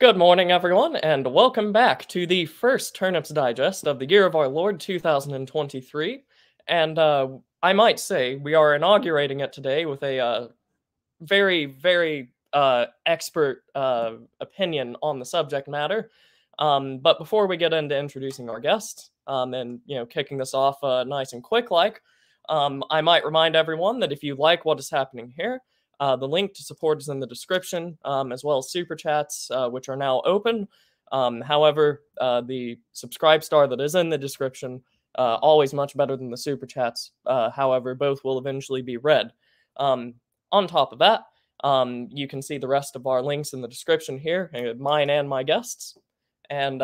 Good morning, everyone, and welcome back to the first Turnip's Digest of the year of our Lord 2023. And uh, I might say we are inaugurating it today with a uh, very, very uh, expert uh, opinion on the subject matter. Um, but before we get into introducing our guests um, and you know kicking this off uh, nice and quick, like um, I might remind everyone that if you like what is happening here, uh, the link to support is in the description, um, as well as super chats, uh, which are now open. Um, however, uh, the subscribe star that is in the description, uh, always much better than the super chats. Uh, however, both will eventually be read. Um, on top of that, um, you can see the rest of our links in the description here, uh, mine and my guests. And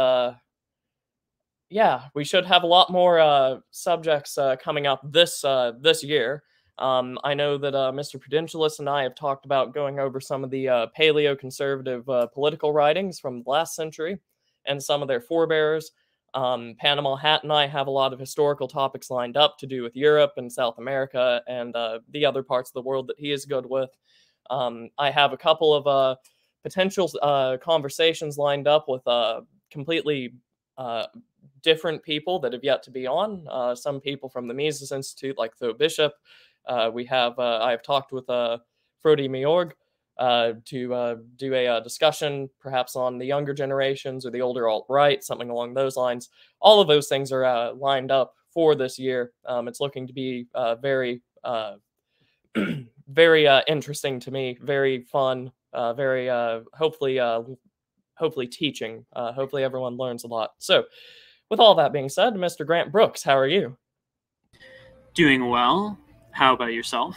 yeah, we should have a lot more subjects coming up this this year. Um, I know that uh, Mr. Prudentialist and I have talked about going over some of the uh, paleo conservative uh, political writings from the last century and some of their forebears. Um, Panama Hat and I have a lot of historical topics lined up to do with Europe and South America and uh, the other parts of the world that he is good with. Um, I have a couple of uh, potential uh, conversations lined up with completely different people that have yet to be on. some people from the Mises Institute, like Tho Bishop, we have uh, I have talked with uh, Frodi Midjord uh, to uh, do a, uh, discussion, perhaps on the younger generations or the older alt right, something along those lines. All of those things are lined up for this year. Um, it's looking to be very, very interesting to me, very fun, very hopefully, hopefully teaching. hopefully, everyone learns a lot. So, with all that being said, Mr. Grant Brooks, how are you? Doing well. How about yourself?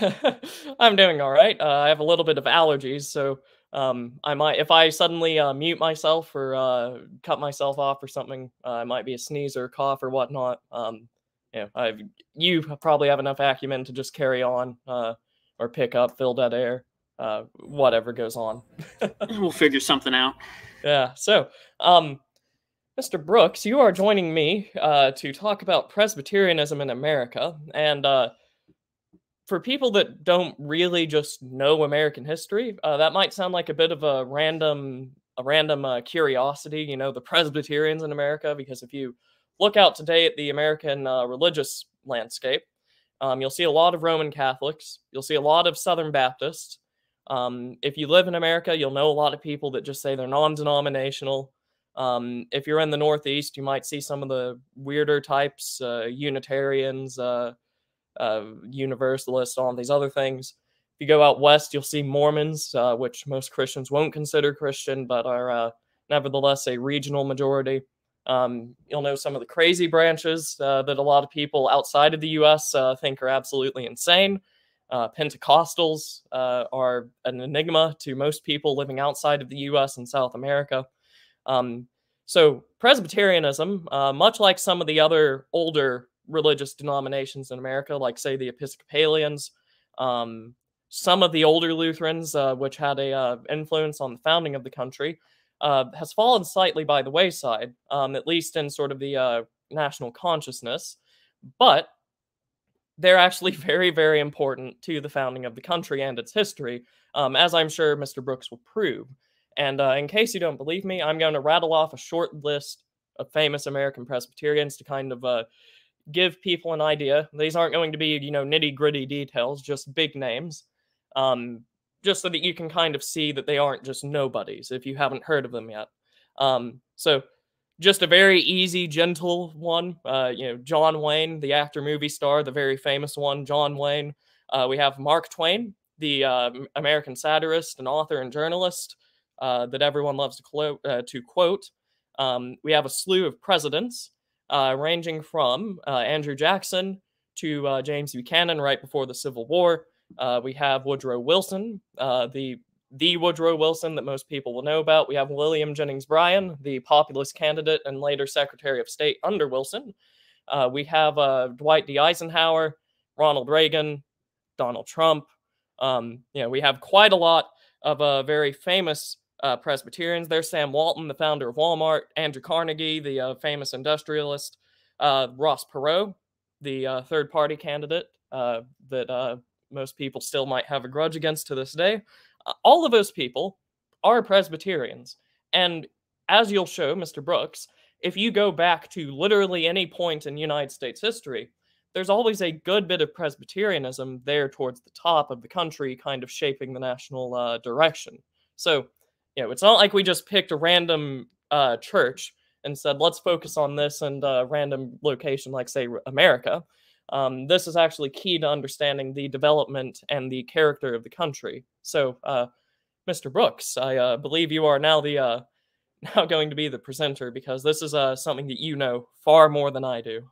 I'm doing all right. Uh, I have a little bit of allergies, so um, I might, if I suddenly uh, mute myself or uh, cut myself off or something, uh, I might be a sneeze or a cough or whatnot. Um, you know, I've, you probably have enough acumen to just carry on uh, or pick up, fill that air, uh, whatever goes on. we'll figure something out. Yeah. So, um, Mr. Brooks, you are joining me uh, to talk about Presbyterianism in America. And uh, for people that don't really just know American history, uh, that might sound like a bit of a random, a random uh, curiosity. You know, the Presbyterians in America, because if you look out today at the American uh, religious landscape, um, you'll see a lot of Roman Catholics. You'll see a lot of Southern Baptists. Um, if you live in America, you'll know a lot of people that just say they're non-denominational. Um, if you're in the Northeast, you might see some of the weirder types, uh, Unitarians, uh, uh, Universalists, all these other things. If you go out west, you'll see Mormons, uh, which most Christians won't consider Christian, but are uh, nevertheless a regional majority. Um, you'll know some of the crazy branches uh, that a lot of people outside of the U.S. think are absolutely insane. Pentecostals are an enigma to most people living outside of the U.S. and South America. Um, so Presbyterianism, uh, much like some of the other older religious denominations in America, like say the Episcopalians, um, some of the older Lutherans, uh, which had a uh, influence on the founding of the country, uh, has fallen slightly by the wayside, um, at least in sort of the uh, national consciousness. But they're actually very, very important to the founding of the country and its history, um, as I'm sure Mr. Brooks will prove. And uh, in case you don't believe me, I'm going to rattle off a short list of famous American Presbyterians to kind of uh, give people an idea. These aren't going to be, you know, nitty gritty details, just big names, um, just so that you can kind of see that they aren't just nobodies if you haven't heard of them yet. Um, so, just a very easy, gentle one. Uh, you know, John Wayne, the actor, movie star, the very famous one, John Wayne. Uh, we have Mark Twain, the uh, American satirist and author and journalist. Uh, that everyone loves to, clo- uh, to quote. Um, we have a slew of presidents, uh, ranging from uh, Andrew Jackson to uh, James Buchanan right before the Civil War. we have Woodrow Wilson, the the Woodrow Wilson that most people will know about. We have William Jennings Bryan, the populist candidate and later Secretary of State under Wilson. we have Dwight D. Eisenhower, Ronald Reagan, Donald Trump. Um, you know, we have quite a lot of uh, very famous uh, Presbyterians. There's Sam Walton, the founder of Walmart, Andrew Carnegie, the uh, famous industrialist, uh, Ross Perot, the uh, third party candidate uh, that uh, most people still might have a grudge against to this day. all of those people are Presbyterians. And as you'll show, Mr. Brooks, if you go back to literally any point in United States history, there's always a good bit of Presbyterianism there towards the top of the country, kind of shaping the national direction. So, you know, it's not like we just picked a random uh, church and said, let's focus on this and a random location like, say, America. Um, this is actually key to understanding the development and the character of the country. So, uh, Mr. Brooks, I uh, believe you are now the uh, now going to be the presenter because this is uh, something that you know far more than I do.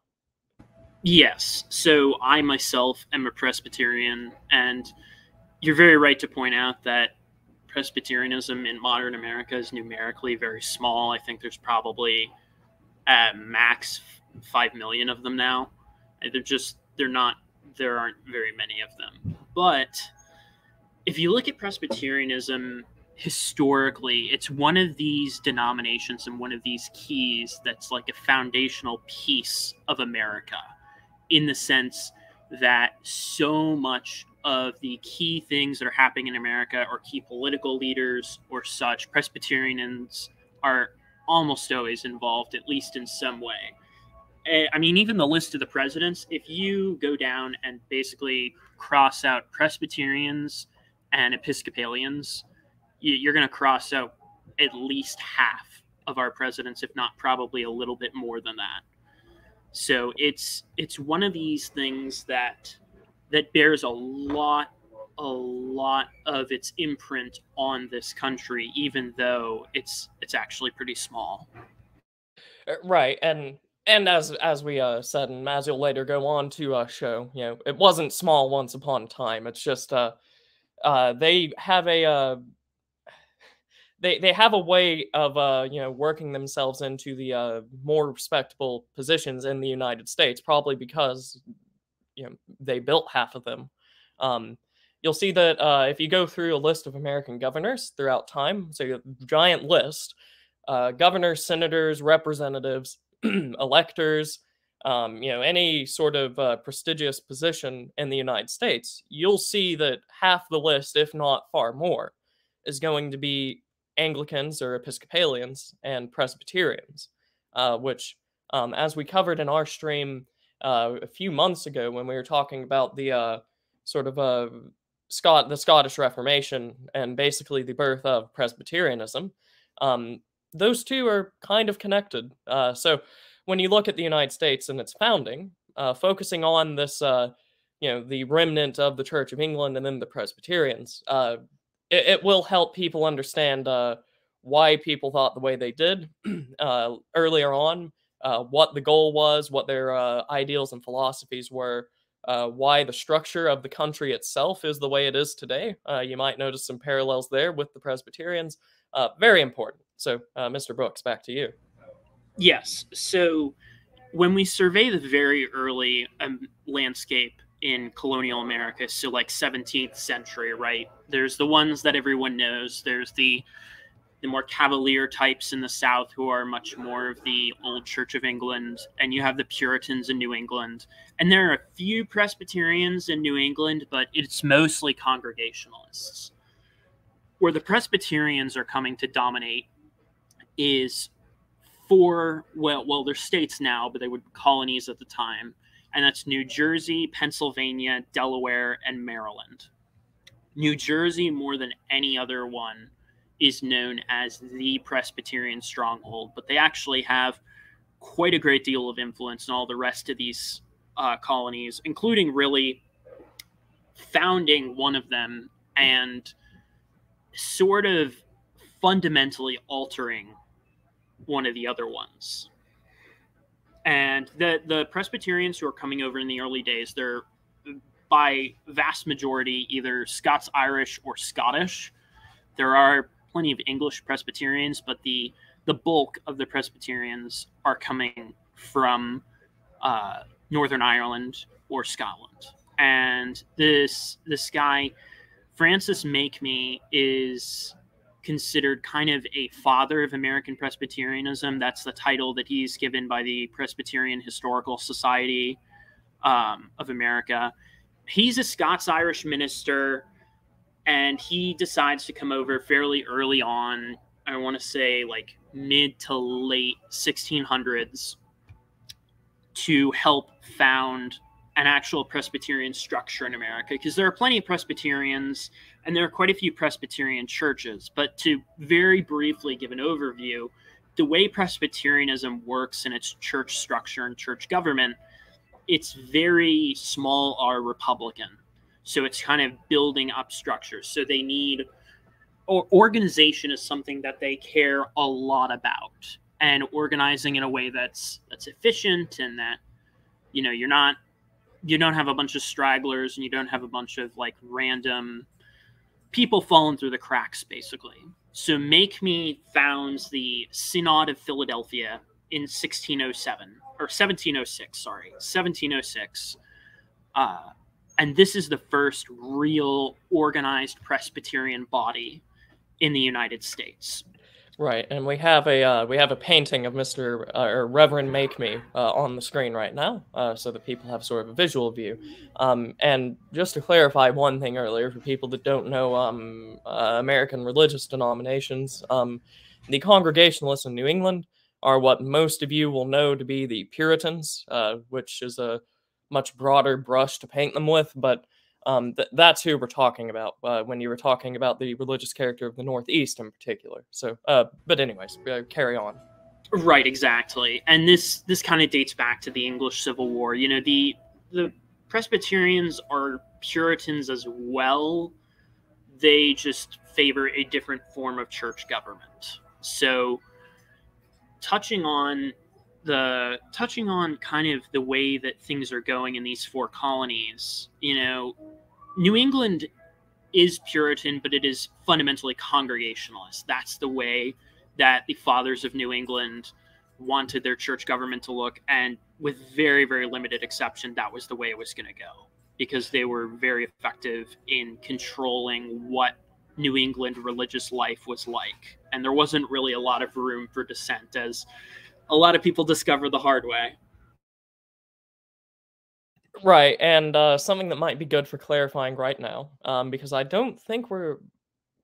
Yes. So I myself am a Presbyterian, and you're very right to point out that Presbyterianism in modern America is numerically very small. I think there's probably at max five million of them now. They're just they're not there aren't very many of them. But if you look at Presbyterianism historically, it's one of these denominations and one of these keys that's like a foundational piece of America in the sense that so much of the key things that are happening in America or key political leaders or such, Presbyterians are almost always involved, at least in some way. Eh, I mean, even the list of the presidents, if you go down and basically cross out Presbyterians and Episcopalians, you're going to cross out at least half of our presidents, if not probably a little bit more than that. So it's it's one of these things that that bears a lot a lot of its imprint on this country, even though it's it's actually pretty small. Uh, right, and and as as we uh, said, and as you'll later go on to uh, show, you know, it wasn't small once upon a time. It's just uh, uh, they have a uh, they they have a way of uh, you know working themselves into the uh, more respectable positions in the United States, probably because you know they built half of them. Um, you'll see that uh, if you go through a list of American governors throughout time, so a giant list, uh, governors, senators, representatives, electors, um, you know, any sort of uh, prestigious position in the United States, you'll see that half the list, if not far more, is going to be Anglicans or Episcopalians and Presbyterians, uh, which, um, as we covered in our stream uh, a few months ago when we were talking about the uh, sort of uh, Scot the Scottish Reformation and basically the birth of Presbyterianism, um, those two are kind of connected. Uh, so when you look at the United States and its founding, uh, focusing on this, you know, the remnant of the Church of England and then the Presbyterians, it, it will help people understand uh, why people thought the way they did uh, earlier on, uh, what the goal was, what their uh, ideals and philosophies were, uh, why the structure of the country itself is the way it is today. Uh, you might notice some parallels there with the Presbyterians. very important. So, Mr. Brooks, back to you. Yes. So, when we survey the very early um, landscape in colonial America, so like 17th century, right? There's the ones that everyone knows. There's the the more cavalier types in the South who are much more of the old Church of England, and you have the Puritans in New England. And there are a few Presbyterians in New England, but it's mostly Congregationalists. Where the Presbyterians are coming to dominate is four, well, well, they're states now, but they were colonies at the time and that's New Jersey, Pennsylvania, Delaware, and Maryland. New Jersey, more than any other one, is known as the Presbyterian stronghold, but they actually have quite a great deal of influence in all the rest of these uh, colonies, including really founding one of them and sort of fundamentally altering one of the other ones and the the Presbyterians who are coming over in the early days, they're by vast majority either Scots Irish or Scottish. There are plenty of English Presbyterians, but the the bulk of the Presbyterians are coming from uh, Northern Ireland or Scotland. And this this guy, Francis Makemie, is considered kind of a father of American Presbyterianism. That's the title that he's given by the Presbyterian Historical Society um, of America. He's a Scots Irish minister and he decides to come over fairly early on. I want to say like mid to late 1600s to help found an actual Presbyterian structure in America because there are plenty of Presbyterians and there are quite a few Presbyterian churches. But to very briefly give an overview, the way Presbyterianism works in its church structure and church government, it's very small r Republican. So it's kind of building up structures. So they need or organization is something that they care a lot about and organizing in a way that's that's efficient and that you know you're not you don't have a bunch of stragglers and you don't have a bunch of like random people falling through the cracks basically so Makemie founds the synod of philadelphia in 1607 or 1706 sorry 1706 uh, and this is the first real organized presbyterian body in the united states Right, and we have a uh, we have a painting of Mr. Uh, or Reverend Makemie uh, on the screen right now, uh, so that people have sort of a visual view. Um, and just to clarify one thing earlier, for people that don't know um, uh, American religious denominations, um, the Congregationalists in New England are what most of you will know to be the Puritans, uh, which is a much broader brush to paint them with, but um, th- that's who we're talking about uh, when you were talking about the religious character of the Northeast in particular. So, uh, but anyways, uh, carry on. Right, exactly. And this this kind of dates back to the English Civil War. You know, the the Presbyterians are Puritans as well. They just favor a different form of church government. So, touching on the touching on kind of the way that things are going in these four colonies, you know, New England is Puritan, but it is fundamentally Congregationalist. That's the way that the fathers of New England wanted their church government to look. And with very, very limited exception, that was the way it was going to go because they were very effective in controlling what New England religious life was like. And there wasn't really a lot of room for dissent, as a lot of people discover the hard way. Right, and uh, something that might be good for clarifying right now, um, because I don't think we're.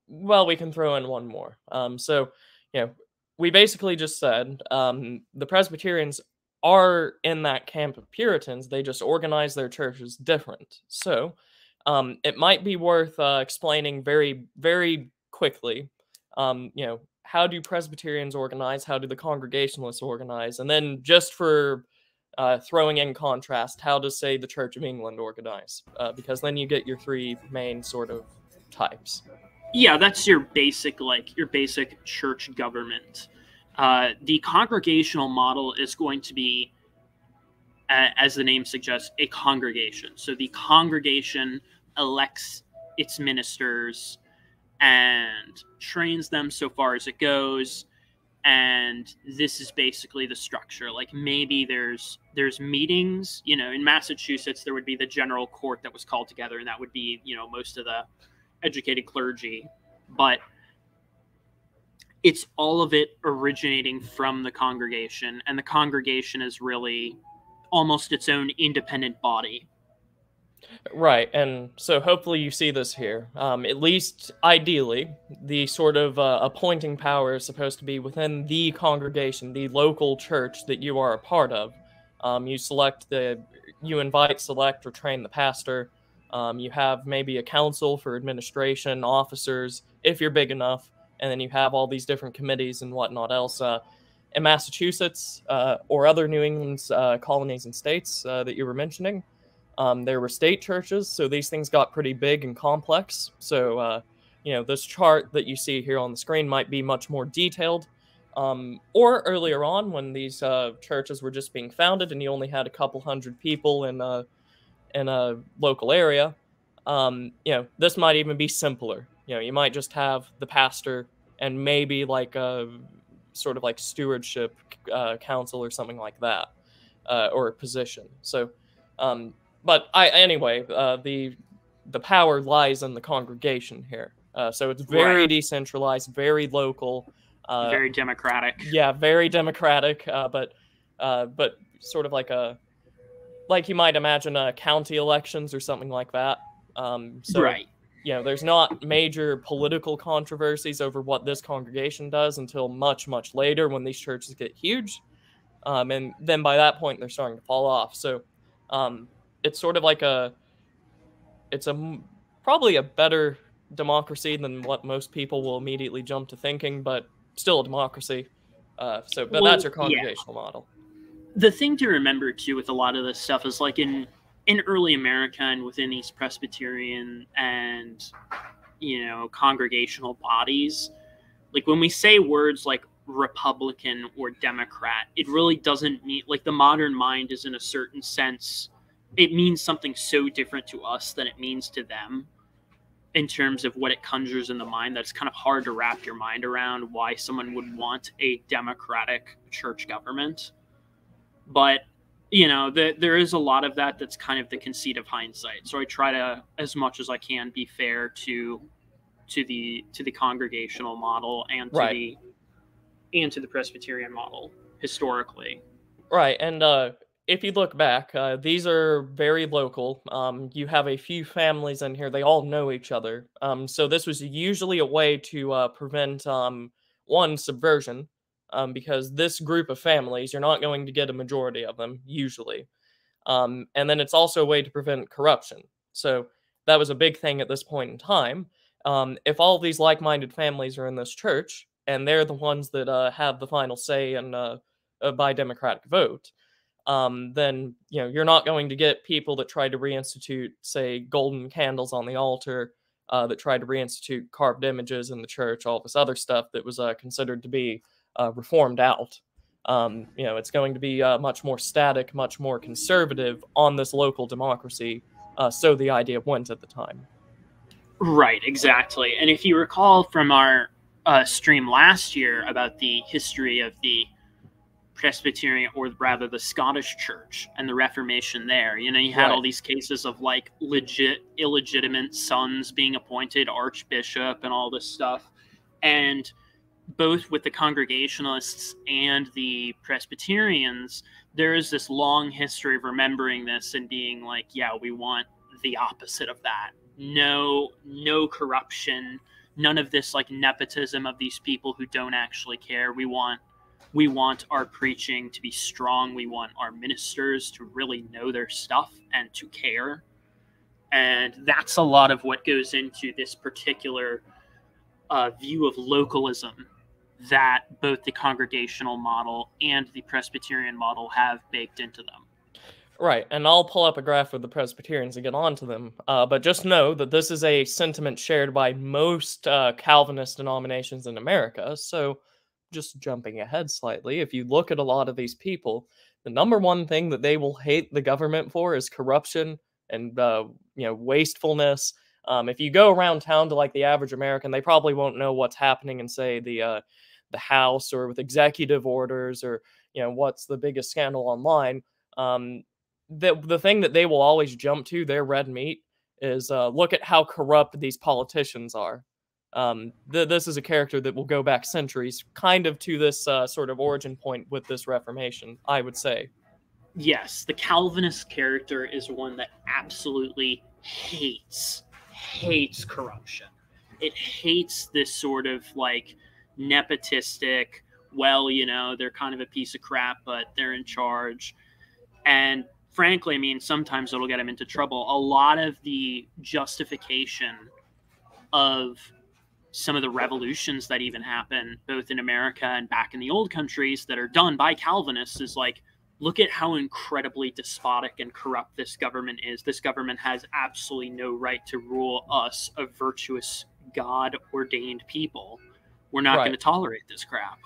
Well, we can throw in one more. Um, so, you know, we basically just said um, the Presbyterians are in that camp of Puritans. They just organize their churches different. So, um, it might be worth uh, explaining very, very quickly. Um, you know, how do Presbyterians organize? How do the Congregationalists organize? And then just for uh, throwing in contrast, how does say the Church of England organize? Uh, because then you get your three main sort of types. Yeah, that's your basic like your basic church government. Uh, the congregational model is going to be, as the name suggests, a congregation. So the congregation elects its ministers and trains them so far as it goes. And this is basically the structure. Like maybe there's there's meetings you know in massachusetts there would be the general court that was called together and that would be you know most of the educated clergy. But it's all of it originating from the congregation and the congregation is really almost its own independent body Right, and so hopefully you see this here. Um, at least ideally, the sort of uh, appointing power is supposed to be within the congregation, the local church that you are a part of. Um, you select the, you invite, select, or train the pastor. Um, you have maybe a council for administration, officers, if you're big enough, and then you have all these different committees and whatnot else. Uh, in Massachusetts uh, or other New England's uh, colonies and states uh, that you were mentioning, um, there were state churches, so these things got pretty big and complex. So, uh, you know, this chart that you see here on the screen might be much more detailed. Um, or earlier on, when these uh, churches were just being founded and you only had a couple hundred people in a, in a local area, um, you know, this might even be simpler. You know, you might just have the pastor and maybe like a sort of like stewardship uh, council or something like that, uh, or a position. So, um, but I anyway, uh, the the power lies in the congregation here. Uh, so it's very right. decentralized, very local, uh, very democratic. Yeah, very democratic. Uh, but uh, but sort of like a like you might imagine a uh, county elections or something like that. Um, so right. you know, there's not major political controversies over what this congregation does until much, much later when these churches get huge. Um, and then by that point, they're starting to fall off. So um, it's sort of like a, it's a probably a better democracy than what most people will immediately jump to thinking, but still a democracy. Uh, so, but well, that's your congregational yeah. model. The thing to remember too with a lot of this stuff is like in in early America and within these Presbyterian and you know congregational bodies, like when we say words like Republican or Democrat, it really doesn't mean like the modern mind is in a certain sense. It means something so different to us than it means to them in terms of what it conjures in the mind that's kind of hard to wrap your mind around why someone would want a democratic church government. But you know the, there is a lot of that that's kind of the conceit of hindsight. So i try to as much as i can be fair to to the to the congregational model and to right. the and to the presbyterian model historically. Right and uh if you look back, uh, these are very local. Um, you have a few families in here; they all know each other. Um, so this was usually a way to uh, prevent um, one subversion, um, because this group of families, you're not going to get a majority of them usually, um, and then it's also a way to prevent corruption. So that was a big thing at this point in time. Um, if all these like-minded families are in this church and they're the ones that uh, have the final say and uh, uh, by democratic vote um, then you know you're not going to get people that try to reinstitute, say, golden candles on the altar, uh, that tried to reinstitute carved images in the church, all this other stuff that was uh, considered to be uh, reformed out. Um, you know, it's going to be uh, much more static, much more conservative on this local democracy. Uh, so the idea went at the time. Right, exactly. And if you recall from our uh, stream last year about the history of the Presbyterian, or rather the Scottish Church and the Reformation there. You know, you had right. all these cases of like legit, illegitimate sons being appointed archbishop and all this stuff. And both with the Congregationalists and the Presbyterians, there is this long history of remembering this and being like, yeah, we want the opposite of that. No, no corruption, none of this like nepotism of these people who don't actually care. We want we want our preaching to be strong. We want our ministers to really know their stuff and to care. And that's a lot of what goes into this particular uh, view of localism that both the congregational model and the Presbyterian model have baked into them. Right, and I'll pull up a graph of the Presbyterians and get on to them. Uh, but just know that this is a sentiment shared by most uh, Calvinist denominations in America. So just jumping ahead slightly, if you look at a lot of these people, the number one thing that they will hate the government for is corruption and uh, you know wastefulness. Um, if you go around town to like the average American, they probably won't know what's happening in say the uh, the House or with executive orders or you know what's the biggest scandal online. Um, the the thing that they will always jump to their red meat is uh, look at how corrupt these politicians are. Um, th- this is a character that will go back centuries, kind of to this uh, sort of origin point with this Reformation, I would say. Yes, the Calvinist character is one that absolutely hates hates corruption. It hates this sort of like nepotistic, well, you know, they're kind of a piece of crap, but they're in charge. And frankly, I mean, sometimes it'll get them into trouble. A lot of the justification of some of the revolutions that even happen both in America and back in the old countries that are done by Calvinists is like look at how incredibly despotic and corrupt this government is. This government has absolutely no right to rule us, a virtuous God ordained people. We're not right. going to tolerate this crap.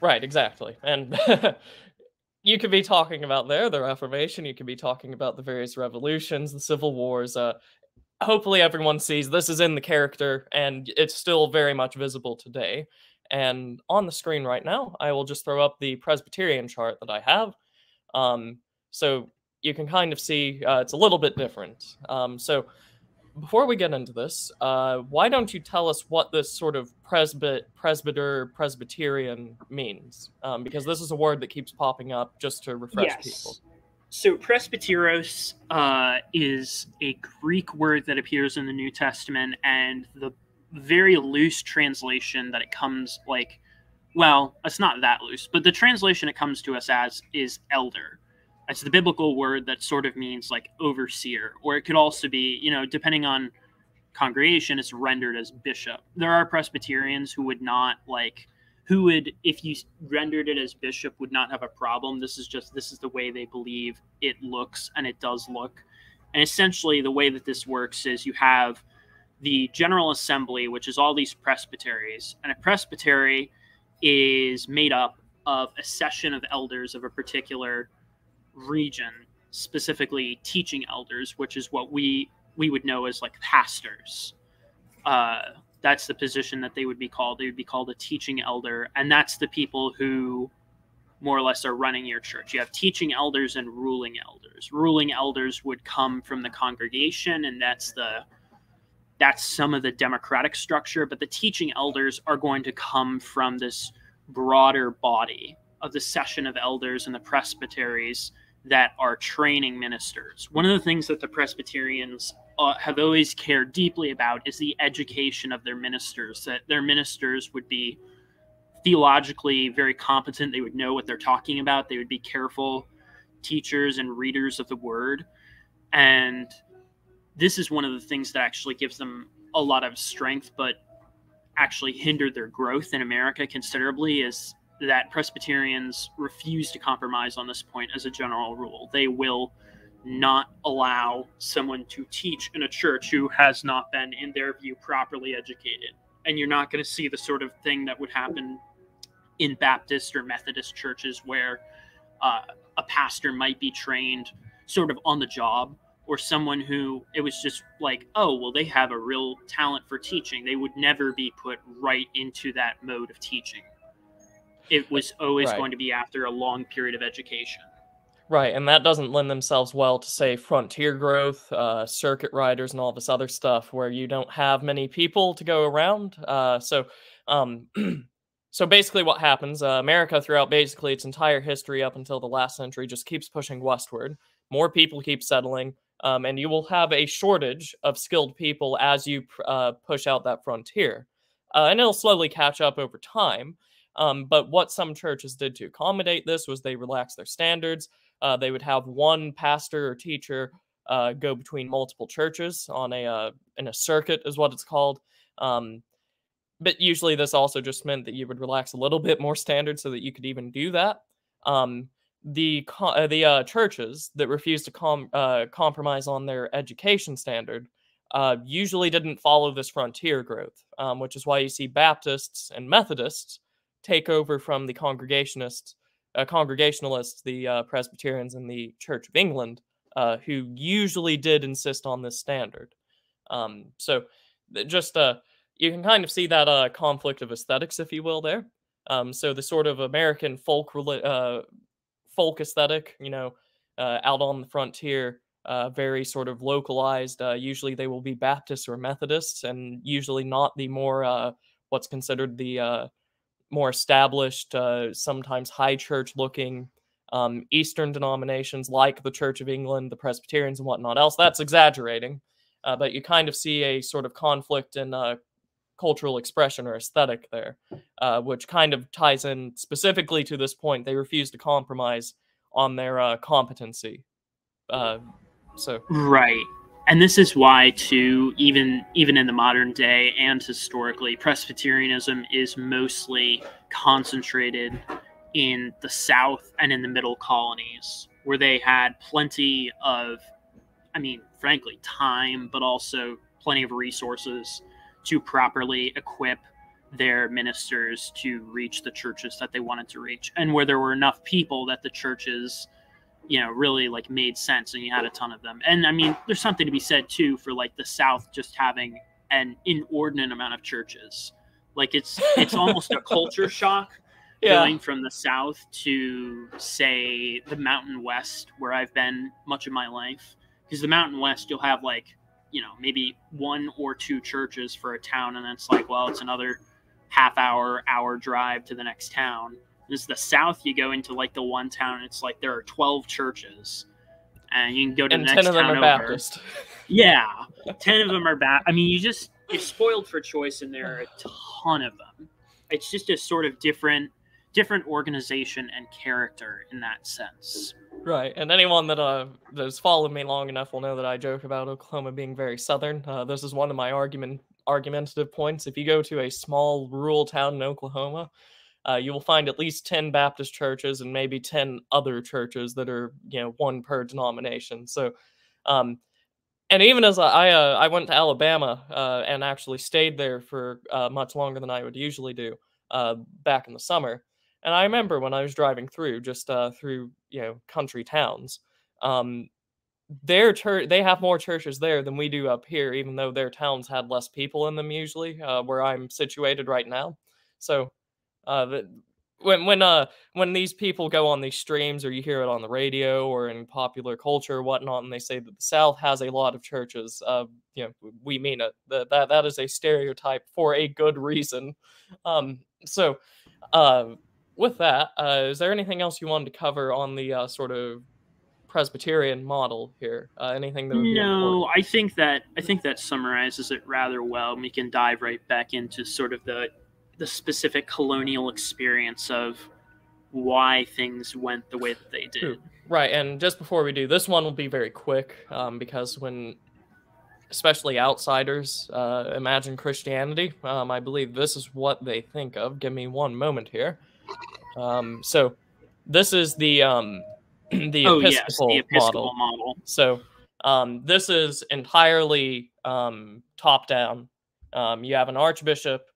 Right, exactly. And you could be talking about there the Reformation, you could be talking about the various revolutions, the civil wars, uh, hopefully everyone sees this is in the character and it's still very much visible today. And on the screen right now, I will just throw up the Presbyterian chart that I have. Um, so you can kind of see uh, it's a little bit different. Um, so before we get into this, uh, why don't you tell us what this sort of presbyt, presbyter, Presbyterian means? Um, because this is a word that keeps popping up just to refresh yes. people. So presbyteros uh, is a Greek word that appears in the New Testament, and the very loose translation that it comes like, well, it's not that loose, but the translation it comes to us as is elder. It's the biblical word that sort of means like overseer, or it could also be, you know, depending on congregation, it's rendered as bishop. There are Presbyterians who would not like who would if you rendered it as bishop would not have a problem. This is just this is the way they believe it looks and it does look. And essentially the way that this works is you have the general assembly which is all these presbyteries and a presbytery is made up of a session of elders of a particular region specifically teaching elders which is what we we would know as like pastors. Uh, that's the position that they would be called. They would be called a teaching elder, and that's the people who more or less are running your church. You have teaching elders and ruling elders. Ruling elders would come from the congregation, and that's the that's some of the democratic structure, but the teaching elders are going to come from this broader body of the session of elders and the presbyteries that are training ministers. One of the things that the Presbyterians uh, have always cared deeply about is the education of their ministers, that their ministers would be theologically very competent. They would know what they're talking about. They would be careful teachers and readers of the word. And this is one of the things that actually gives them a lot of strength, but actually hindered their growth in America considerably is that Presbyterians refuse to compromise on this point as a general rule. They will not allow someone to teach in a church who has not been, in their view, properly educated. And you're not going to see the sort of thing that would happen in Baptist or Methodist churches where uh, a pastor might be trained sort of on the job or someone who it was just like, oh, well, they have a real talent for teaching. They would never be put right into that mode of teaching. It was always right. going to be after a long period of education. Right, and that doesn't lend themselves well to say frontier growth, uh, circuit riders, and all this other stuff where you don't have many people to go around. Uh, so, um, so basically, what happens? Uh, America, throughout basically its entire history up until the last century, just keeps pushing westward. More people keep settling, um, and you will have a shortage of skilled people as you uh, push out that frontier, uh, and it'll slowly catch up over time. Um, but what some churches did to accommodate this was they relaxed their standards. Uh, they would have one pastor or teacher uh, go between multiple churches on a uh, in a circuit is what it's called. Um, but usually this also just meant that you would relax a little bit more standards so that you could even do that. Um, the uh, the uh, churches that refused to com- uh, compromise on their education standard usually didn't follow this frontier growth, um, which is why you see Baptists and Methodists take over from the Congregationists uh, Congregationalists, the uh, Presbyterians, and the Church of England, uh, who usually did insist on this standard. Um, so just uh, you can kind of see that uh, conflict of aesthetics, if you will, there. Um, so the sort of American folk uh, folk aesthetic, you know, out on the frontier, very sort of localized. usually they will be Baptists or Methodists, and usually not the more what's considered the more established, uh, sometimes high church looking um, Eastern denominations like the Church of England, the Presbyterians, and whatnot else. That's exaggerating, uh, but you kind of see a sort of conflict in uh, cultural expression or aesthetic there, uh, which kind of ties in specifically to this point. They refuse to compromise on their uh, competency. Uh, so right and this is why too even even in the modern day and historically presbyterianism is mostly concentrated in the south and in the middle colonies where they had plenty of i mean frankly time but also plenty of resources to properly equip their ministers to reach the churches that they wanted to reach and where there were enough people that the churches you know really like made sense and you had a ton of them. And i mean there's something to be said too for like the south just having an inordinate amount of churches. Like it's it's almost a culture shock yeah. going from the south to say the mountain west where i've been much of my life. Because the mountain west you'll have like you know maybe one or two churches for a town and it's like well it's another half hour hour drive to the next town this is the South. You go into like the one town, it's like there are 12 churches. and you can go to and the next ten of them town are over. Baptist. Yeah, ten of them are bad. I mean, you just you're spoiled for choice, and there are a ton of them. It's just a sort of different, different organization and character in that sense. Right, and anyone that uh that has followed me long enough will know that I joke about Oklahoma being very southern. Uh, this is one of my argument argumentative points. If you go to a small rural town in Oklahoma, uh, you will find at least ten Baptist churches and maybe ten other churches that are you know one per denomination. So, um, and even as I I, uh, I went to Alabama uh, and actually stayed there for uh, much longer than I would usually do uh, back in the summer. And I remember when I was driving through, just uh, through you know country towns, um, their church they have more churches there than we do up here, even though their towns had less people in them usually, uh, where I'm situated right now. So, uh, when when uh when these people go on these streams or you hear it on the radio or in popular culture or whatnot, and they say that the South has a lot of churches, uh, you know, we mean it. That that, that is a stereotype for a good reason. Um, so, uh, with that, uh, is there anything else you wanted to cover on the uh, sort of Presbyterian model here? Uh, anything that would No? I think that I think that summarizes it rather well. We can dive right back into sort of the the specific colonial experience of why things went the way that they did. Right, and just before we do, this one will be very quick um, because when, especially outsiders, uh, imagine Christianity, um, I believe this is what they think of. Give me one moment here. Um, so, this is the um, the oh Episcopal, yes, the Episcopal model. model. So um, this is entirely um, top down. Um, you have an archbishop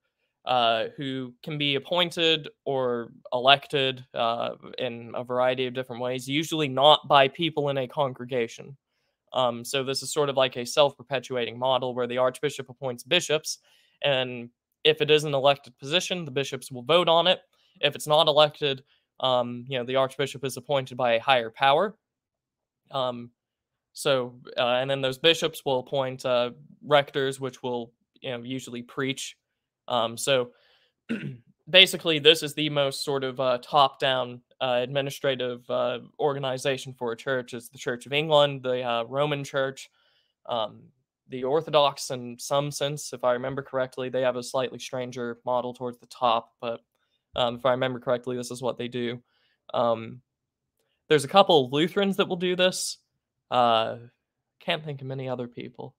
uh, who can be appointed or elected uh, in a variety of different ways, usually not by people in a congregation. Um, so this is sort of like a self-perpetuating model where the archbishop appoints bishops, and if it is an elected position, the bishops will vote on it. If it's not elected, um, you know, the archbishop is appointed by a higher power. Um, so, uh, and then those bishops will appoint uh, rectors, which will, you know, usually preach. Um, so, basically, this is the most sort of uh, top-down uh, administrative uh, organization for a church. Is the Church of England, the uh, Roman Church, um, the Orthodox, in some sense, if I remember correctly, they have a slightly stranger model towards the top, but um, if I remember correctly, this is what they do. Um, there's a couple Lutherans that will do this. Uh, can't think of many other people.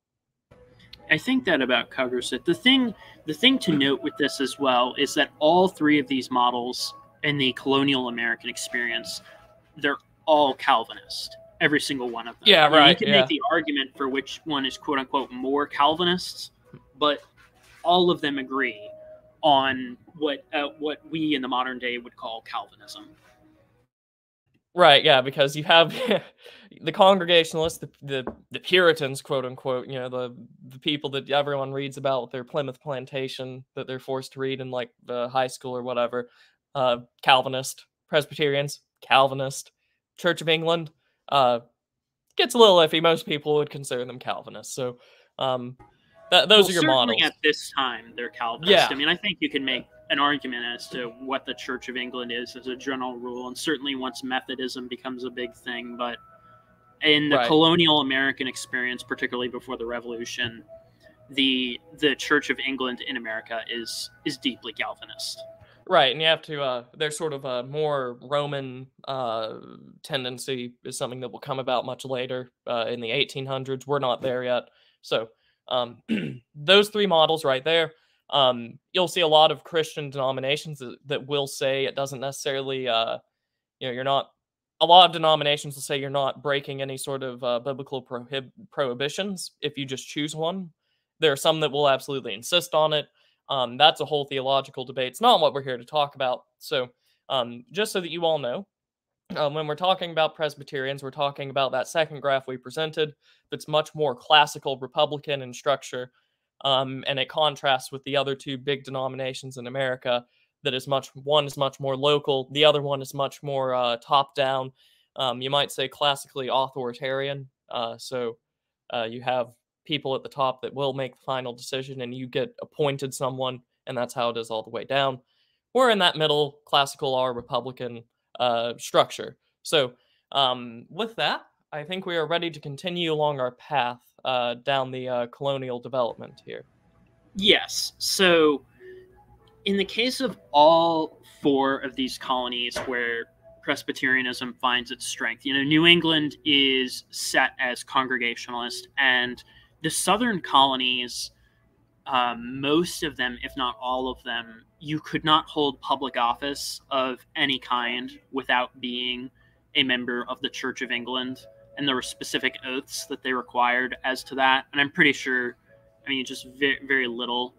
I think that about covers it. The thing the thing to note with this as well is that all three of these models in the colonial American experience, they're all Calvinist. Every single one of them. Yeah, And right, You can yeah. make the argument for which one is quote unquote more Calvinists, but all of them agree on what uh, what we in the modern day would call Calvinism. Right, yeah, because you have the Congregationalists, the, the the Puritans, quote unquote, you know, the the people that everyone reads about with their Plymouth Plantation that they're forced to read in like the high school or whatever. Uh, Calvinist, Presbyterians, Calvinist, Church of England. Uh, gets a little iffy. Most people would consider them Calvinists. So, um, that those Well, are your models. At this time, they're Calvinist. Yeah. I mean, I think you can make an argument as to what the Church of England is as a general rule, and certainly once Methodism becomes a big thing. But in the Right. colonial American experience, particularly before the Revolution, the the Church of England in America is is deeply Calvinist. Right, and you have to. Uh, there's sort of a more Roman uh, tendency is something that will come about much later uh, in the 1800s. We're not there yet, so um, those three models right there. Um, you'll see a lot of Christian denominations that, that will say it doesn't necessarily. Uh, you know, you're not. A lot of denominations will say you're not breaking any sort of uh, biblical prohib- prohibitions if you just choose one. There are some that will absolutely insist on it. Um, that's a whole theological debate. It's not what we're here to talk about. So, um, just so that you all know, um, when we're talking about Presbyterians, we're talking about that second graph we presented that's much more classical Republican in structure. Um, and it contrasts with the other two big denominations in America that is much, one is much more local, the other one is much more uh, top down. Um, you might say classically authoritarian. Uh, so, uh, you have people at the top that will make the final decision and you get appointed someone and that's how it is all the way down we're in that middle classical r republican uh, structure so um, with that I think we are ready to continue along our path uh, down the uh, colonial development here. Yes. So, in the case of all four of these colonies where Presbyterianism finds its strength, you know, New England is set as Congregationalist, and the southern colonies, um, most of them, if not all of them, you could not hold public office of any kind without being a member of the Church of England. And there were specific oaths that they required as to that. And I'm pretty sure, I mean, just very, very little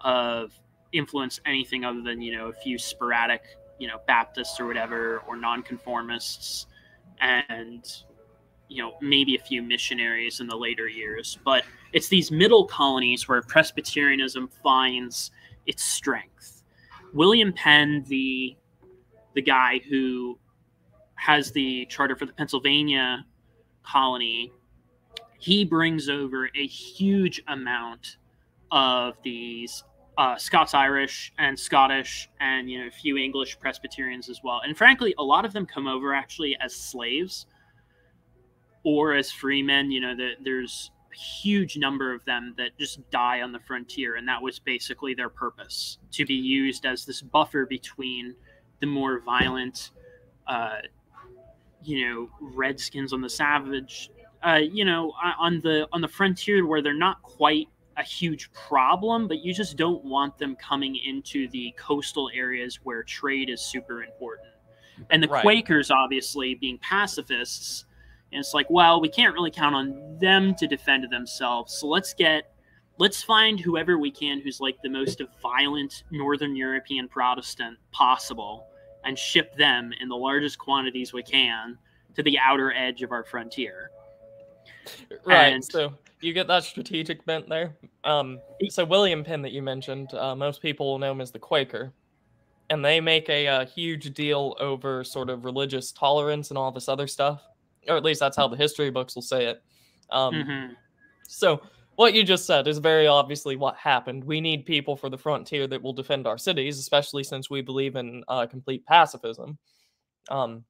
of influence anything other than, you know, a few sporadic, you know, Baptists or whatever, or nonconformists. And you know maybe a few missionaries in the later years but it's these middle colonies where presbyterianism finds its strength william penn the the guy who has the charter for the pennsylvania colony he brings over a huge amount of these uh, Scots Irish and Scottish and you know a few English Presbyterians as well. And frankly, a lot of them come over actually as slaves or as freemen. You know, that there's a huge number of them that just die on the frontier, and that was basically their purpose to be used as this buffer between the more violent, uh, you know, redskins on the savage, uh, you know, on the on the frontier where they're not quite a huge problem, but you just don't want them coming into the coastal areas where trade is super important. And the right. Quakers, obviously, being pacifists, and it's like, well, we can't really count on them to defend themselves. So let's get, let's find whoever we can who's like the most violent Northern European Protestant possible and ship them in the largest quantities we can to the outer edge of our frontier. Right. And, so you get that strategic bent there. Um, so William Penn that you mentioned, uh, most people know him as the Quaker, and they make a, a, uh, huge deal over sort of religious tolerance and all this other stuff or at least that's how the history books will say it. Um, mm-hmm. So what you just said is very obviously what happened. We need people for the frontier that will defend our cities, especially since we believe in uh, complete pacifism, um,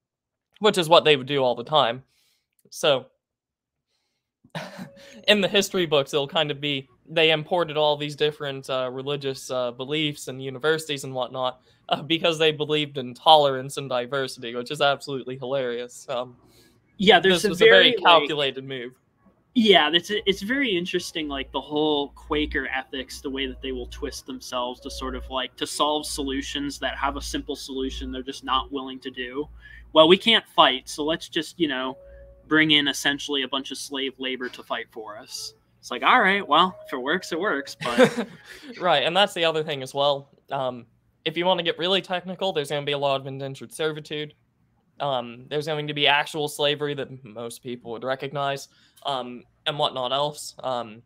which is what they would do all the time. So in the history books, it'll kind of be they imported all these different uh, religious uh, beliefs and universities and whatnot uh, because they believed in tolerance and diversity, which is absolutely hilarious. Um, yeah, there's this a very, a very, calculated like, move. Yeah, it's it's very interesting, like the whole Quaker ethics, the way that they will twist themselves to sort of like to solve solutions that have a simple solution they're just not willing to do. Well, we can't fight, so let's just you know bring in essentially a bunch of slave labor to fight for us. It's like, all right, well, if it works, it works. But right, and that's the other thing as well. Um, if you want to get really technical, there's going to be a lot of indentured servitude. Um, there's going to be actual slavery that most people would recognize, um, and whatnot else. Um,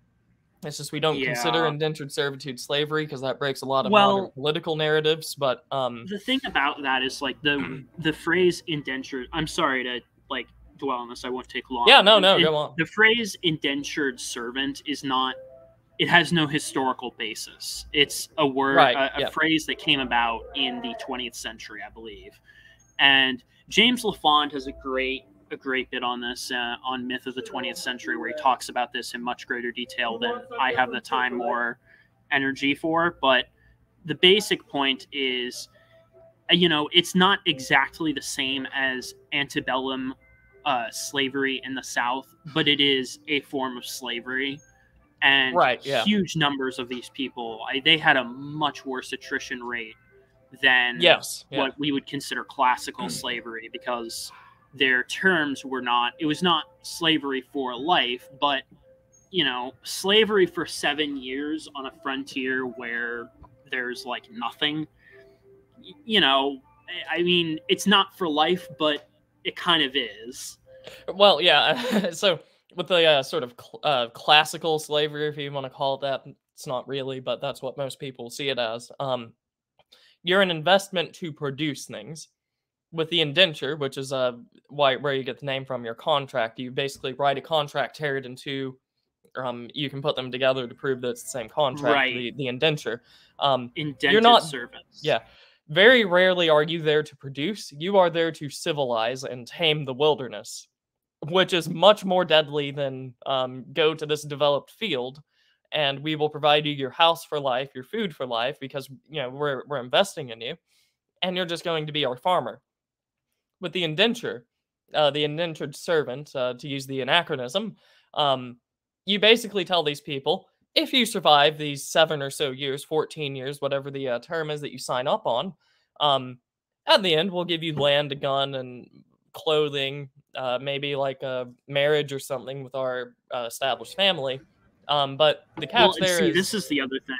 it's just we don't yeah. consider indentured servitude slavery because that breaks a lot of well, political narratives. But um, the thing about that is like the the phrase indentured. I'm sorry to like dwell on this. I won't take long. Yeah, no, no, go on. The phrase indentured servant is not. It has no historical basis. It's a word, right, a, a yeah. phrase that came about in the 20th century, I believe, and James LaFond has a great a great bit on this uh, on Myth of the 20th Century, where he talks about this in much greater detail than I have the time or energy for. But the basic point is, uh, you know, it's not exactly the same as antebellum uh, slavery in the South, but it is a form of slavery. And right, yeah. huge numbers of these people, I, they had a much worse attrition rate than yes, yeah. what we would consider classical slavery because their terms were not it was not slavery for life but you know slavery for 7 years on a frontier where there's like nothing. You know i mean it's not for life but it kind of is. Well yeah so with the uh, sort of cl- uh, classical slavery if you want to call it that it's not really but that's what most people see it as. Um you're an investment to produce things. With the indenture, which is uh, why where you get the name from, your contract, you basically write a contract, tear it into um, you can put them together to prove that it's the same contract, right. the, the indenture. Um, Indented you're not, servants. Yeah. Very rarely are you there to produce. You are there to civilize and tame the wilderness. which is much more deadly than um, go to this developed field and we will provide you your house for life, your food for life, because you know we're we're investing in you, and you're just going to be our farmer. With the indenture, uh, the indentured servant, uh, to use the anachronism, um, you basically tell these people if you survive these seven or so years, 14 years, whatever the uh, term is that you sign up on, um, at the end, we'll give you land, a gun, and clothing, uh, maybe like a marriage or something with our uh, established family. Um, but the catch well, there see, is... this is the other thing.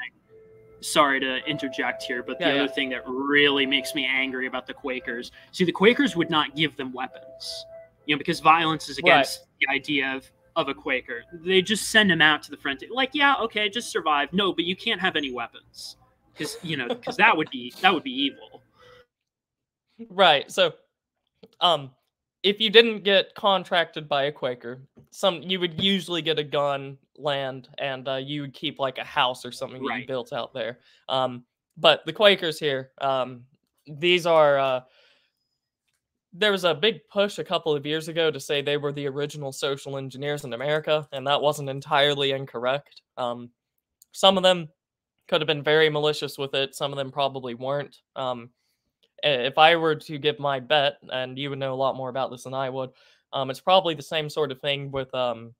Sorry to interject here, but the yeah, other yeah. thing that really makes me angry about the Quakers, see, the Quakers would not give them weapons, you know, because violence is against right. the idea of of a Quaker. They just send them out to the front, like, yeah, okay, just survive. No, but you can't have any weapons, because you know, because that would be that would be evil. Right. So, um, if you didn't get contracted by a Quaker, some you would usually get a gun, land, and uh, you would keep like a house or something right. that you built out there. Um, but the Quakers here, um, these are. Uh, there was a big push a couple of years ago to say they were the original social engineers in America, and that wasn't entirely incorrect. Um, some of them could have been very malicious with it. Some of them probably weren't. Um, if I were to give my bet, and you would know a lot more about this than I would, um, it's probably the same sort of thing with um,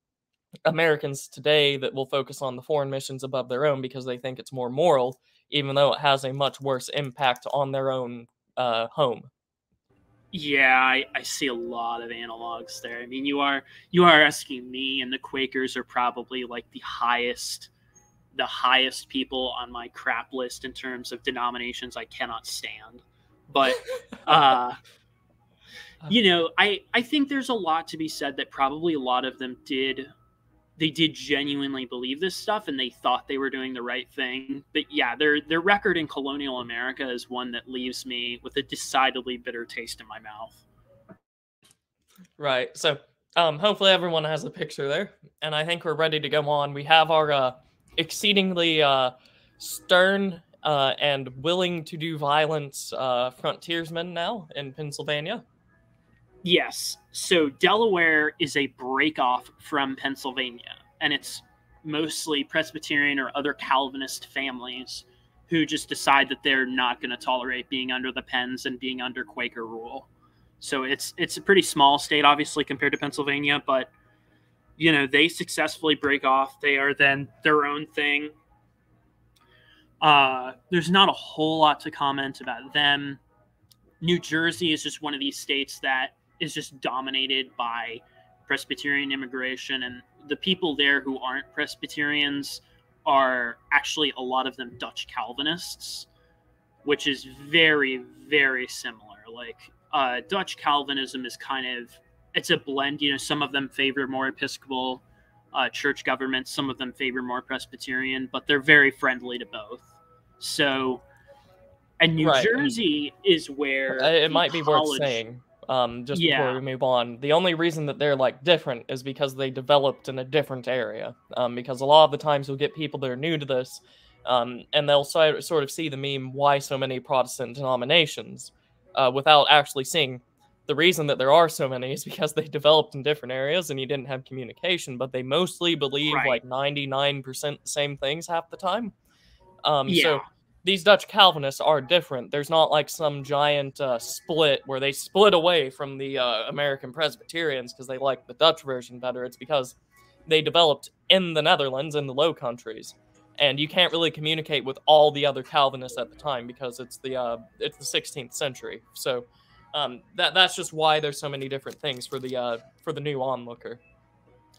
Americans today that will focus on the foreign missions above their own because they think it's more moral, even though it has a much worse impact on their own uh, home. Yeah, I, I see a lot of analogs there. I mean, you are you are asking me, and the Quakers are probably like the highest the highest people on my crap list in terms of denominations I cannot stand but uh, you know, I I think there's a lot to be said that probably a lot of them did they did genuinely believe this stuff and they thought they were doing the right thing. But yeah, their their record in colonial America is one that leaves me with a decidedly bitter taste in my mouth. Right. So um hopefully everyone has a picture there. And I think we're ready to go on. We have our uh exceedingly uh stern uh, and willing to do violence uh, frontiersmen now in Pennsylvania? Yes. So Delaware is a breakoff from Pennsylvania, and it's mostly Presbyterian or other Calvinist families who just decide that they're not going to tolerate being under the Penns and being under Quaker rule. So it's it's a pretty small state, obviously, compared to Pennsylvania, but you know they successfully break off. They are then their own thing. Uh, there's not a whole lot to comment about them. New Jersey is just one of these states that is just dominated by Presbyterian immigration, and the people there who aren't Presbyterians are actually a lot of them Dutch Calvinists, which is very, very similar. Like uh, Dutch Calvinism is kind of it's a blend. You know, some of them favor more Episcopal uh, church government. Some of them favor more Presbyterian, but they're very friendly to both. So, and New right. Jersey is where it might be college... worth saying. Um, just yeah. before we move on, the only reason that they're like different is because they developed in a different area. Um, because a lot of the times we'll get people that are new to this, um, and they'll sort of see the meme, why so many Protestant denominations, uh, without actually seeing the reason that there are so many is because they developed in different areas and you didn't have communication, but they mostly believe right. like 99% the same things half the time. Um, yeah. So these Dutch Calvinists are different. There's not like some giant uh, split where they split away from the uh, American Presbyterians because they like the Dutch version better. It's because they developed in the Netherlands in the Low Countries, and you can't really communicate with all the other Calvinists at the time because it's the uh, it's the 16th century. So um, that that's just why there's so many different things for the uh, for the new onlooker.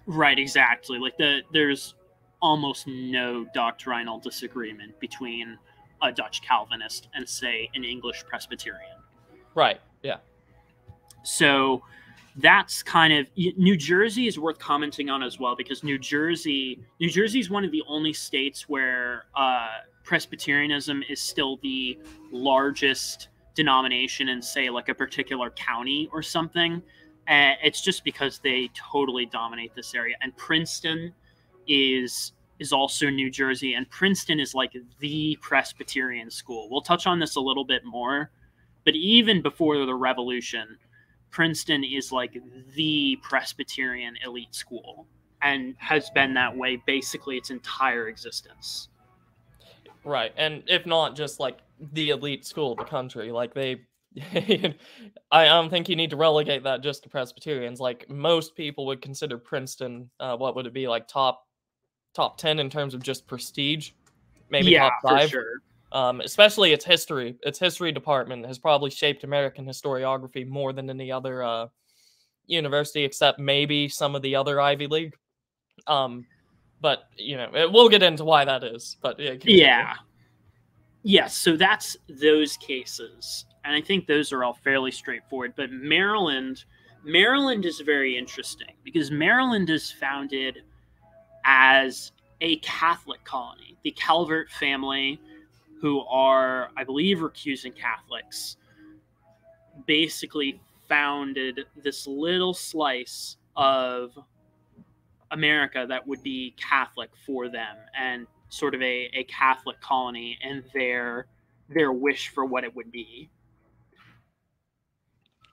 Right, exactly. Like the there's almost no doctrinal disagreement between a Dutch Calvinist and say an English Presbyterian. Right. Yeah. So that's kind of New Jersey is worth commenting on as well because New Jersey New Jersey is one of the only states where uh, Presbyterianism is still the largest denomination in, say, like a particular county or something. And it's just because they totally dominate this area. And Princeton is is also New Jersey, and Princeton is like the Presbyterian school. We'll touch on this a little bit more, but even before the revolution, Princeton is like the Presbyterian elite school and has been that way basically its entire existence. Right. And if not just like the elite school of the country, like they I don't think you need to relegate that just to Presbyterians. Like most people would consider Princeton, uh, what would it be like top top ten in terms of just prestige, maybe yeah, top five. for sure. Um, especially its history. Its history department has probably shaped American historiography more than any other uh, university, except maybe some of the other Ivy League. Um, but you know, it, we'll get into why that is. But yeah. Yeah. Yes, so that's those cases. And I think those are all fairly straightforward. But Maryland, Maryland is very interesting because Maryland is founded as a Catholic colony. The Calvert family, who are, I believe, recusant Catholics, basically founded this little slice of America that would be Catholic for them and sort of a, a Catholic colony and their their wish for what it would be.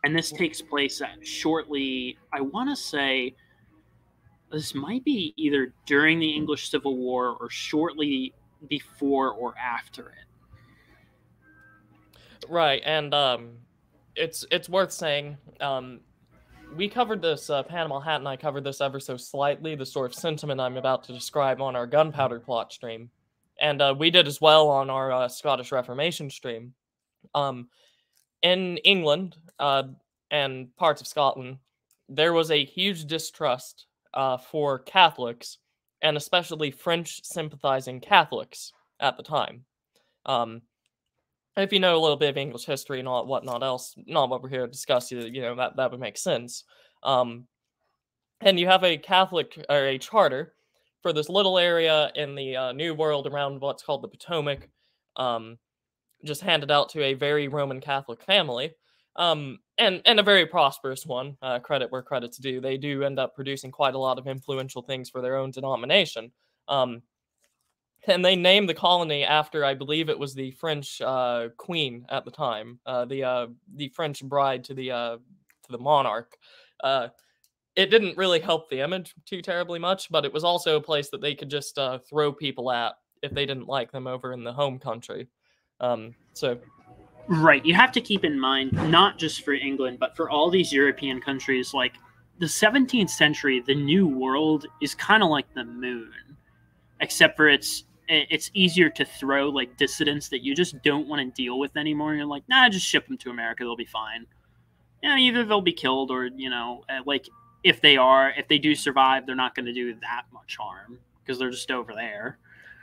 And this takes place shortly, I want to say, this might be either during the English Civil War or shortly before or after it. Right, and um, it's it's worth saying. Um, we covered this. Uh, Panama Hat and I covered this ever so slightly. The sort of sentiment I'm about to describe on our Gunpowder Plot stream, and uh, we did as well on our uh, Scottish Reformation stream. Um, in England uh, and parts of Scotland, there was a huge distrust uh, for Catholics, and especially French sympathizing Catholics at the time. Um, if you know a little bit of English history and all whatnot else, not what we're here to discuss, you, know that that would make sense. Um, and you have a Catholic or a charter for this little area in the uh, New World around what's called the Potomac, um, just handed out to a very Roman Catholic family, um, and and a very prosperous one. Uh, credit where credit's due. They do end up producing quite a lot of influential things for their own denomination. Um, and they named the colony after I believe it was the French uh, queen at the time, uh, the uh, the French bride to the uh, to the monarch. Uh, it didn't really help the image too terribly much, but it was also a place that they could just throw people at if they didn't like them over in the home country. Um, so, right, you have to keep in mind not just for England, but for all these European countries, like the 17th century, the New World is kind of like the moon, except for it's it's easier to throw like dissidents that you just don't want to deal with anymore. You're like, nah, just ship them to America; they'll be fine. Yeah, either they'll be killed or you know, uh, like if they are, if they do survive, they're not going to do that much harm because they're just over there.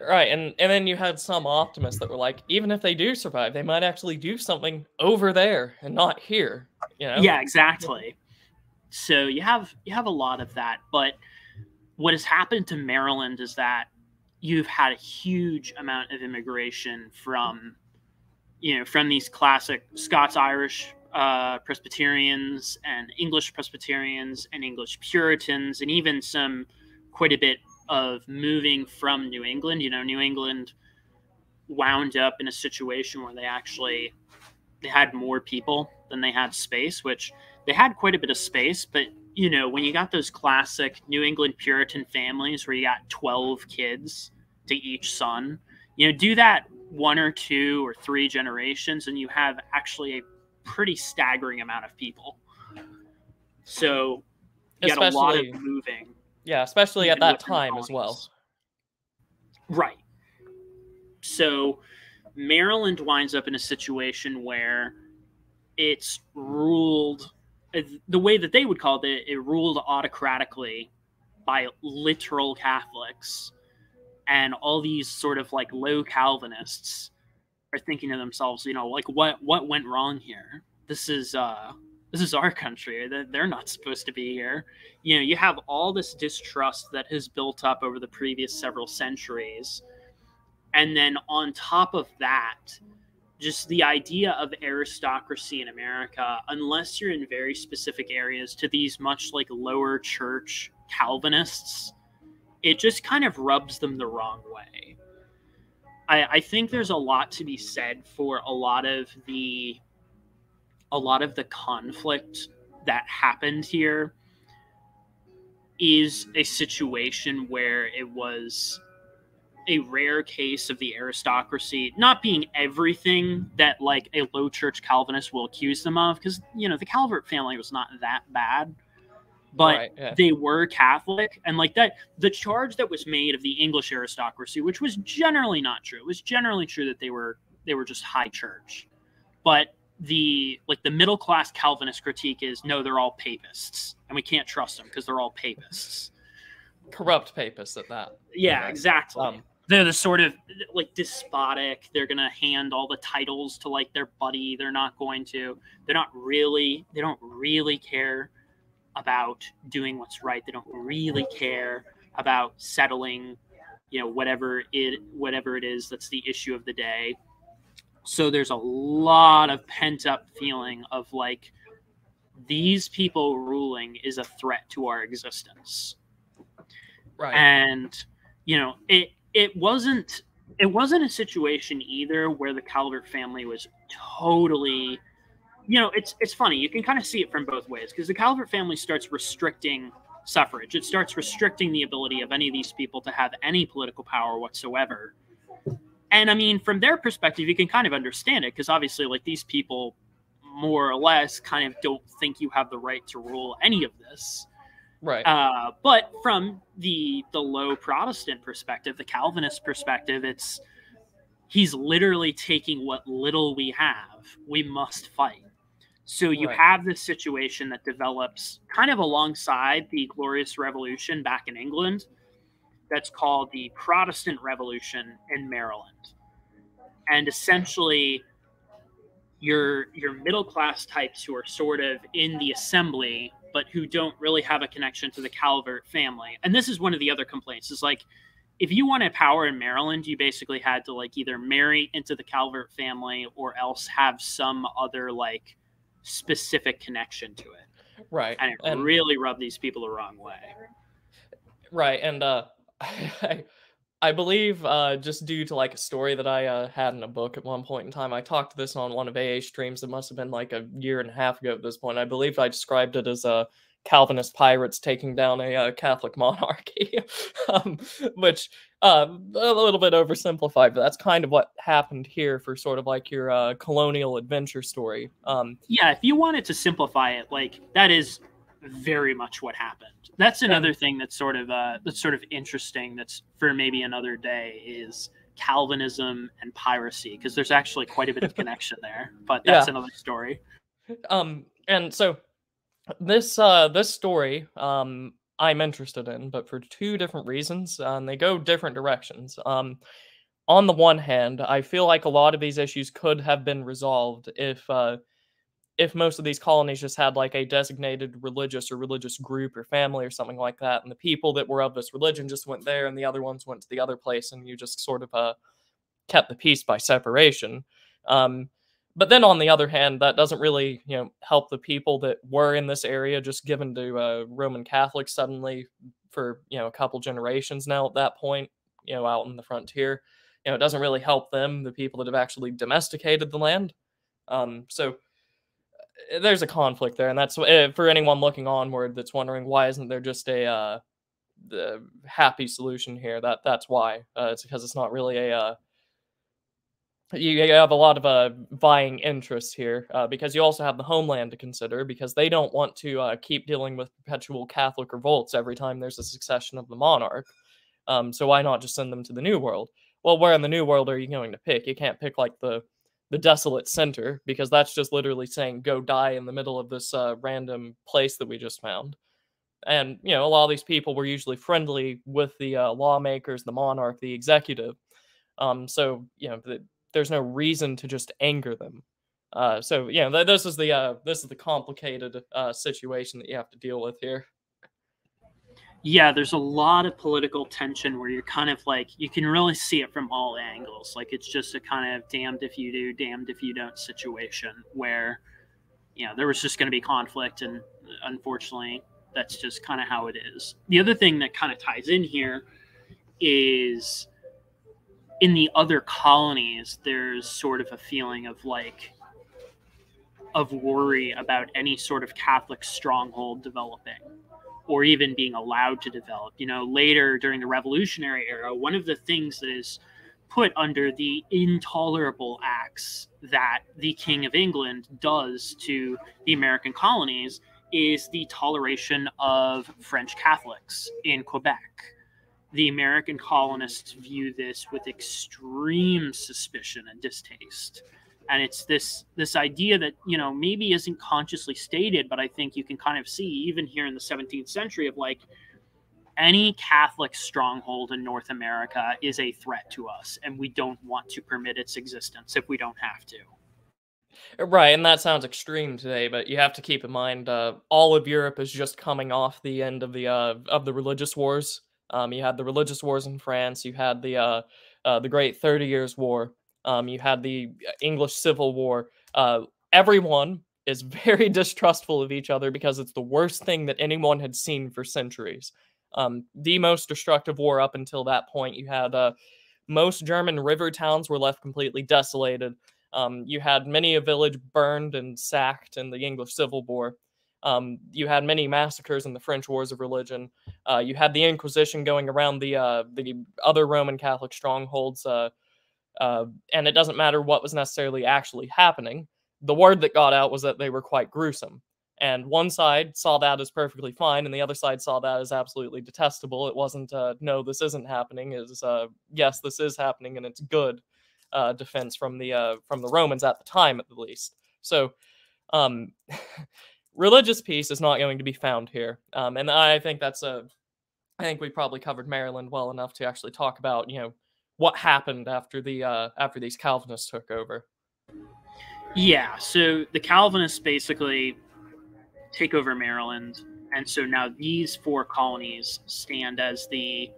Right, and and then you had some optimists that were like, even if they do survive, they might actually do something over there and not here. You know? Yeah, exactly. So you have you have a lot of that, but what has happened to Maryland is that you've had a huge amount of immigration from you know from these classic Scots Irish uh, Presbyterians and English Presbyterians and English Puritans and even some quite a bit of moving from New England. You know, New England wound up in a situation where they actually they had more people than they had space, which they had quite a bit of space, but you know, when you got those classic New England Puritan families where you got 12 kids to each son, you know, do that one or two or three generations and you have actually a pretty staggering amount of people. So you got a lot of moving. Yeah, especially at that time as well. Right. So Maryland winds up in a situation where it's ruled the way that they would call it, it ruled autocratically by literal Catholics. And all these sort of like low Calvinists are thinking to themselves, you know, like what what went wrong here? This is uh this is our country. They're not supposed to be here. You know, you have all this distrust that has built up over the previous several centuries. And then on top of that, just the idea of aristocracy in America, unless you're in very specific areas to these much like lower church Calvinists, it just kind of rubs them the wrong way. I, I think there's a lot to be said for a lot of the a lot of the conflict that happened here is a situation where it was a rare case of the aristocracy not being everything that like a low church Calvinist will accuse them of, because you know the Calvert family was not that bad, but Right, yeah. they were Catholic, and like that, the charge that was made of the English aristocracy, which was generally not true, it was generally true that they were they were just high church, but the like the middle class Calvinist critique is no, they're all papists, and we can't trust them because they're all papists. Corrupt papists at that. Yeah, Okay. exactly. Um, they're the sort of like despotic. They're gonna hand all the titles to like their buddy. They're not going to. They're not really. They don't really care about doing what's right. They don't really care about settling, you know, whatever it whatever it is that's the issue of the day. So there's a lot of pent up feeling of like these people ruling is a threat to our existence. Right. and you know it it wasn't it wasn't a situation either where the Calvert family was totally you know it's it's funny you can kind of see it from both ways because the Calvert family starts restricting suffrage. It starts restricting the ability of any of these people to have any political power whatsoever and i mean from their perspective you can kind of understand it because obviously like these people more or less kind of don't think you have the right to rule any of this right. uh, but from the the low Protestant perspective, the Calvinist perspective, it's he's literally taking what little we have. We must fight. So you Right. have this situation that develops kind of alongside the Glorious Revolution back in England. That's called the Protestant Revolution in Maryland, and essentially your your middle class types who are sort of in the assembly but who don't really have a connection to the Calvert family. And this is one of the other complaints is like if you wanted power in Maryland, you basically had to like either marry into the Calvert family or else have some other like specific connection to it. right. And it And- really rubbed these people the wrong way. Right, and uh, I, I believe uh, just due to like a story that I uh, had in a book at one point in time, I talked to this on one of AA streams. It must have been like a year and a half ago at this point. I believe I described it as a Calvinist pirates taking down a uh, Catholic monarchy, um, which uh, a little bit oversimplified, but that's kind of what happened here for sort of like your uh, colonial adventure story. Um, Yeah, if you wanted to simplify it, like that is very much what happened. That's another thing that's sort of uh, that's sort of interesting. That's for maybe another day is Calvinism and piracy because there's actually quite a bit of connection there. But that's Yeah. another story. um and so this uh this story um i'm interested in but for two different reasons uh, and they go different directions um on the one hand i feel like a lot of these issues could have been resolved if uh if most of these colonies just had like a designated religious or religious group or family or something like that and the people that were of this religion just went there and the other ones went to the other place and you just sort of uh kept the peace by separation um but then on the other hand that doesn't really you know help the people that were in this area just given to uh, roman catholics suddenly for you know a couple generations now at that point you know out in the frontier. You know it doesn't really help them the people that have actually domesticated the land um so there's a conflict there and that's uh, for anyone looking onward that's wondering why isn't there just a uh the happy solution here that that's why uh, it's because it's not really a uh, you you have a lot of uh, vying interests here uh, because you also have the homeland to consider because they don't want to uh, keep dealing with perpetual Catholic revolts every time there's a succession of the monarch. Um, so why not just send them to the New World? Well, where in the New World are you going to pick? You can't pick like the the desolate center because that's just literally saying go die in the middle of this uh, random place that we just found. And you know, a lot of these people were usually friendly with the uh, lawmakers, the monarch, the executive. Um, so you know, the, there's no reason to just anger them. Uh, so yeah, th- this is the uh, this is the complicated uh, situation that you have to deal with here. Yeah, there's a lot of political tension where you're kind of like you can really see it from all angles. Like it's just a kind of damned if you do, damned if you don't situation where you know there was just going to be conflict, and unfortunately, that's just kind of how it is. The other thing that kind of ties in here is in the other colonies, there's sort of a feeling of like of worry about any sort of Catholic stronghold developing or even being allowed to develop. You know, later during the Revolutionary era, one of the things that is put under the intolerable acts that the King of England does to the American colonies is the toleration of French Catholics in Quebec. The American colonists view this with extreme suspicion and distaste. And it's this this idea that, you know, maybe isn't consciously stated, but I think you can kind of see even here in the 17th century of like any Catholic stronghold in North America is a threat to us, and we don't want to permit its existence if we don't have to. Right, and that sounds extreme today, but you have to keep in mind uh, all of Europe is just coming off the end of the uh, of the religious wars. Um, you had the religious wars in France. You had the uh, uh the Great Thirty Years' War. Um, you had the uh, English Civil War. Uh, everyone is very distrustful of each other because it's the worst thing that anyone had seen for centuries. Um, the most destructive war up until that point. You had most German river towns were left completely desolated. Um, you had many a village burned and sacked in the English Civil War. Um, you had many massacres in the French Wars of Religion. Uh, you had the Inquisition going around the uh, the other Roman Catholic strongholds, uh, and it doesn't matter what was necessarily actually happening. The word that got out was that they were quite gruesome, and one side saw that as perfectly fine, and the other side saw that as absolutely detestable. It wasn't uh, no, this isn't happening. Is uh, yes, this is happening, and it's good uh, defense from the uh, from the Romans at the time, at the least. So, um, religious peace is not going to be found here, um, and I think that's a. I think we probably covered Maryland well enough to actually talk about you know what happened after the uh, after these Calvinists took over. Yeah, so the Calvinists basically take over Maryland, and so now these four colonies stand as the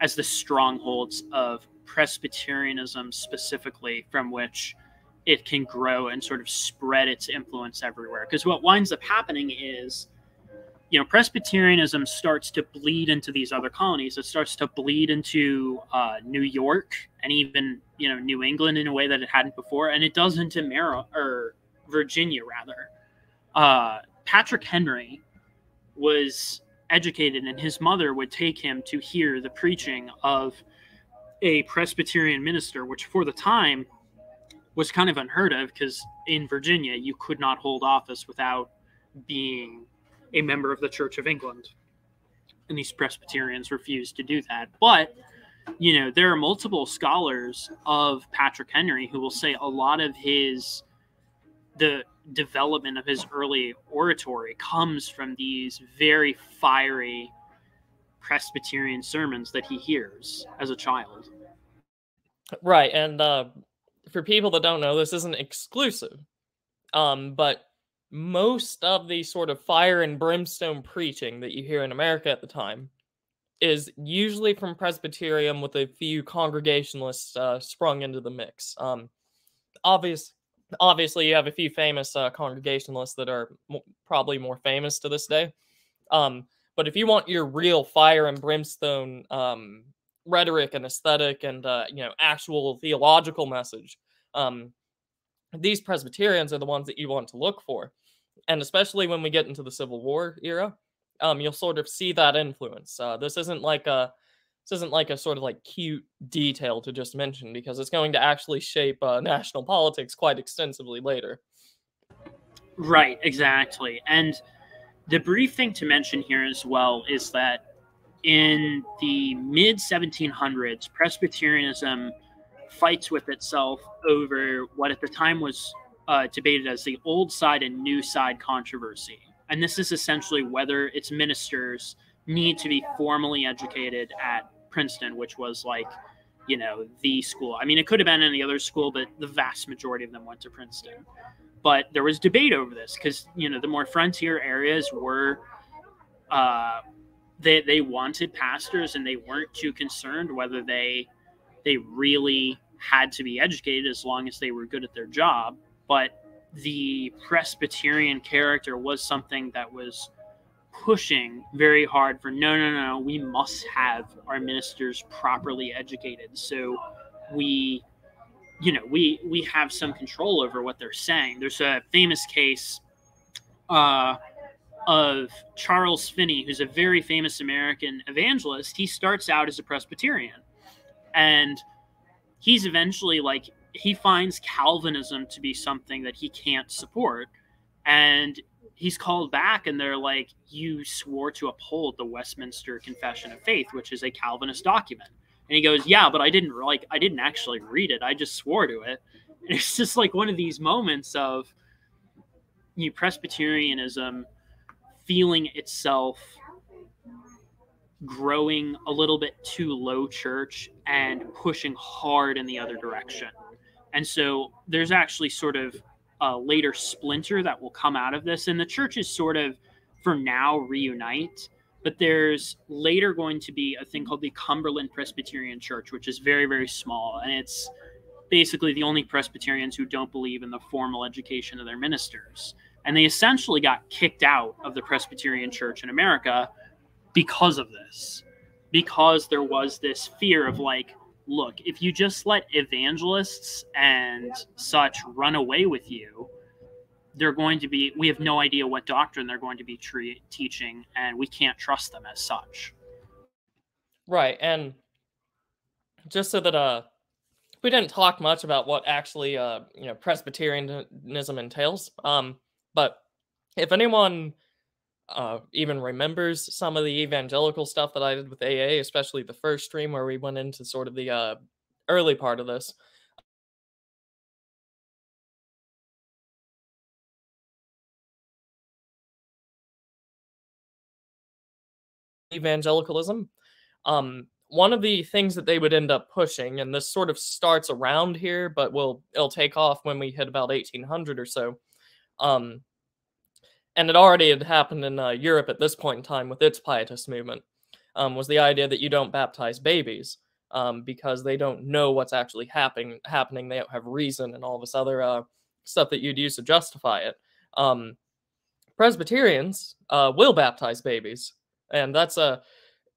as the strongholds of Presbyterianism specifically, from which it can grow and sort of spread its influence everywhere. Because what winds up happening is, you know, Presbyterianism starts to bleed into these other colonies. It starts to bleed into uh, New York and even you know New England in a way that it hadn't before, and it does into Maryland or Virginia rather. Uh, Patrick Henry was educated, and his mother would take him to hear the preaching of a Presbyterian minister, which for the time was kind of unheard of because in Virginia you could not hold office without being a member of the Church of England. And these Presbyterians refused to do that. But, you know, there are multiple scholars of Patrick Henry who will say a lot of his, the development of his early oratory comes from these very fiery Presbyterian sermons that he hears as a child. Right, and uh, for people that don't know, this isn't exclusive, um, but most of the sort of fire and brimstone preaching that you hear in America at the time is usually from Presbyterian with a few Congregationalists uh, sprung into the mix. Um, obvious, obviously, you have a few famous uh, Congregationalists that are probably more famous to this day. Um, but if you want your real fire and brimstone um, rhetoric and aesthetic and uh, you know actual theological message, um, these Presbyterians are the ones that you want to look for, and especially when we get into the Civil War era, um, you'll sort of see that influence. Uh, this isn't like a this isn't like a sort of like cute detail to just mention because it's going to actually shape uh, national politics quite extensively later. Right, exactly, and the brief thing to mention here as well is that in the mid 1700s, Presbyterianism fights with itself over what at the time was uh, debated as the old side and new side controversy. And this is essentially whether its ministers need to be formally educated at Princeton, which was like, you know, the school. I mean, it could have been any other school, but the vast majority of them went to Princeton but there was debate over this because you know the more frontier areas were uh, they they wanted pastors and they weren't too concerned whether they they really had to be educated as long as they were good at their job but the presbyterian character was something that was pushing very hard for no no no we must have our ministers properly educated so we you know we we have some control over what they're saying. There's a famous case uh, of Charles Finney, who's a very famous American evangelist. He starts out as a Presbyterian, and he's eventually like he finds Calvinism to be something that he can't support, and he's called back and they're like you swore to uphold the westminster confession of faith which is a calvinist document. And he goes yeah but i didn't like i didn't actually read it. I just swore to it. And it's just like one of these moments of you know, presbyterianism feeling itself growing a little bit too low church and pushing hard in the other direction and so there's actually sort of a later splinter that will come out of this. And the churches sort of, for now, reunite. But there's later going to be a thing called the Cumberland Presbyterian Church, which is very, very small. And it's basically the only Presbyterians who don't believe in the formal education of their ministers. And they essentially got kicked out of the Presbyterian Church in America because of this, because there was this fear of like, look, if you just let evangelists and such run away with you, they're going to be, we have no idea what doctrine they're going to be tre- teaching, and we can't trust them as such. Right. And just so that, uh, we didn't talk much about what actually, uh, you know, Presbyterianism entails. Um, but if anyone uh, even remembers some of the evangelical stuff that I did with AA, especially the first stream where we went into sort of the uh, early part of this. Evangelicalism. Um, one of the things that they would end up pushing, and this sort of starts around here, but will it'll take off when we hit about 1800 or so. Um, and it already had happened in uh, Europe at this point in time with its pietist movement, um, was the idea that you don't baptize babies um, because they don't know what's actually happening. Happening, they don't have reason and all this other uh, stuff that you'd use to justify it. Um, Presbyterians uh, will baptize babies, and that's a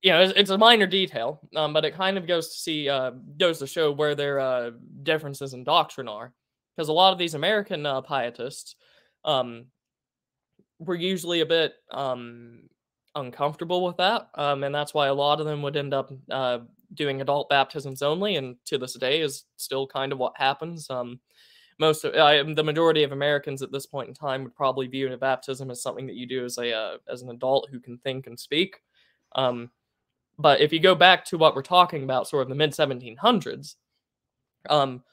you know it's, it's a minor detail, um, but it kind of goes to see uh, goes to show where their uh, differences in doctrine are, because a lot of these American uh, pietists um, were usually a bit um, uncomfortable with that, um, and that's why a lot of them would end up uh, doing adult baptisms only, and to this day is still kind of what happens. Um, most of, uh, the majority of Americans at this point in time would probably view a baptism as something that you do as a uh, as an adult who can think and speak. Um, but if you go back to what we're talking about, sort of the mid 1700s, um,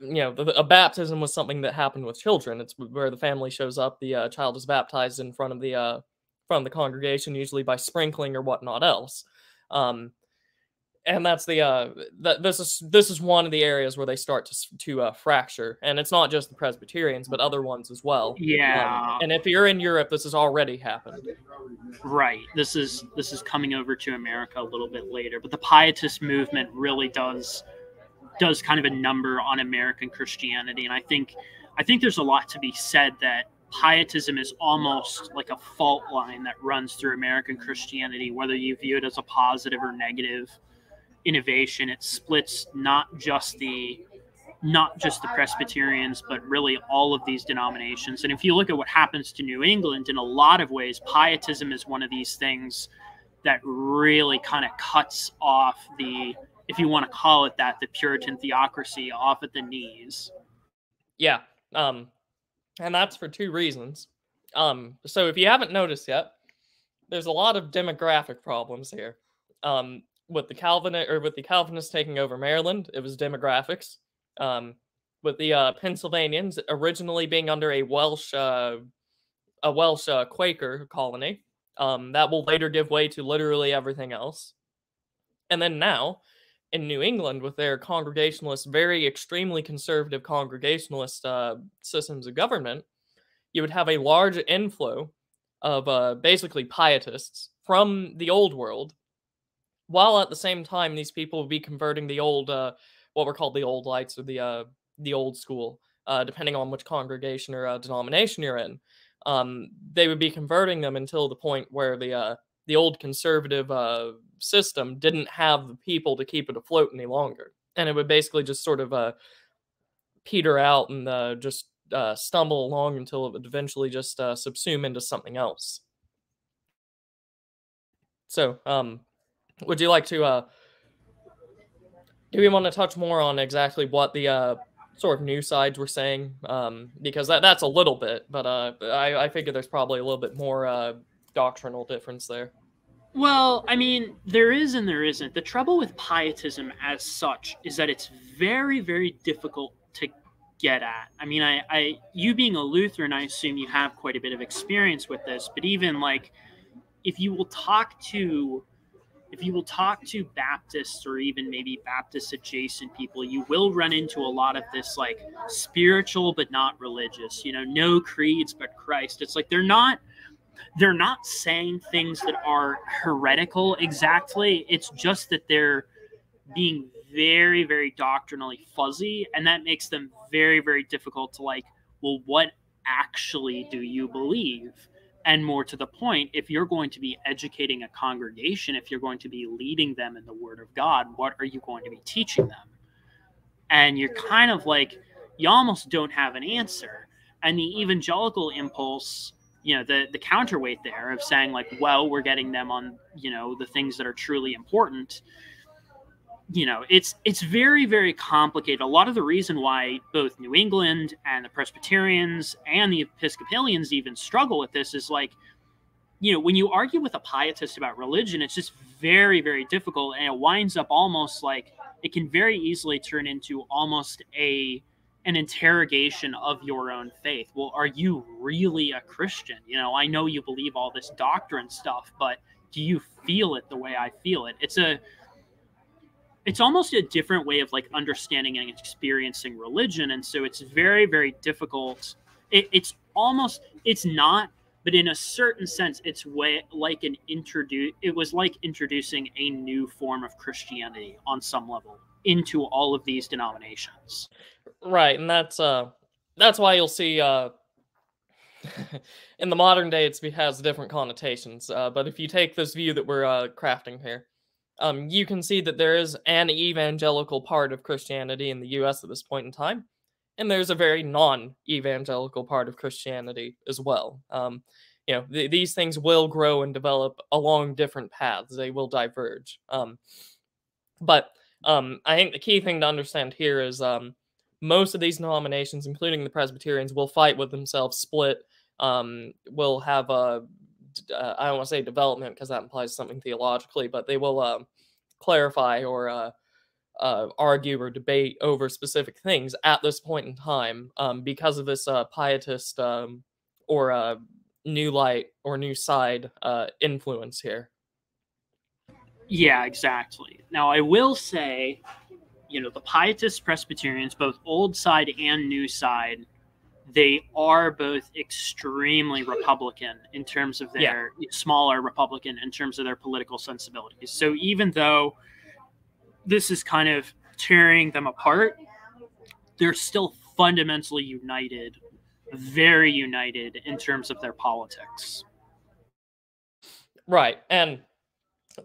you know, the, a baptism was something that happened with children. It's where the family shows up, the uh, child is baptized in front of the uh, front of the congregation, usually by sprinkling or whatnot else. Um, and that's the uh, that this is this is one of the areas where they start to to uh, fracture, and it's not just the Presbyterians, but other ones as well. Yeah. Um, and if you're in Europe, this has already happened. Right. This is this is coming over to America a little bit later, but the Pietist movement really does does kind of a number on American Christianity, and I think I think there's a lot to be said that pietism is almost like a fault line that runs through American Christianity, whether you view it as a positive or negative innovation. It splits not just the not just the Presbyterians, but really all of these denominations. And if you look at what happens to New England, in a lot of ways, pietism is one of these things that really kind of cuts off the if you want to call it that, the Puritan theocracy off at the knees. Yeah. Um, and that's for two reasons. Um, so if you haven't noticed yet, there's a lot of demographic problems here. Um, with the Calvin or with the Calvinists taking over Maryland, it was demographics. Um, with the uh, Pennsylvanians originally being under a Welsh uh, a Welsh uh, Quaker colony, um, that will later give way to literally everything else. And then now, in New England with their congregationalist, very extremely conservative congregationalist uh, systems of government, you would have a large inflow of uh, basically pietists from the old world, while at the same time these people would be converting the old, uh, what were called the old lights or the uh, the old school, uh, depending on which congregation or uh, denomination you're in. Um, they would be converting them until the point where the the old conservative system didn't have the people to keep it afloat any longer. And it would basically just sort of uh, peter out and uh, just uh, stumble along until it would eventually just uh, subsume into something else. So, um, would you like to? Uh, do we want to touch more on exactly what the uh, sort of new sides were saying? Um, because that that's a little bit, but uh, I I figure there's probably a little bit more uh, doctrinal difference there. Well, I mean, there is and there isn't. The trouble with pietism as such is that it's very, very difficult to get at. I mean, I, I, you being a Lutheran, I assume you have quite a bit of experience with this. But even like, if you will talk to, if you will talk to Baptists or even maybe Baptist adjacent people, you will run into a lot of this like spiritual but not religious. You know, no creeds but Christ. It's like they're not they're not saying things that are heretical exactly. It's just that they're being very, very doctrinally fuzzy, and that makes them very, very difficult to like, well, what actually do you believe? And more to the point, if you're going to be educating a congregation, if you're going to be leading them in the Word of God, what are you going to be teaching them? And you're kind of like, you almost don't have an answer. And the evangelical impulse you know the the counterweight there of saying like well we're getting them on you know the things that are truly important. You know it's it's very very complicated. A lot of the reason why both new england and the presbyterians and the episcopalians even struggle with this is like you know when you argue with a pietist about religion it's just very very difficult and it winds up almost like it can very easily turn into almost a an interrogation of your own faith. Well, are you really a Christian? You know, I know you believe all this doctrine stuff, but do you feel it the way I feel it? It's a it's almost a different way of like understanding and experiencing religion and so it's very very difficult it, it's almost it's not but in a certain sense it's way like an introduce it was like introducing a new form of christianity on some level into all of these denominations Right, and that's uh that's why you'll see uh in the modern day it has different connotations. Uh, but if you take this view that we're uh, crafting here, um, you can see that there is an evangelical part of Christianity in the U.S. at this point in time, and there's a very non-evangelical part of Christianity as well. Um, you know, th- these things will grow and develop along different paths; they will diverge. Um, but um, I think the key thing to understand here is um, most of these nominations, including the Presbyterians, will fight with themselves, split, um, will have a uh, I don't want to say development because that implies something theologically, but they will uh, clarify or uh, uh, argue or debate over specific things at this point in time um, because of this uh, pietist um, or uh, new light or new side influence here. Yeah, exactly. Now, I will say you know the pietist presbyterians both old side and new side they are both extremely republican in terms of their yeah. smaller republican in terms of their political sensibilities so even though this is kind of tearing them apart they're still fundamentally united very united in terms of their politics right and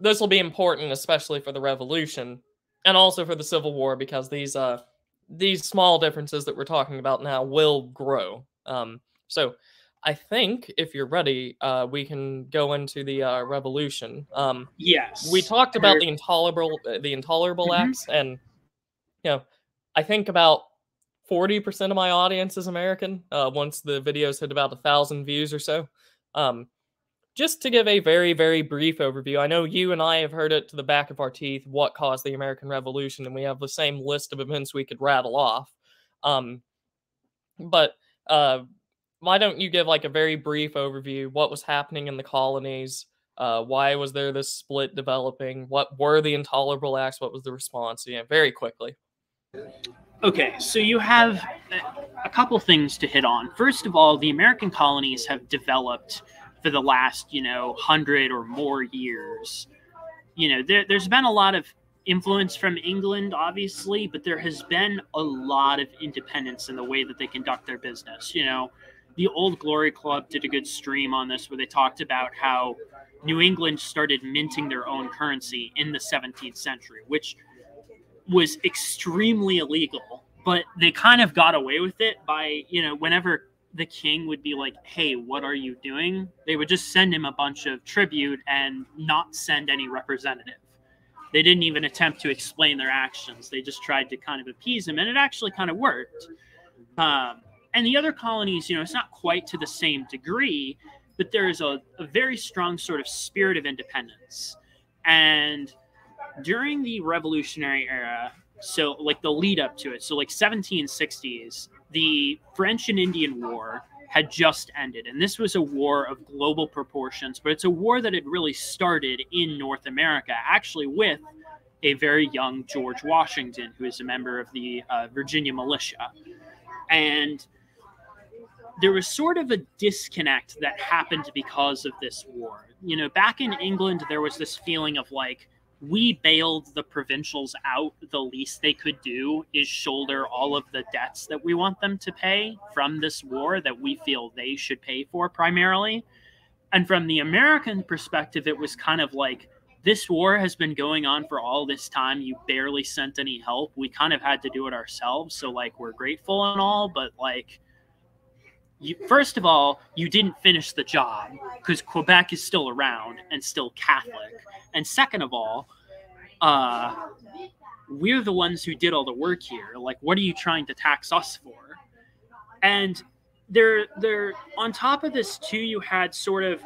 this will be important especially for the revolution and also for the Civil War because these uh these small differences that we're talking about now will grow. Um, so I think if you're ready, uh, we can go into the uh, revolution. Um, yes, we talked about the intolerable uh, the intolerable mm-hmm. acts, and you know, I think about forty percent of my audience is American. Uh, once the videos hit about a thousand views or so, um, just to give a very, very brief overview, I know you and I have heard it to the back of our teeth what caused the American Revolution, and we have the same list of events we could rattle off. Um, but uh, why don't you give like a very brief overview? What was happening in the colonies? Uh, why was there this split developing? What were the intolerable acts? What was the response? Yeah, very quickly. Okay, so you have a couple things to hit on. First of all, the American colonies have developed for the last you know hundred or more years. You know, there, there's been a lot of influence from England, obviously, but there has been a lot of independence in the way that they conduct their business. You know, the Old Glory Club did a good stream on this where they talked about how New England started minting their own currency in the 17th century, which was extremely illegal but they kind of got away with it by you know whenever the king would be like, "Hey, what are you doing?" They would just send him a bunch of tribute and not send any representative. They didn't even attempt to explain their actions. They just tried to kind of appease him, and it actually kind of worked. Um, and the other colonies, you know, it's not quite to the same degree, but there is a, a very strong sort of spirit of independence. And during the Revolutionary era, so like the lead up to it, so like 1760s, the French and Indian War had just ended. And this was a war of global proportions, but it's a war that had really started in North America, actually with a very young George Washington, who is a member of the uh, Virginia militia. And there was sort of a disconnect that happened because of this war. You know, back in England, there was this feeling of like, we bailed the provincials out. The least they could do is shoulder all of the debts that we want them to pay from this war that we feel they should pay for primarily. And from the American perspective, it was kind of like, this war has been going on for all this time. You barely sent any help. We kind of had to do it ourselves. So, like, we're grateful and all, but like, you, first of all, you didn't finish the job because Quebec is still around and still Catholic. And second of all, uh, we're the ones who did all the work here. Like, what are you trying to tax us for? And there, there. On top of this, too, you had sort of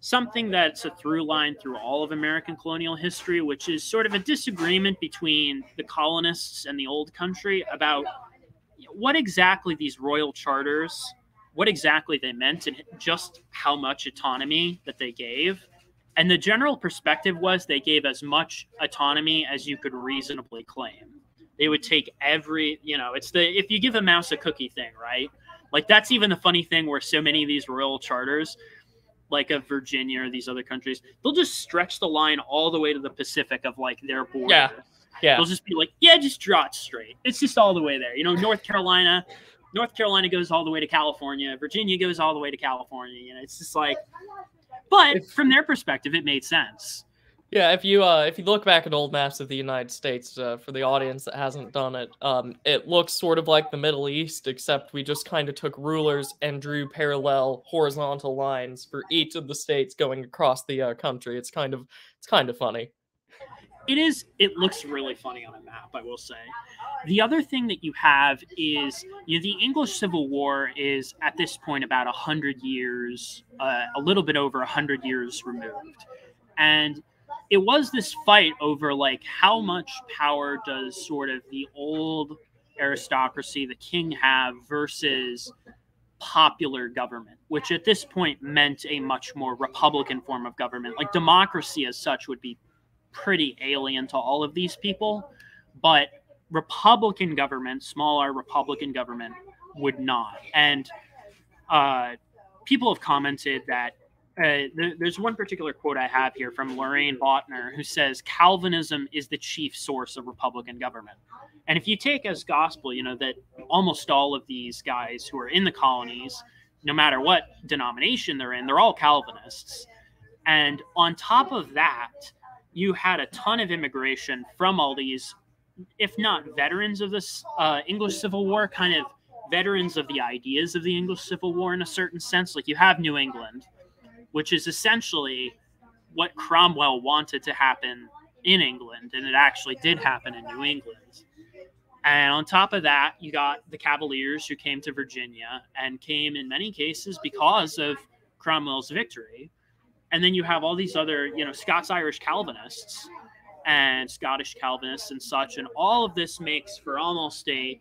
something that's a through line through all of American colonial history, which is sort of a disagreement between the colonists and the old country about what exactly these royal charters what exactly they meant and just how much autonomy that they gave. And the general perspective was they gave as much autonomy as you could reasonably claim. They would take every, you know, it's the if you give a mouse a cookie thing, right? Like that's even the funny thing where so many of these royal charters, like of Virginia or these other countries, they'll just stretch the line all the way to the Pacific of like their border. Yeah. Yeah. They'll just be like, yeah, just draw it straight. It's just all the way there. You know, North Carolina, North Carolina goes all the way to California. Virginia goes all the way to California. You know, it's just like, but from their perspective, it made sense. Yeah, if you uh, if you look back at old maps of the United States, uh, for the audience that hasn't done it, um, it looks sort of like the Middle East, except we just kind of took rulers and drew parallel horizontal lines for each of the states going across the uh, country. It's kind of it's kind of funny it is it looks really funny on a map i will say. The other thing that you have is you know, the english civil war is at this point about 100 years uh, a little bit over 100 years removed. And it was this fight over like how much power does sort of the old aristocracy the king have versus popular government which at this point meant a much more republican form of government. Like democracy as such would be pretty alien to all of these people, but Republican government, smaller Republican government, would not. And uh, people have commented that uh, there's one particular quote I have here from Loraine Boettner who says Calvinism is the chief source of Republican government. And if you take as gospel, you know, that almost all of these guys who are in the colonies, no matter what denomination they're in, they're all Calvinists. And on top of that, you had a ton of immigration from all these, if not veterans of this uh, English Civil War, kind of veterans of the ideas of the English Civil War in a certain sense. Like you have New England, which is essentially what Cromwell wanted to happen in England, and it actually did happen in New England. And on top of that, you got the Cavaliers who came to Virginia and came in many cases because of Cromwell's victory and then you have all these other you know scots irish calvinists and scottish calvinists and such and all of this makes for almost a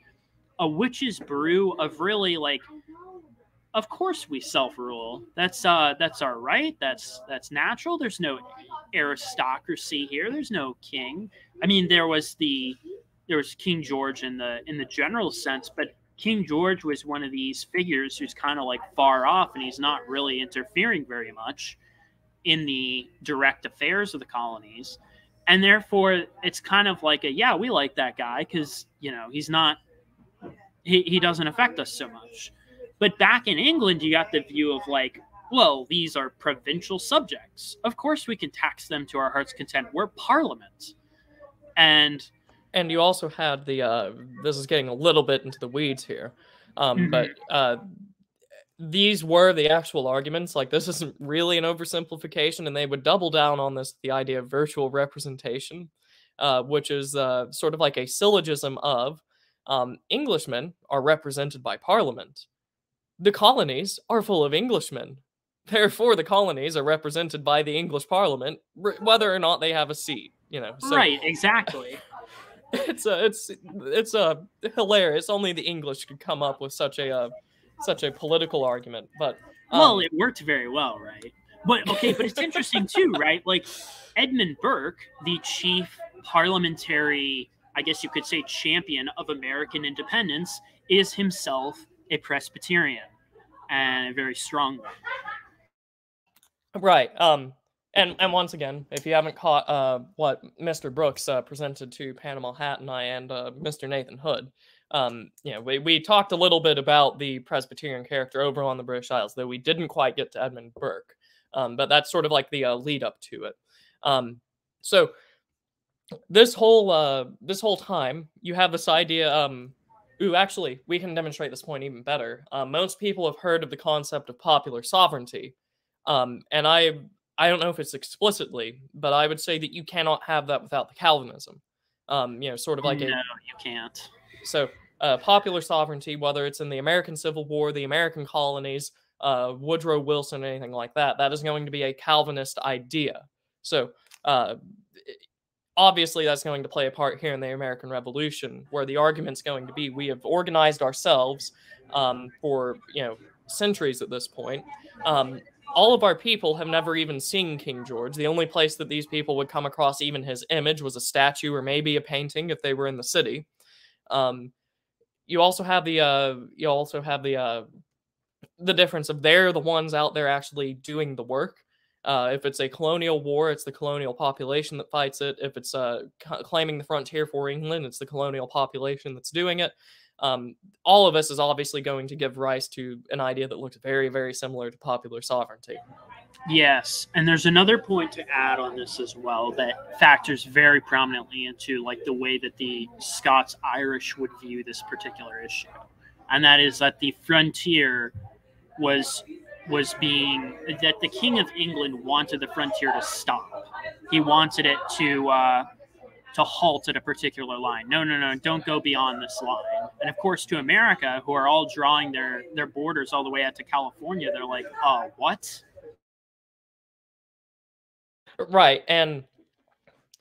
a witch's brew of really like of course we self-rule. That's uh that's our right. That's that's natural. There's no aristocracy here. There's no king. I mean there was the there was king george in the in the general sense but king george was one of these figures who's kind of like far off and he's not really interfering very much in the direct affairs of the colonies. And therefore, it's kind of like a yeah, we like that guy because you know he's not he, he doesn't affect us so much. But back in England, you got the view of like, well, these are provincial subjects. Of course, we can tax them to our heart's content. We're Parliament, and and you also had the uh, this is getting a little bit into the weeds here um, Mhm. but uh, these were the actual arguments like this isn't really an oversimplification and they would double down on this the idea of virtual representation uh, which is uh, sort of like a syllogism of um, englishmen are represented by parliament the colonies are full of englishmen therefore the colonies are represented by the english parliament r- whether or not they have a seat you know so right, exactly. it's a it's it's a hilarious. Only the English could come up with such a uh, such a political argument. But um, well, it worked very well, right? But okay, but it's interesting too, right? Like Edmund Burke, the chief parliamentary, I guess you could say, champion of American independence, is himself a Presbyterian and a very strong one. right. Um, and and once again, if you haven't caught uh what Mr. Brooks uh, presented to Panama Hat and I and uh, Mr. Nathan Hood, um, you know, we we talked a little bit about the Presbyterian character over on the British Isles, though we didn't quite get to Edmund Burke. Um, but that's sort of like the uh, lead up to it. Um, so this whole uh this whole time you have this idea um ooh actually we can demonstrate this point even better uh, most people have heard of the concept of popular sovereignty um and i i don't know if it's explicitly but i would say that you cannot have that without the calvinism um you know sort of like no, a you can't. so uh, popular sovereignty whether it's in the american civil war the american colonies uh, woodrow wilson anything like that that is going to be a calvinist idea so uh, obviously that's going to play a part here in the American Revolution, where the argument's going to be we have organized ourselves um, for you know centuries at this point. Um, all of our people have never even seen King George. The only place that these people would come across even his image was a statue or maybe a painting if they were in the city. Um, you also have the uh, you also have the uh, the difference of they're the ones out there actually doing the work. Uh, if it's a colonial war, it's the colonial population that fights it. If it's uh, c- claiming the frontier for England, it's the colonial population that's doing it. Um, all of us is obviously going to give rise to an idea that looks very, very similar to popular sovereignty. Yes, and there's another point to add on this as well that factors very prominently into like the way that the Scots Irish would view this particular issue, and that is that the frontier was was being that the King of England wanted the frontier to stop. He wanted it to uh, to halt at a particular line. No, no, no, don't go beyond this line. And of course, to America, who are all drawing their their borders all the way out to California, they're like, "Oh, what?" Right. And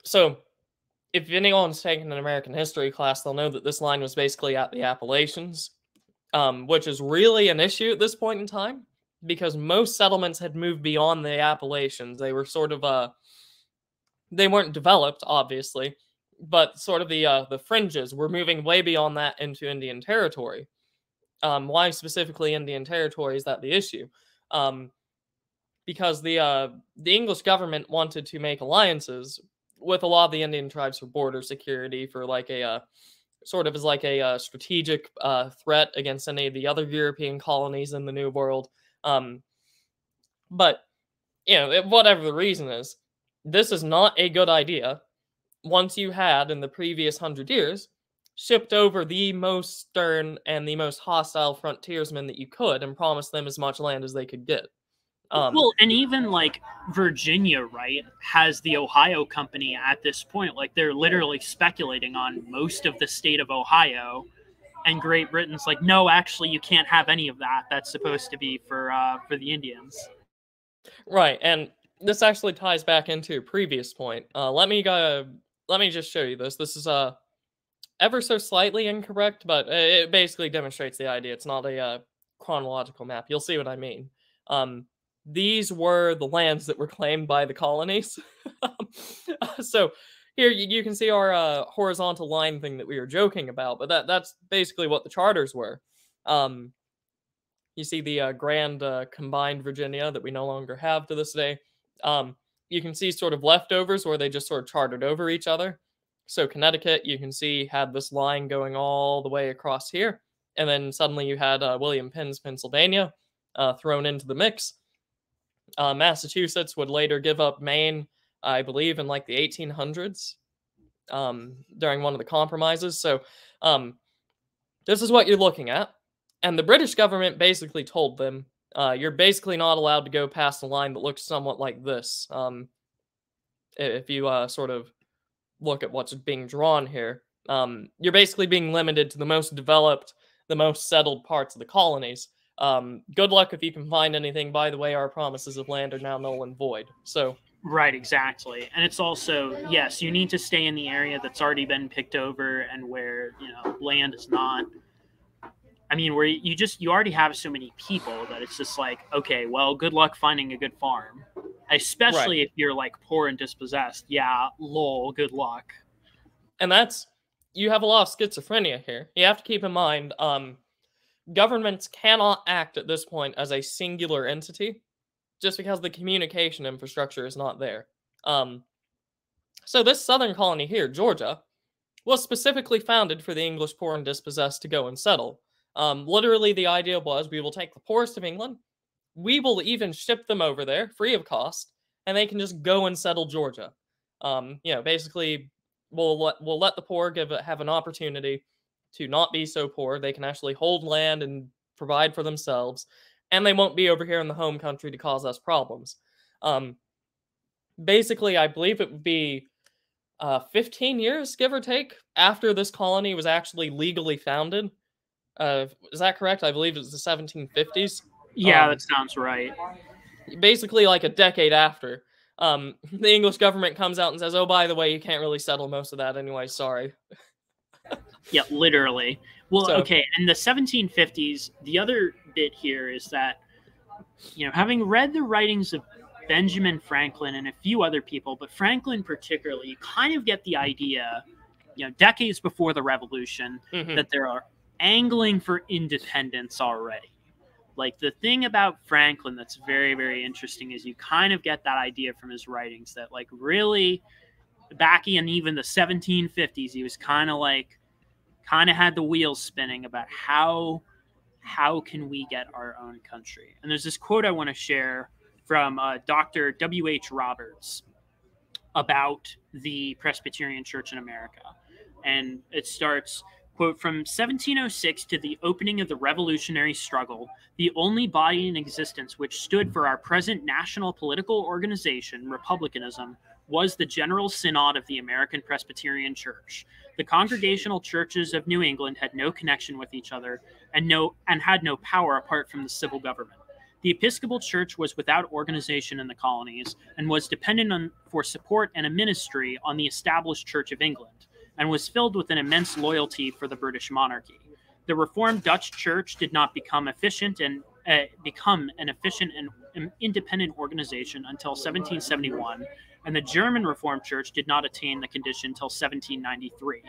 so if anyone's taken an American history class, they'll know that this line was basically at the Appalachians, um, which is really an issue at this point in time because most settlements had moved beyond the Appalachians. They were sort of uh they weren't developed, obviously, but sort of the uh, the fringes were moving way beyond that into Indian territory. Um, why specifically Indian territory is that the issue? Um, because the uh, the English government wanted to make alliances with a lot of the Indian tribes for border security, for like a uh, sort of as like a uh, strategic uh, threat against any of the other European colonies in the New World. Um, but you know, it- whatever the reason is, this is not a good idea. Once you had in the previous hundred years shipped over the most stern and the most hostile frontiersmen that you could and promised them as much land as they could get. Um, well, and even like Virginia, right, has the Ohio Company at this point. Like they're literally speculating on most of the state of Ohio, and Great Britain's like, no, actually, you can't have any of that. That's supposed to be for uh, for the Indians. Right, and this actually ties back into a previous point. Uh, let me go. Let me just show you this. This is uh, ever so slightly incorrect, but uh, it basically demonstrates the idea. It's not a uh, chronological map. You'll see what I mean. Um, these were the lands that were claimed by the colonies. so here you, you can see our uh, horizontal line thing that we were joking about, but that that's basically what the charters were. Um, you see the uh, grand uh, combined Virginia that we no longer have to this day. Um, you can see sort of leftovers where they just sort of chartered over each other. So Connecticut, you can see had this line going all the way across here, and then suddenly you had uh, William Penn's Pennsylvania uh, thrown into the mix. Uh, Massachusetts would later give up Maine, I believe, in like the 1800s. um, during one of the compromises. So um, this is what you're looking at. And the British government basically told them, uh, you're basically not allowed to go past a line that looks somewhat like this. Um, if you uh, sort of look at what's being drawn here, um, you're basically being limited to the most developed, the most settled parts of the colonies. Um, good luck if you can find anything. By the way, our promises of land are now null and void. So Right, exactly. And it's also, yes, you need to stay in the area that's already been picked over and where, you know, land is not. I mean, where you just, you already have so many people that it's just like, okay, well, good luck finding a good farm. Especially right. if you're like poor and dispossessed. Yeah, lol, good luck. And that's, you have a lot of schizophrenia here. You have to keep in mind, um, governments cannot act at this point as a singular entity just because the communication infrastructure is not there. Um, so this southern colony here, Georgia, was specifically founded for the English poor and dispossessed to go and settle. Um, literally, the idea was we will take the poorest of England, we will even ship them over there free of cost, and they can just go and settle Georgia. Um, you know, basically, we'll let we'll let the poor give have an opportunity to not be so poor. They can actually hold land and provide for themselves, and they won't be over here in the home country to cause us problems. Um, basically, I believe it would be uh, 15 years, give or take, after this colony was actually legally founded. Uh, is that correct? I believe it was the 1750s. Yeah, um, that sounds right. Basically, like a decade after. Um, the English government comes out and says, "Oh, by the way, you can't really settle most of that anyway. Sorry." yeah, literally. Well, so, okay, in the 1750s, the other bit here is that, you know, having read the writings of Benjamin Franklin and a few other people, but Franklin particularly, you kind of get the idea, you know, decades before the revolution, mm-hmm. that there are angling for independence already. Like the thing about Franklin that's very, very interesting is you kind of get that idea from his writings that, like, really back in even the 1750s, he was kind of like, kind of had the wheels spinning about how how can we get our own country? And there's this quote I want to share from uh, Dr. W.H. Roberts about the Presbyterian Church in America. And it starts, quote, from 1706 to the opening of the revolutionary struggle, the only body in existence which stood for our present national political organization, republicanism, was the General Synod of the American Presbyterian Church. The congregational churches of New England had no connection with each other and no and had no power apart from the civil government. The Episcopal Church was without organization in the colonies and was dependent on for support and a ministry on the established Church of England and was filled with an immense loyalty for the British monarchy. The Reformed Dutch Church did not become efficient and uh, become an efficient and independent organization until 1771 and the German Reformed Church did not attain the condition until 1793.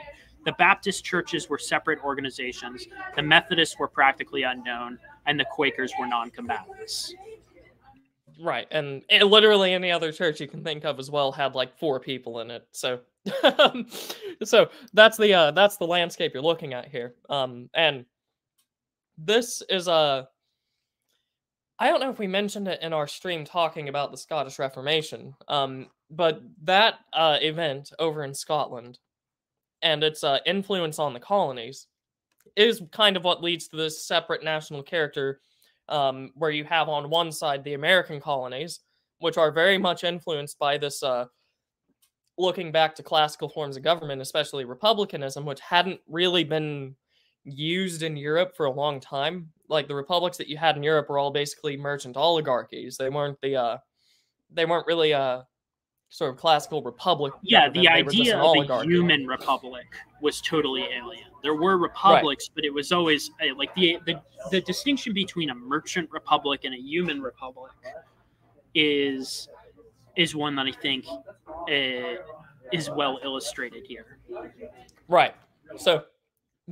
The Baptist churches were separate organizations, the Methodists were practically unknown, and the Quakers were non combatants. Right, and, literally any other church you can think of as well had like four people in it. So, so that's the uh, that's the landscape you're looking at here. Um, and this is a I don't know if we mentioned it in our stream talking about the Scottish Reformation, um, but that uh, event over in Scotland and its uh, influence on the colonies is kind of what leads to this separate national character um, where you have on one side the American colonies, which are very much influenced by this uh, looking back to classical forms of government, especially republicanism, which hadn't really been used in Europe for a long time. Like the republics that you had in Europe were all basically merchant oligarchies. They weren't the uh they weren't really a sort of classical republic. Yeah, the idea of a yeoman republic was totally alien. There were republics, right. but it was always uh, like the, the the distinction between a merchant republic and a yeoman republic is is one that I think uh, is well illustrated here. Right. So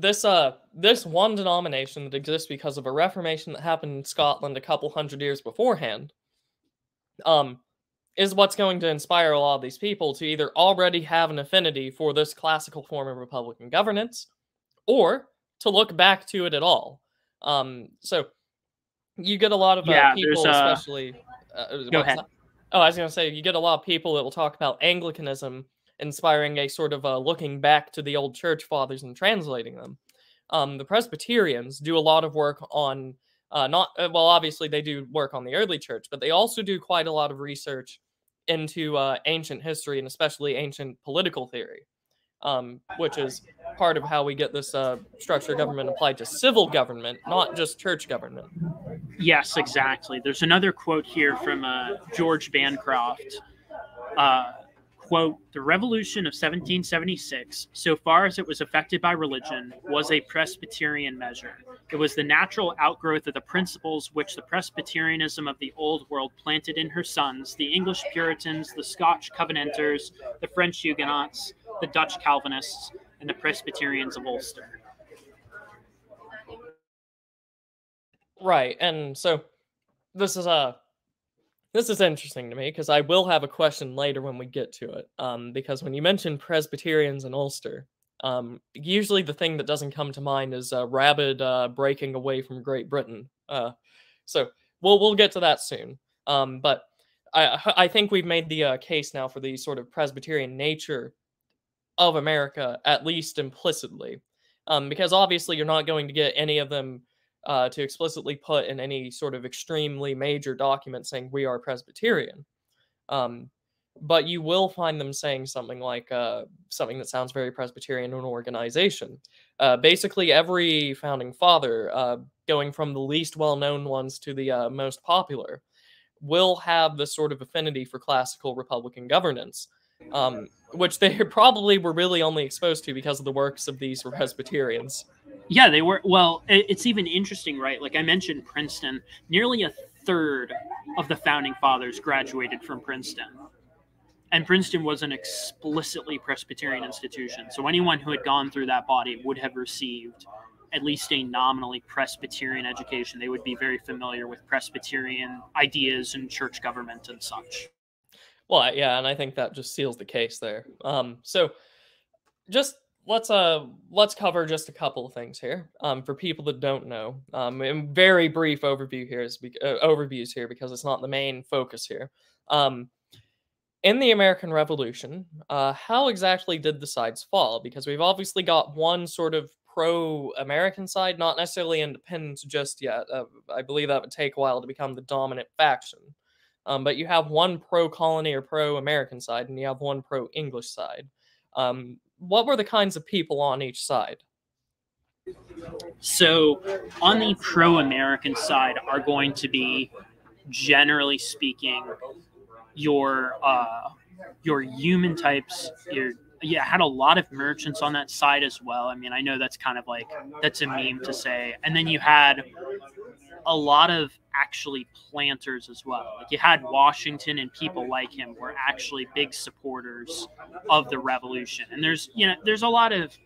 this uh this one denomination that exists because of a reformation that happened in Scotland a couple hundred years beforehand um is what's going to inspire a lot of these people to either already have an affinity for this classical form of republican governance or to look back to it at all um so you get a lot of uh, yeah, people uh, especially uh, go ahead. oh i was going to say you get a lot of people that will talk about anglicanism inspiring a sort of a looking back to the old church fathers and translating them. Um, the Presbyterians do a lot of work on uh, not uh, well, obviously they do work on the early church, but they also do quite a lot of research into uh, ancient history and especially ancient political theory, um, which is part of how we get this uh, structure of government applied to civil government, not just church government. Yes, exactly. There's another quote here from uh, George Bancroft. Quote, the revolution of 1776, so far as it was affected by religion, was a Presbyterian measure. It was the natural outgrowth of the principles which the Presbyterianism of the Old World planted in her sons, the English Puritans, the Scotch Covenanters, the French Huguenots, the Dutch Calvinists, and the Presbyterians of Ulster. Right, and so this is a this is interesting to me because I will have a question later when we get to it. Um, because when you mention Presbyterians in Ulster, um, usually the thing that doesn't come to mind is uh, rabid uh, breaking away from Great Britain. Uh, so we'll we'll get to that soon. Um, but I I think we've made the uh, case now for the sort of Presbyterian nature of America, at least implicitly, um, because obviously you're not going to get any of them uh, to explicitly put in any sort of extremely major document saying we are Presbyterian. Um, but you will find them saying something like uh, something that sounds very Presbyterian in an organization. Uh, basically, every founding father, uh, going from the least well known ones to the uh, most popular, will have this sort of affinity for classical Republican governance, um, which they probably were really only exposed to because of the works of these Presbyterians. Yeah, they were. Well, it's even interesting, right? Like I mentioned, Princeton, nearly a third of the founding fathers graduated from Princeton. And Princeton was an explicitly Presbyterian institution. So anyone who had gone through that body would have received at least a nominally Presbyterian education. They would be very familiar with Presbyterian ideas and church government and such. Well, yeah, and I think that just seals the case there. Um, so just let's uh let's cover just a couple of things here um, for people that don't know. Um in very brief overview here is uh, overviews here because it's not the main focus here. Um in the american revolution uh how exactly did the sides fall? Because we've obviously got one sort of pro-american side not necessarily independent just yet. Uh, i believe that would take a while to become the dominant faction. Um, but you have one pro-colony or pro-american side and you have one pro-english side. Um, what were the kinds of people on each side? So, on the pro American side, are going to be, generally speaking, your uh, your yeoman types. Your yeah, had a lot of merchants on that side as well. I mean, I know that's kind of like that's a meme to say. And then you had a lot of actually planters as well. Like you had Washington and people like him were actually big supporters of the revolution. And there's you know there's a lot of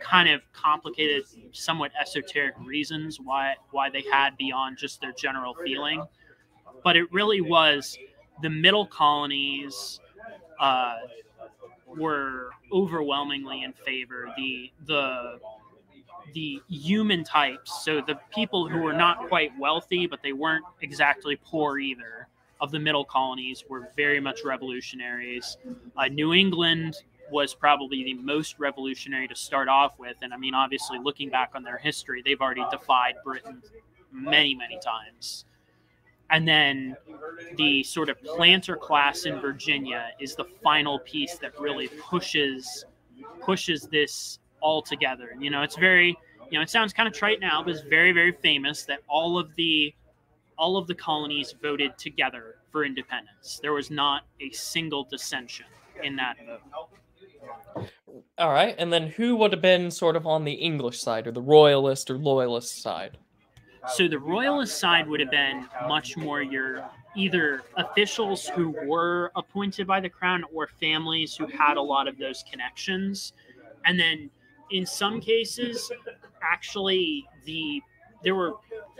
kind of complicated, somewhat esoteric reasons why why they had beyond just their general feeling. But it really was the middle colonies uh, were overwhelmingly in favor. The the the yeoman types, so the people who were not quite wealthy, but they weren't exactly poor either, of the middle colonies were very much revolutionaries. Uh, New England was probably the most revolutionary to start off with. And I mean, obviously, looking back on their history, they've already defied Britain many, many times. And then the sort of planter class in Virginia is the final piece that really pushes pushes this all together. You know, it's very, you know, it sounds kind of trite now, but it's very, very famous that all of the all of the colonies voted together for independence. There was not a single dissension in that vote. All right, and then who would have been sort of on the English side or the royalist or loyalist side? So the royalist side would have been much more your either officials who were appointed by the crown or families who had a lot of those connections. And then in some cases, actually, the there were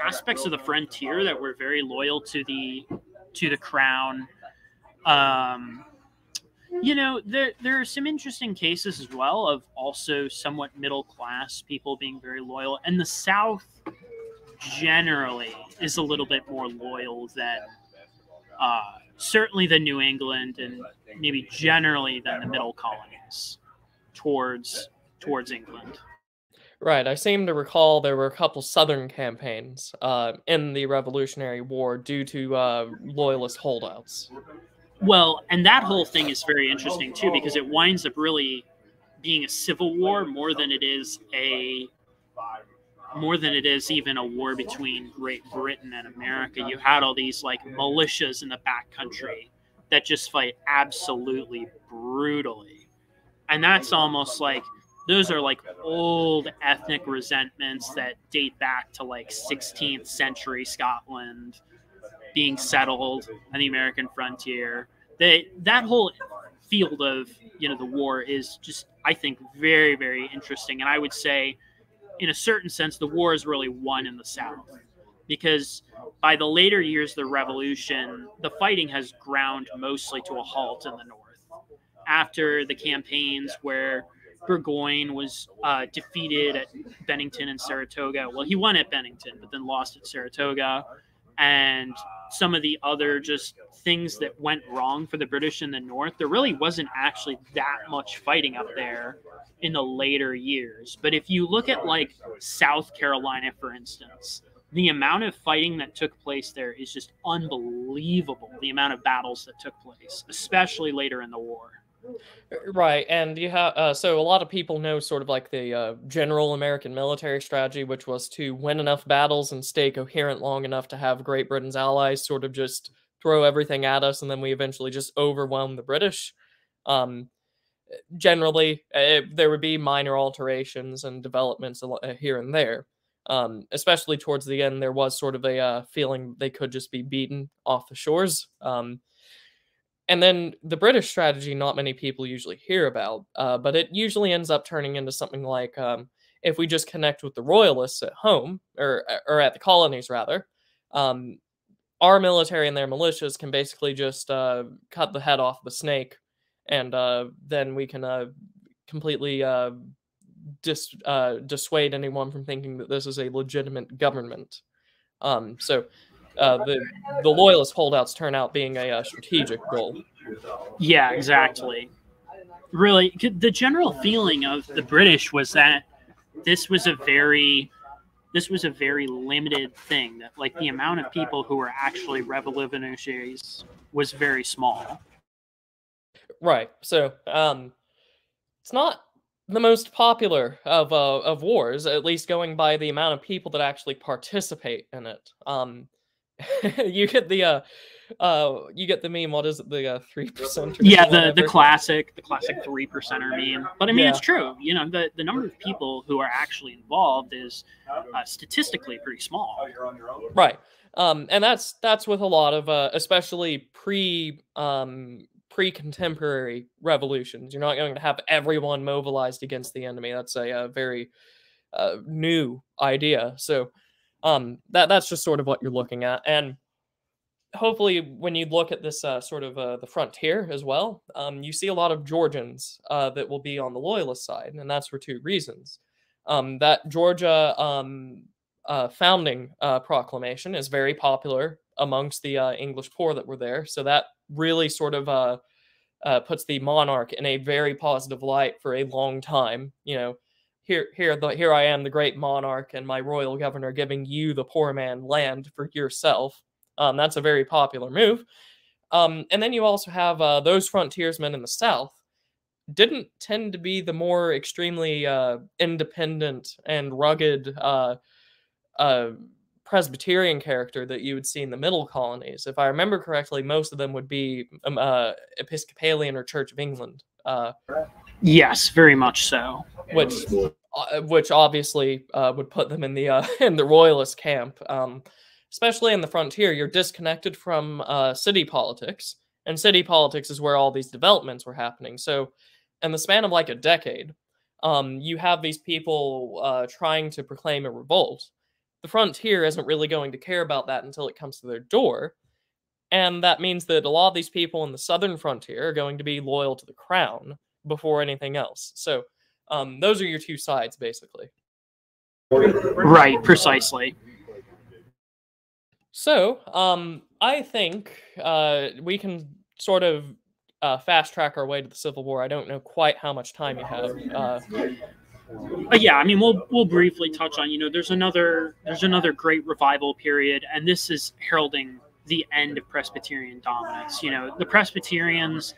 aspects of the frontier that were very loyal to the to the crown. Um, you know, there there are some interesting cases as well of also somewhat middle class people being very loyal, and the South generally is a little bit more loyal than uh, certainly than New England and maybe generally than the middle colonies towards towards England. Right. I seem to recall there were a couple Southern campaigns uh, in the Revolutionary War due to uh, Loyalist holdouts. Well, and that whole thing is very interesting too because it winds up really being a civil war more than it is a more than it is even a war between Great Britain and America. You had all these like militias in the back country that just fight absolutely brutally. And that's almost like those are like old ethnic resentments that date back to like 16th century Scotland being settled on the American frontier. They, that whole field of you know the war is just I think very very interesting, and I would say in a certain sense, the war is really won in the South because by the later years of the revolution, the fighting has ground mostly to a halt in the North. After the campaigns where Burgoyne was uh, defeated at Bennington and Saratoga, well, he won at Bennington, but then lost at Saratoga, and some of the other just things that went wrong for the British in the North, there really wasn't actually that much fighting up there in the later years. But if you look at like South Carolina, for instance, the amount of fighting that took place there is just unbelievable. The amount of battles that took place, especially later in the war. Right, and you have uh, so a lot of people know sort of like the uh, general American military strategy, which was to win enough battles and stay coherent long enough to have Great Britain's allies sort of just throw everything at us, and then we eventually just overwhelm the British. Um, generally, uh, there would be minor alterations and developments uh, here and there. Um, especially towards the end, there was sort of a uh, feeling they could just be beaten off the shores. Um, and then the British strategy, not many people usually hear about, uh, but it usually ends up turning into something like um, if we just connect with the royalists at home or or at the colonies rather, um, our military and their militias can basically just uh, cut the head off the snake and uh, then we can uh, completely uh, dis- uh, dissuade anyone from thinking that this is a legitimate government. Um, so uh, the the loyalist holdouts turn out being a, a uh, strategic goal. Yeah, exactly. Really, the general feeling of the British was that this was a very this was a very limited thing that like the amount of people who were actually revolutionaries was very small Right. So, um, it's not the most popular of uh, of wars, at least going by the amount of people that actually participate in it. Um, you get the uh, uh, you get the meme. What is it? The uh, three percent. Yeah, the the classic, the classic three percenter meme. But I mean, yeah. it's true. You know, the the number of people who are actually involved is uh, statistically pretty small. Right. Um, and that's that's with a lot of uh, especially pre um pre-contemporary revolutions. You're not going to have everyone mobilized against the enemy. That's a, a very uh, new idea. So um, that that's just sort of what you're looking at, and hopefully, when you look at this uh, sort of uh, the frontier as well, um, you see a lot of Georgians uh, that will be on the loyalist side, and that's for two reasons. Um, that Georgia um, uh, founding uh, proclamation is very popular amongst the English poor that were there, so that really sort of uh, uh, puts the monarch in a very positive light for a long time. You know, here, here, the, here I am, the great monarch, and my royal governor giving you, the poor man, land for yourself. Um, that's a very popular move. Um, and then you also have uh, those frontiersmen in the south didn't tend to be the more extremely uh, independent and rugged uh, uh Presbyterian character that you would see in the middle colonies. If I remember correctly, most of them would be um, uh, Episcopalian or Church of England. Uh, yes, very much so. Which, uh, which obviously uh, would put them in the uh, in the royalist camp. Um, especially in the frontier, you're disconnected from uh, city politics, and city politics is where all these developments were happening. So, in the span of like a decade, um, you have these people trying to proclaim a revolt the frontier isn't really going to care about that until it comes to their door. And that means that a lot of these people in the southern frontier are going to be loyal to the crown before anything else. So um, those are your two sides, basically. Right, precisely. So, um, I think uh, we can sort of uh, fast track our way to the Civil War. I don't know quite how much time you have. Uh, but yeah, I mean, we'll we'll briefly touch on. You know, there's another there's another great revival period, and this is heralding the end of Presbyterian dominance. You know, the Presbyterians,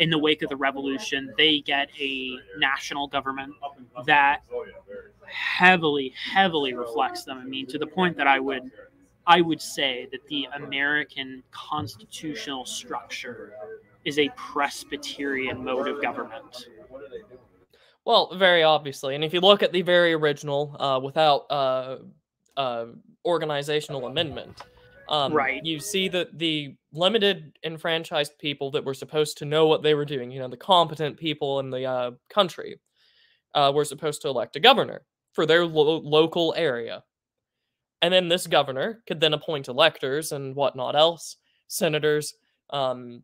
in the wake of the Revolution, they get a national government that heavily, heavily reflects them. I mean, to the point that I would I would say that the American constitutional structure is a Presbyterian mode of government. Well, very obviously, and if you look at the very original, uh, without uh, uh, organizational amendment, um, right, you see that the limited enfranchised people that were supposed to know what they were doing, you know, the competent people in the uh, country, uh, were supposed to elect a governor for their lo- local area, and then this governor could then appoint electors and whatnot else, senators, um,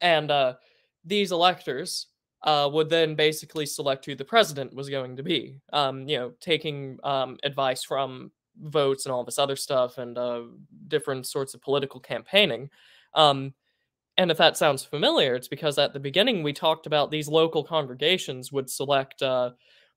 and uh, these electors uh, would then basically select who the president was going to be. Um, you know, taking um, advice from votes and all this other stuff and uh, different sorts of political campaigning. Um, and if that sounds familiar, it's because at the beginning we talked about these local congregations would select, uh,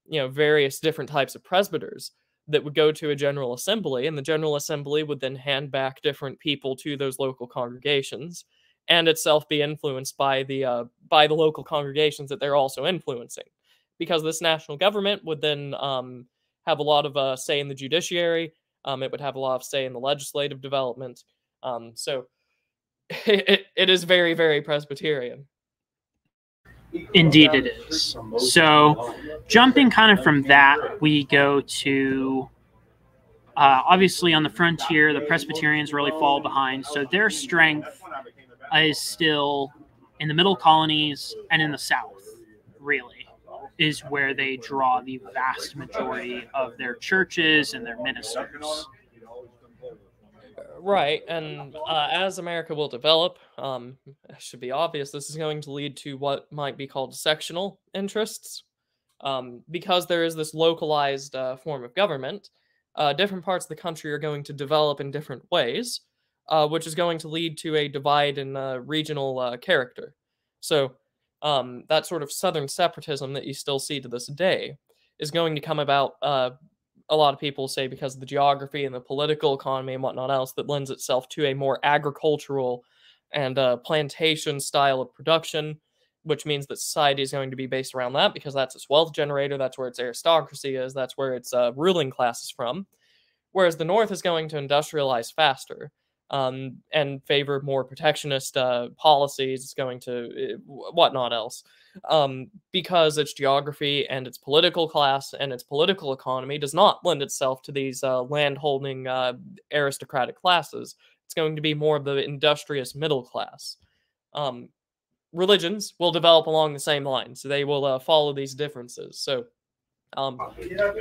you know, various different types of presbyters that would go to a general assembly, and the general assembly would then hand back different people to those local congregations and itself be influenced by the uh, by the local congregations that they're also influencing, because this national government would then um, have a lot of uh, say in the judiciary. Um, it would have a lot of say in the legislative development. Um, so it, it is very very Presbyterian. Indeed, it is. So, jumping kind of from that, we go to uh, obviously on the frontier, the Presbyterians really fall behind. So, their strength is still in the middle colonies and in the south, really, is where they draw the vast majority of their churches and their ministers. Right, and uh, as America will develop, um, it should be obvious this is going to lead to what might be called sectional interests. Um, because there is this localized uh, form of government, uh, different parts of the country are going to develop in different ways, uh, which is going to lead to a divide in uh, regional uh, character. So um, that sort of southern separatism that you still see to this day is going to come about. Uh, a lot of people say because of the geography and the political economy and whatnot else that lends itself to a more agricultural and uh, plantation style of production, which means that society is going to be based around that because that's its wealth generator, that's where its aristocracy is, that's where its uh, ruling class is from. Whereas the North is going to industrialize faster um, and favor more protectionist uh, policies. It's going to eh, whatnot else um, because its geography and its political class and its political economy does not lend itself to these uh, landholding uh, aristocratic classes. It's going to be more of the industrious middle class. Um, religions will develop along the same lines. They will uh, follow these differences. So um,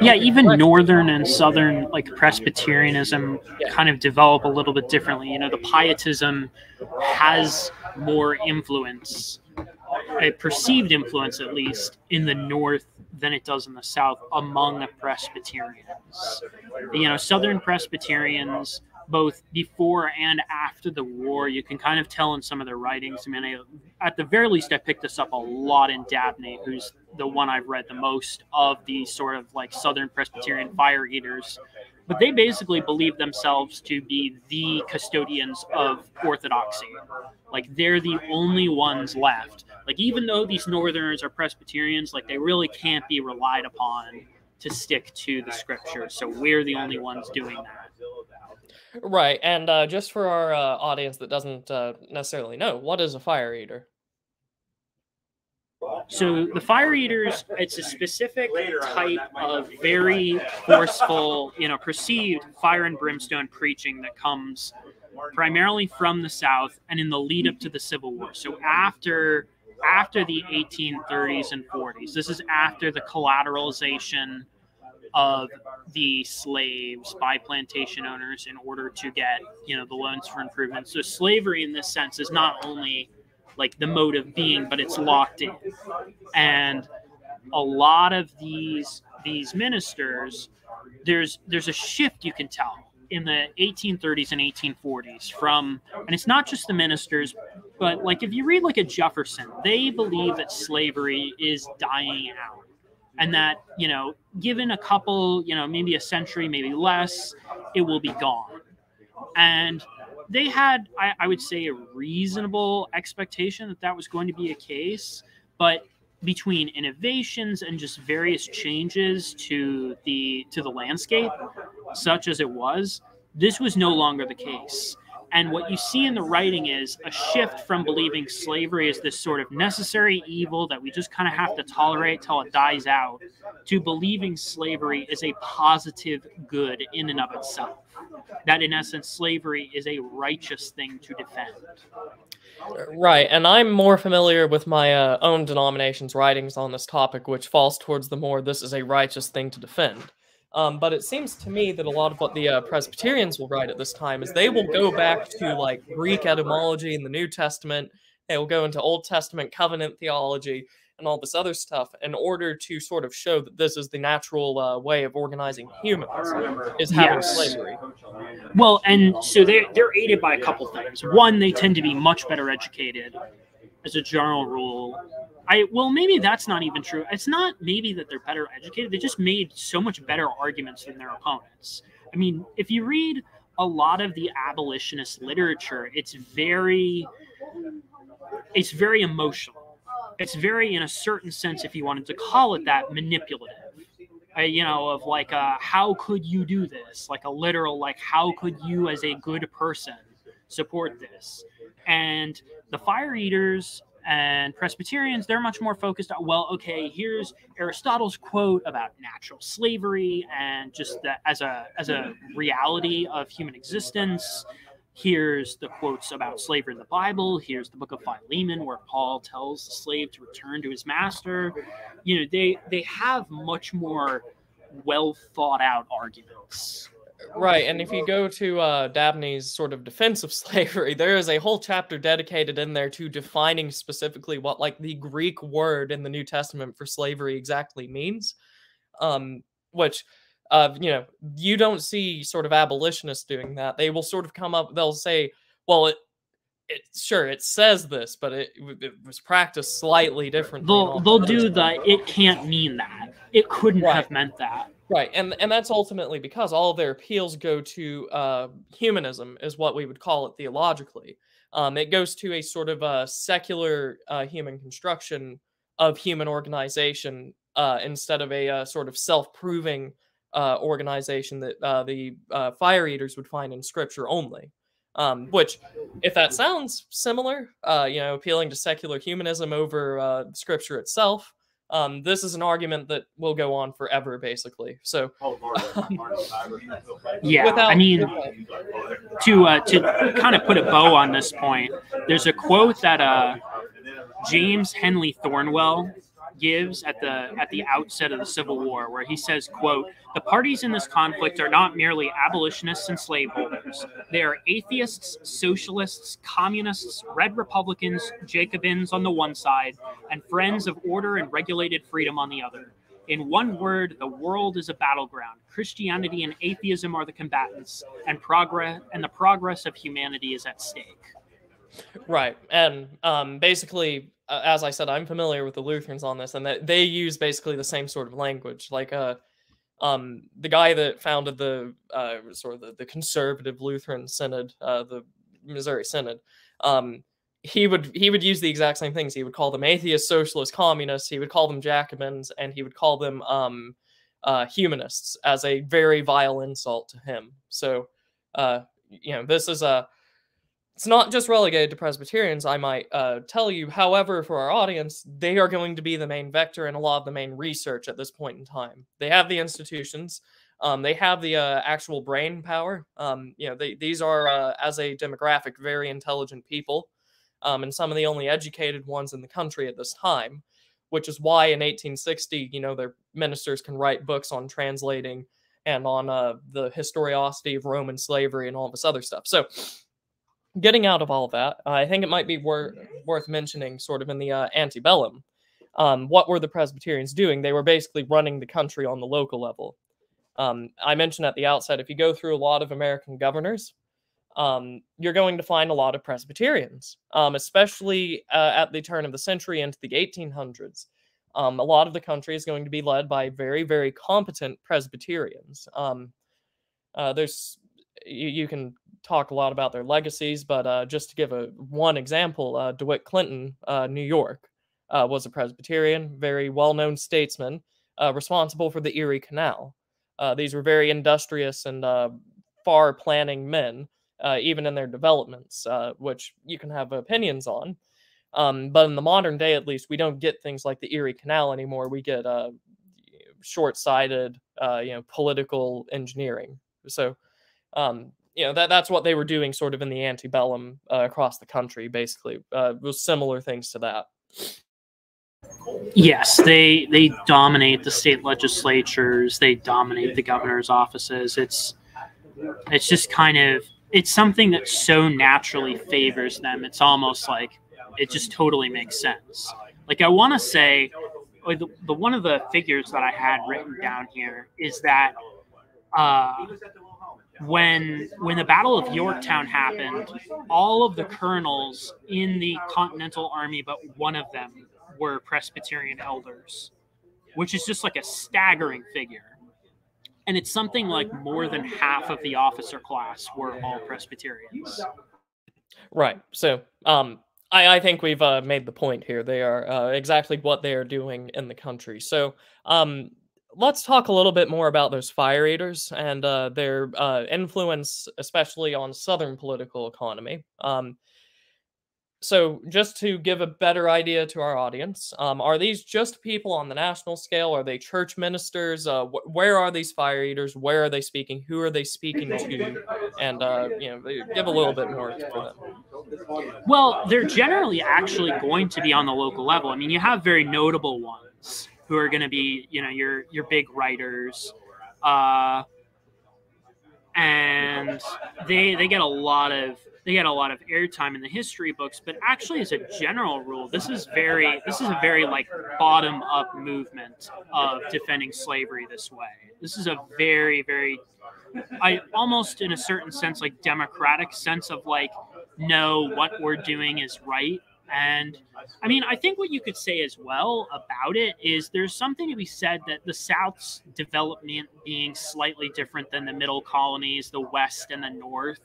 yeah, even northern and southern like Presbyterianism yeah. kind of develop a little bit differently. You know, the Pietism has more influence, a perceived influence at least, in the north than it does in the south among the Presbyterians. You know, southern Presbyterians both before and after the war. You can kind of tell in some of their writings. I mean, I, at the very least, I picked this up a lot in Dabney, who's the one I've read the most of these sort of like Southern Presbyterian fire eaters. But they basically believe themselves to be the custodians of orthodoxy. Like they're the only ones left. Like even though these Northerners are Presbyterians, like they really can't be relied upon to stick to the scriptures. So we're the only ones doing that. Right, and uh, just for our uh, audience that doesn't uh, necessarily know, what is a fire eater? So the fire eaters, it's a specific type of very forceful, you know, perceived fire and brimstone preaching that comes primarily from the South and in the lead up to the Civil War. So after after the 1830s and 40s, this is after the collateralization of the slaves by plantation owners in order to get you know the loans for improvement so slavery in this sense is not only like the mode of being but it's locked in. And a lot of these these ministers there's there's a shift you can tell in the 1830s and 1840s from and it's not just the ministers but like if you read like a jefferson they believe that slavery is dying out. And that you know given a couple you know maybe a century maybe less it will be gone. And they had I, I would say a reasonable expectation that that was going to be a case but between innovations and just various changes to the to the landscape such as it was this was no longer the case and what you see in the writing is a shift from believing slavery is this sort of necessary evil that we just kind of have to tolerate till it dies out to believing slavery is a positive good in and of itself that in essence slavery is a righteous thing to defend Right, and I'm more familiar with my uh, own denomination's writings on this topic, which falls towards the more this is a righteous thing to defend. Um, but it seems to me that a lot of what the uh, Presbyterians will write at this time is they will go back to like Greek etymology in the New Testament. They will go into Old Testament covenant theology and all this other stuff in order to sort of show that this is the natural uh, way of organizing humans is having yes. slavery. Well, and so they're they're aided by a couple things. One, they tend to be much better educated, as a general rule. I well, maybe that's not even true. It's not maybe that they're better educated. They just made so much better arguments than their opponents. I mean, if you read a lot of the abolitionist literature, it's very it's very emotional it's very, in a certain sense, if you wanted to call it that, manipulative. Uh, you know, of like, uh, how could you do this? Like a literal, like, how could you, as a good person, support this? And the fire eaters and Presbyterians, they're much more focused on, well, okay, here's Aristotle's quote about natural slavery and just that as a as a reality of human existence here's the quotes about slavery in the Bible. Here's the book of Philemon, where Paul tells the slave to return to his master. You know, they they have much more well thought out arguments. Right, and if you go to uh, Dabney's sort of defense of slavery, there is a whole chapter dedicated in there to defining specifically what like the Greek word in the New Testament for slavery exactly means, um, which of you know you don't see sort of abolitionists doing that. They will sort of come up they'll say well it it sure it says this but it, it was practiced slightly differently they'll they'll do the it can't mean that. It couldn't right. have meant that right and and that's ultimately because all their appeals go to uh, humanism is what we would call it theologically um, it goes to a sort of a secular uh, human construction of human organization uh, instead of a uh, sort of self-proving uh, organization that uh, the fire eaters would find in scripture only. Um, which, if that sounds similar, you know, appealing to secular humanism over scripture itself, um, this is an argument that will go on forever, basically. So, yeah, without, I mean, to uh, to kind of put a bow on this point, there's a quote that James Henley Thornwell gives at the at the outset of the Civil War, where he says, "quote The parties in this conflict are not merely abolitionists and slaveholders; they are atheists, socialists, communists, red Republicans, Jacobins on the one side, and friends of order and regulated freedom on the other." In one word, the world is a battleground. Christianity and atheism are the combatants, and progress and the progress of humanity is at stake. Right, and um, basically, as I said, I'm familiar with the Lutherans on this, and that they use basically the same sort of language. Like, uh, um, the guy that founded the uh, sort of the, the conservative Lutheran Synod, uh, the Missouri Synod, um, he would he would use the exact same things. He would call them atheist, socialist, communists. He would call them Jacobins, and he would call them um, uh, humanists as a very vile insult to him. So, uh, you know, this is a it's not just relegated to Presbyterians, I might uh, tell you. However, for our audience, they are going to be the main vector and a lot of the main research at this point in time. They have the institutions, um, they have the uh, actual brain power. Um, you know, they, these are, uh, as a demographic, very intelligent people, um, and some of the only educated ones in the country at this time. Which is why in 1860, you know, their ministers can write books on translating and on uh, the historiosity of Roman slavery and all this other stuff. So getting out of all of that, I think it might be wor- worth mentioning, sort of in the uh, antebellum, um, what were the Presbyterians doing? They were basically running the country on the local level. Um, I mentioned at the outset, if you go through a lot of American governors, um, you're going to find a lot of Presbyterians, um, especially uh, at the turn of the century into the 1800s. Um, a lot of the country is going to be led by very, very competent Presbyterians. Um, uh, there's you, you, can talk a lot about their legacies, but uh, just to give a one example, uh, DeWitt Clinton, uh, New York, uh, was a Presbyterian, very well-known statesman, responsible for the Erie Canal. these were very industrious and far-planning men uh, even in their developments, uh, which you can have opinions on. Um, but in the modern day, at least, we don't get things like the Erie Canal anymore. We get uh, short-sighted, uh, you know, political engineering. So, um, you know, that that's what they were doing, sort of in the antebellum uh, across the country, basically, uh, was similar things to that. Yes, they they dominate the state legislatures. They dominate the governor's offices. It's it's just kind of it's something that so naturally favors them. It's almost like it just totally makes sense. Like I want to say, the, the, one of the figures that I had written down here is that uh, when when the Battle of Yorktown happened, all of the colonels in the Continental Army, but one of them, were Presbyterian elders, which is just like a staggering figure and it's something like more than half of the officer class were all Presbyterians. Right. So, um, I, I think we've uh, made the point here. They are uh, exactly what they are doing in the country. So, um, let's talk a little bit more about those fire eaters and uh, their uh, influence, especially on Southern political economy. Um, so just to give a better idea to our audience, um, are these just people on the national scale? Are they church ministers? Uh, wh- where are these fire eaters? Where are they speaking? Who are they speaking to? And uh, you know, give a little bit more for them. Well, they're generally actually going to be on the local level. I mean, you have very notable ones who are going to be, you know, your your big writers. Uh, and they they get a lot of they get a lot of airtime in the history books but actually as a general rule this is very this is a very like bottom up movement of defending slavery this way this is a very very i almost in a certain sense like democratic sense of like no what we're doing is right and I mean, I think what you could say as well about it is there's something to be said that the South's development being slightly different than the middle colonies, the West and the North,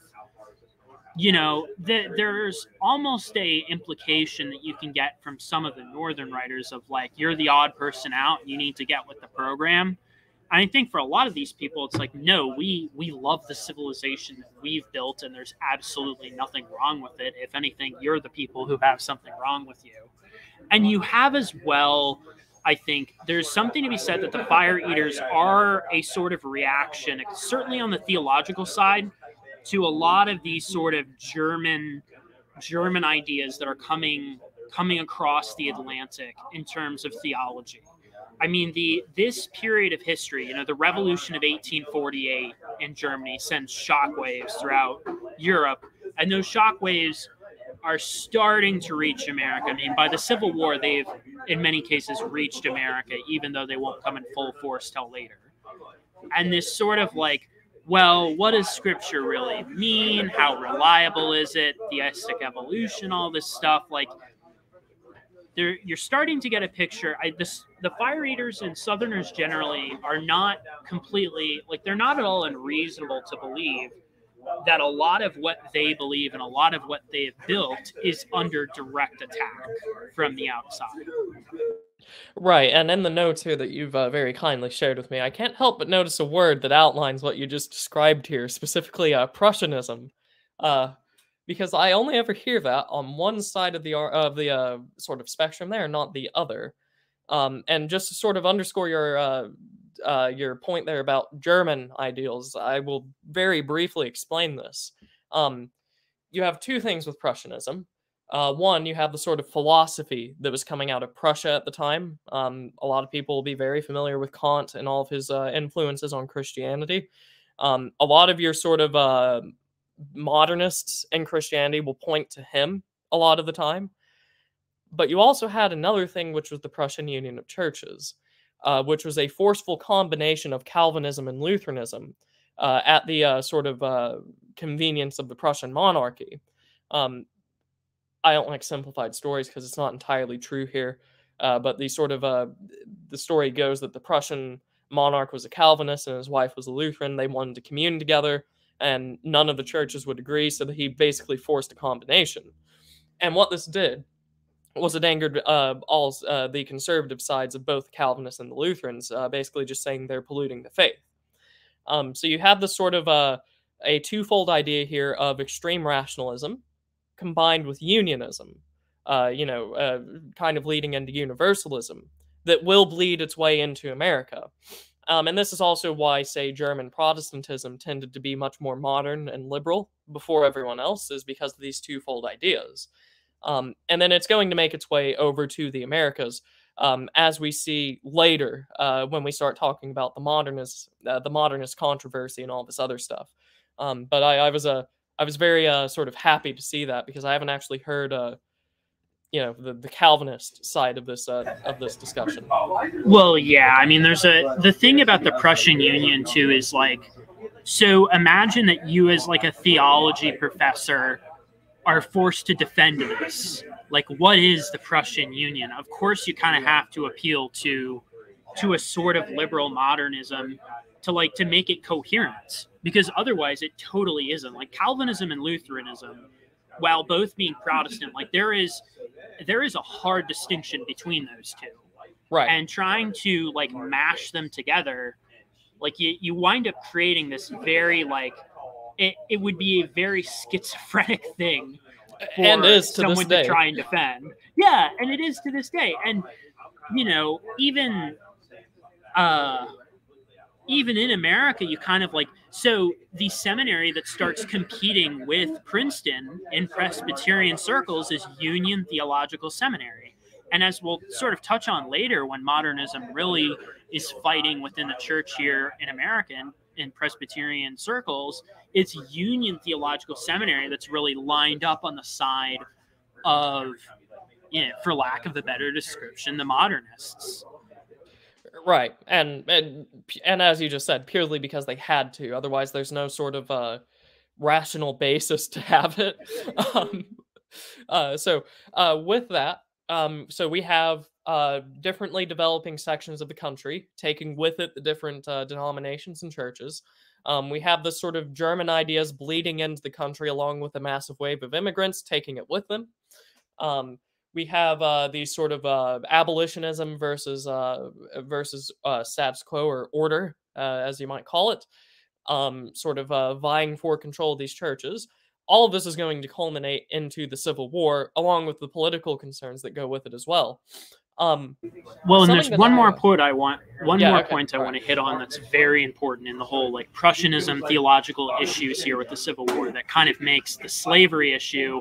you know, the, there's almost a implication that you can get from some of the northern writers of like you're the odd person out, you need to get with the program. I think for a lot of these people, it's like, no, we we love the civilization that we've built, and there's absolutely nothing wrong with it. If anything, you're the people who have something wrong with you. And you have as well, I think, there's something to be said that the fire eaters are a sort of reaction, certainly on the theological side, to a lot of these sort of German German ideas that are coming coming across the Atlantic in terms of theology. I mean, the this period of history, you know, the revolution of 1848 in Germany sends shockwaves throughout Europe, and those shockwaves are starting to reach America. I mean, by the Civil War, they've in many cases reached America, even though they won't come in full force till later. And this sort of like well, what does scripture really mean? How reliable is it? Theistic evolution, all this stuff. Like, there, you're starting to get a picture. I, this, the fire eaters and Southerners generally are not completely like they're not at all unreasonable to believe that a lot of what they believe and a lot of what they've built is under direct attack from the outside. Right, and in the notes here that you've uh, very kindly shared with me, I can't help but notice a word that outlines what you just described here, specifically uh, Prussianism, uh, because I only ever hear that on one side of the of the uh, sort of spectrum there, not the other. Um, and just to sort of underscore your uh, uh, your point there about German ideals, I will very briefly explain this. Um, you have two things with Prussianism. Uh, one, you have the sort of philosophy that was coming out of Prussia at the time. Um, a lot of people will be very familiar with Kant and all of his uh, influences on Christianity. Um, a lot of your sort of uh, modernists in Christianity will point to him a lot of the time. But you also had another thing, which was the Prussian Union of Churches. uh, which was a forceful combination of Calvinism and Lutheranism uh, at the uh, sort of uh, convenience of the Prussian monarchy. Um, I don't like simplified stories because it's not entirely true here, uh, but the sort of the story goes that the Prussian monarch was a Calvinist and his wife was a Lutheran. They wanted to commune together, and none of the churches would agree, so that he basically forced a combination. And what this did was it angered uh, all uh, the conservative sides of both Calvinists and the Lutherans, uh, basically just saying they're polluting the faith. Um, so you have this sort of uh, a twofold idea here of extreme rationalism combined with unionism, uh, you know, uh, kind of leading into universalism that will bleed its way into America. Um, and this is also why, say, German Protestantism tended to be much more modern and liberal before everyone else, is because of these twofold ideas. Um, and then it's going to make its way over to the Americas, um, as we see later uh, when we start talking about the modernist, uh, the modernist controversy and all this other stuff. Um, but I, I, was a, uh, was very uh, sort of happy to see that because I haven't actually heard, uh, you know, the, the Calvinist side of this uh, of this discussion. Well, yeah, I mean, there's a the thing about the Prussian Union too is like, so imagine that you as like a theology professor are forced to defend this. Like, what is the Prussian Union? Of course, you kind of have to appeal to to a sort of liberal modernism to like to make it coherent because otherwise it totally isn't like calvinism and lutheranism while both being protestant like there is there is a hard distinction between those two right and trying to like mash them together like you, you wind up creating this very like it, it would be a very schizophrenic thing for and is to someone to try and defend. Yeah, and it is to this day. And you know, even uh even in America, you kind of like so the seminary that starts competing with Princeton in Presbyterian circles is Union Theological Seminary. And as we'll sort of touch on later, when modernism really is fighting within the church here in America and in Presbyterian circles, it's Union Theological Seminary that's really lined up on the side of, you know, for lack of a better description, the modernists. Right, and and and as you just said, purely because they had to. Otherwise, there's no sort of uh, rational basis to have it. um, uh, so uh, with that, um, so we have uh, differently developing sections of the country, taking with it the different uh, denominations and churches. Um, we have this sort of German ideas bleeding into the country along with a massive wave of immigrants taking it with them. Um, we have uh, these sort of uh, abolitionism versus uh, versus uh, status quo or order, uh, as you might call it, um, sort of uh, vying for control of these churches. All of this is going to culminate into the Civil War, along with the political concerns that go with it as well. Um, well, and there's one more point I want, one yeah, more okay. point I want to hit on that's very important in the whole like Prussianism theological issues here with the Civil War that kind of makes the slavery issue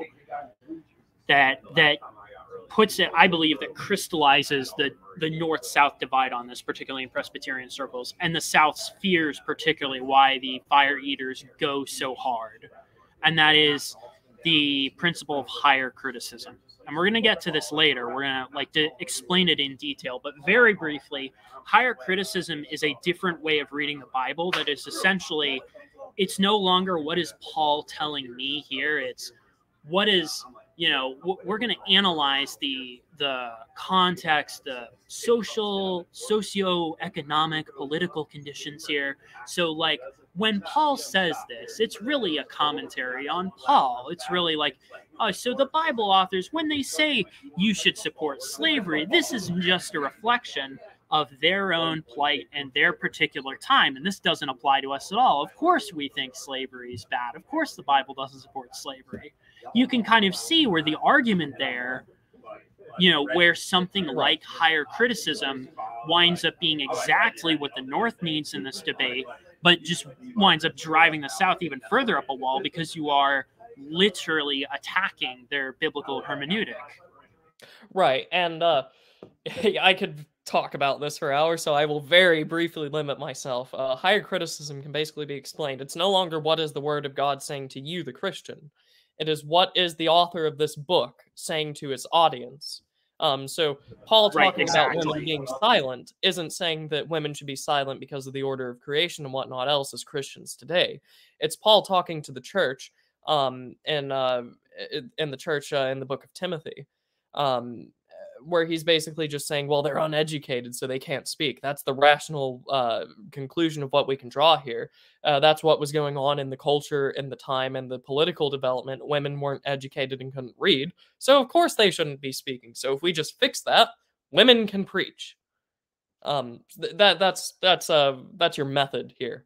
that that puts it, I believe, that crystallizes the the north south divide on this, particularly in Presbyterian circles, and the South's fears, particularly why the fire eaters go so hard, and that is the principle of higher criticism and we're going to get to this later. We're going to like to explain it in detail, but very briefly, higher criticism is a different way of reading the Bible that is essentially it's no longer what is Paul telling me here, it's what is you know we're going to analyze the the context the social socio-economic political conditions here so like when Paul says this, it's really a commentary on Paul. It's really like, oh, so the Bible authors, when they say you should support slavery, this isn't just a reflection of their own plight and their particular time. And this doesn't apply to us at all. Of course, we think slavery is bad. Of course, the Bible doesn't support slavery. You can kind of see where the argument there you know, where something like higher criticism winds up being exactly what the North needs in this debate, but just winds up driving the South even further up a wall because you are literally attacking their biblical hermeneutic. Right. And uh, I could talk about this for hours, so I will very briefly limit myself. Uh, higher criticism can basically be explained. It's no longer what is the word of God saying to you, the Christian. It is what is the author of this book saying to its audience. Um, so Paul Right, talking about women being silent isn't saying that women should be silent because of the order of creation and whatnot else as Christians today. It's Paul talking to the church um, in uh, in the church uh, in the book of Timothy, um, where he's basically just saying, well, they're uneducated, so they can't speak. That's the rational uh, conclusion of what we can draw here. Uh, that's what was going on in the culture in the time and the political development. Women weren't educated and couldn't read, so of course they shouldn't be speaking. So if we just fix that, women can preach. Um, th- that that's that's uh that's your method here.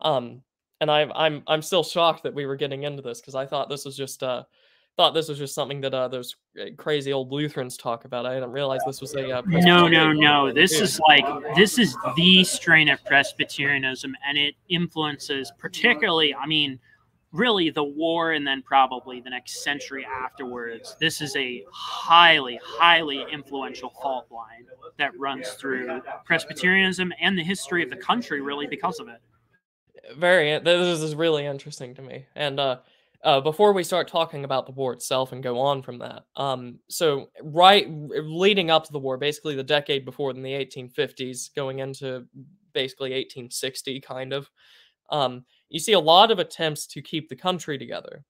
Um, and I'm I'm I'm still shocked that we were getting into this because I thought this was just uh thought this was just something that uh those uh, crazy old Lutherans talk about. I didn't realize this was a uh, No, no, no. This too. is like this is the strain of Presbyterianism, and it influences particularly. I mean, really, the war, and then probably the next century afterwards. This is a highly, highly influential fault line that runs through Presbyterianism and the history of the country, really, because of it. very this is really interesting to me and uh uh, before we start talking about the war itself and go on from that, um, so right leading up to the war, basically the decade before in the 1850s, going into basically 1860, kind of, um, you see a lot of attempts to keep the country together.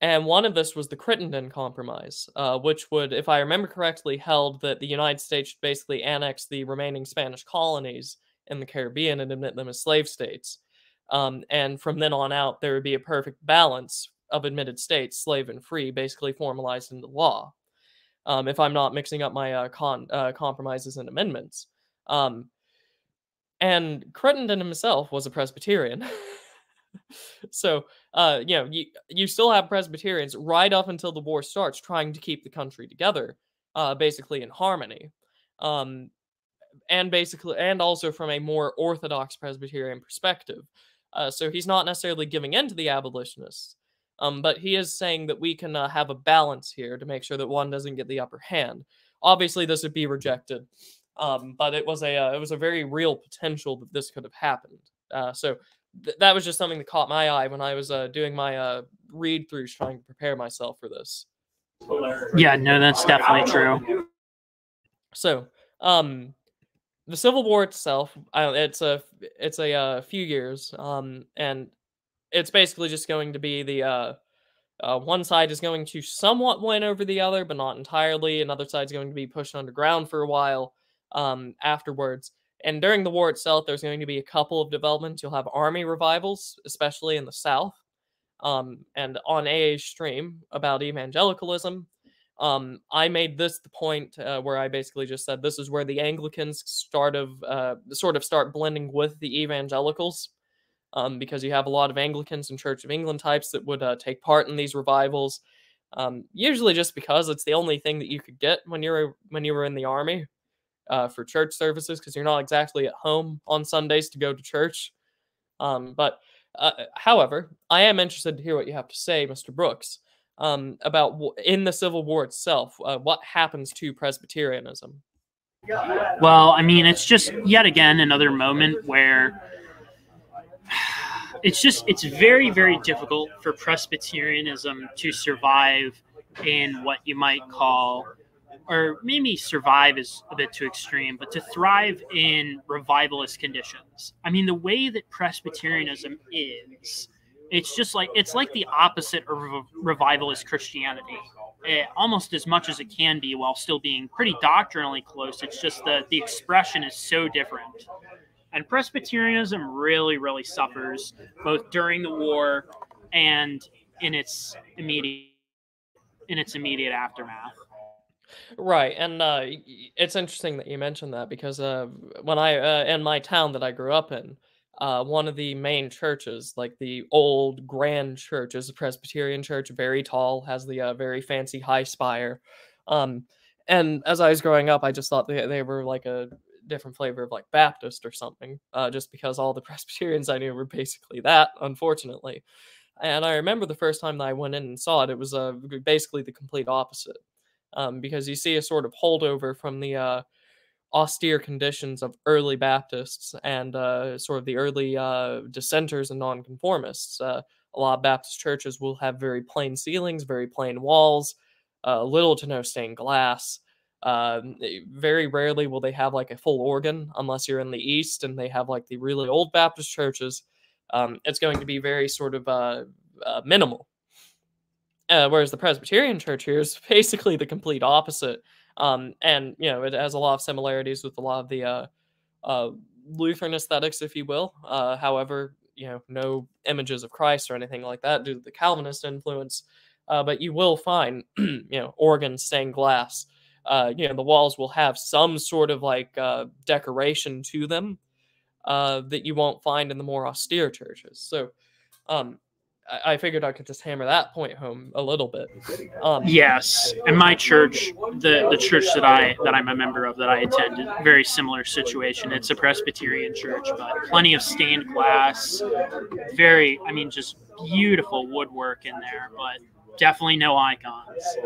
And one of this was the Crittenden Compromise, uh, which would, if I remember correctly, held that the United States should basically annex the remaining Spanish colonies in the Caribbean and admit them as slave states. Um, and from then on out, there would be a perfect balance of admitted states, slave and free, basically formalized into law. Um, if I'm not mixing up my uh, con- uh, compromises and amendments. Um, and Crittenden himself was a Presbyterian. so, uh, you know, you, you still have Presbyterians right up until the war starts trying to keep the country together, uh, basically in harmony. Um, and basically, and also from a more orthodox Presbyterian perspective. Uh, so he's not necessarily giving in to the abolitionists, um, but he is saying that we can uh, have a balance here to make sure that one doesn't get the upper hand. Obviously, this would be rejected, um, but it was a uh, it was a very real potential that this could have happened. Uh, so th- that was just something that caught my eye when I was uh, doing my uh, read throughs, trying to prepare myself for this. Yeah, no, that's definitely true. So, um, the Civil War itself, uh, it's a it's a uh, few years, um, and it's basically just going to be the uh, uh, one side is going to somewhat win over the other, but not entirely. Another side's going to be pushed underground for a while um, afterwards. And during the war itself, there's going to be a couple of developments. You'll have army revivals, especially in the South, um, and on AA's stream about evangelicalism. Um, I made this the point uh, where I basically just said this is where the Anglicans start of uh, sort of start blending with the evangelicals, um, because you have a lot of Anglicans and Church of England types that would uh, take part in these revivals. Um, usually, just because it's the only thing that you could get when you're when you were in the army uh, for church services, because you're not exactly at home on Sundays to go to church. Um, but uh, however, I am interested to hear what you have to say, Mr. Brooks um, about in the Civil War itself, uh, what happens to Presbyterianism. Well, I mean, it's just yet again another moment where it's just it's very very difficult for Presbyterianism to survive in what you might call or maybe survive is a bit too extreme, but to thrive in revivalist conditions. I mean, the way that Presbyterianism is, it's just like it's like the opposite of revivalist Christianity. Eh, almost as much as it can be while still being pretty doctrinally close. It's just that the expression is so different. And Presbyterianism really, really suffers both during the war and in its immediate in its immediate aftermath. Right, and uh, it's interesting that you mentioned that because uh, when I uh, in my town that I grew up in, uh, one of the main churches, like the old grand church, is a Presbyterian church, very tall, has the uh, very fancy high spire. Um, and as I was growing up, I just thought they they were like a different flavor of like Baptist or something, uh, just because all the Presbyterians I knew were basically that, unfortunately. And I remember the first time that I went in and saw it, it was uh, basically the complete opposite um, because you see a sort of holdover from the uh, austere conditions of early Baptists and uh, sort of the early uh, dissenters and nonconformists. Uh, a lot of Baptist churches will have very plain ceilings, very plain walls, little to no stained glass. Um, very rarely will they have like a full organ unless you're in the East and they have like the really old Baptist churches. Um, it's going to be very sort of uh, uh, minimal. Uh, whereas the Presbyterian church here is basically the complete opposite. Um, and, you know, it has a lot of similarities with a lot of the uh, uh, Lutheran aesthetics, if you will. Uh, however, you know, no images of Christ or anything like that due to the Calvinist influence. But you will find, you know, organ stained glass. Uh, you know, the walls will have some sort of like uh, decoration to them uh, that you won't find in the more austere churches. So, um, I, I figured I could just hammer that point home a little bit. Um, Yes, and my church, the the church that I that I'm a member of that I attend, very similar situation. It's a Presbyterian church, but plenty of stained glass, very, I mean, just beautiful woodwork in there, but definitely no icons.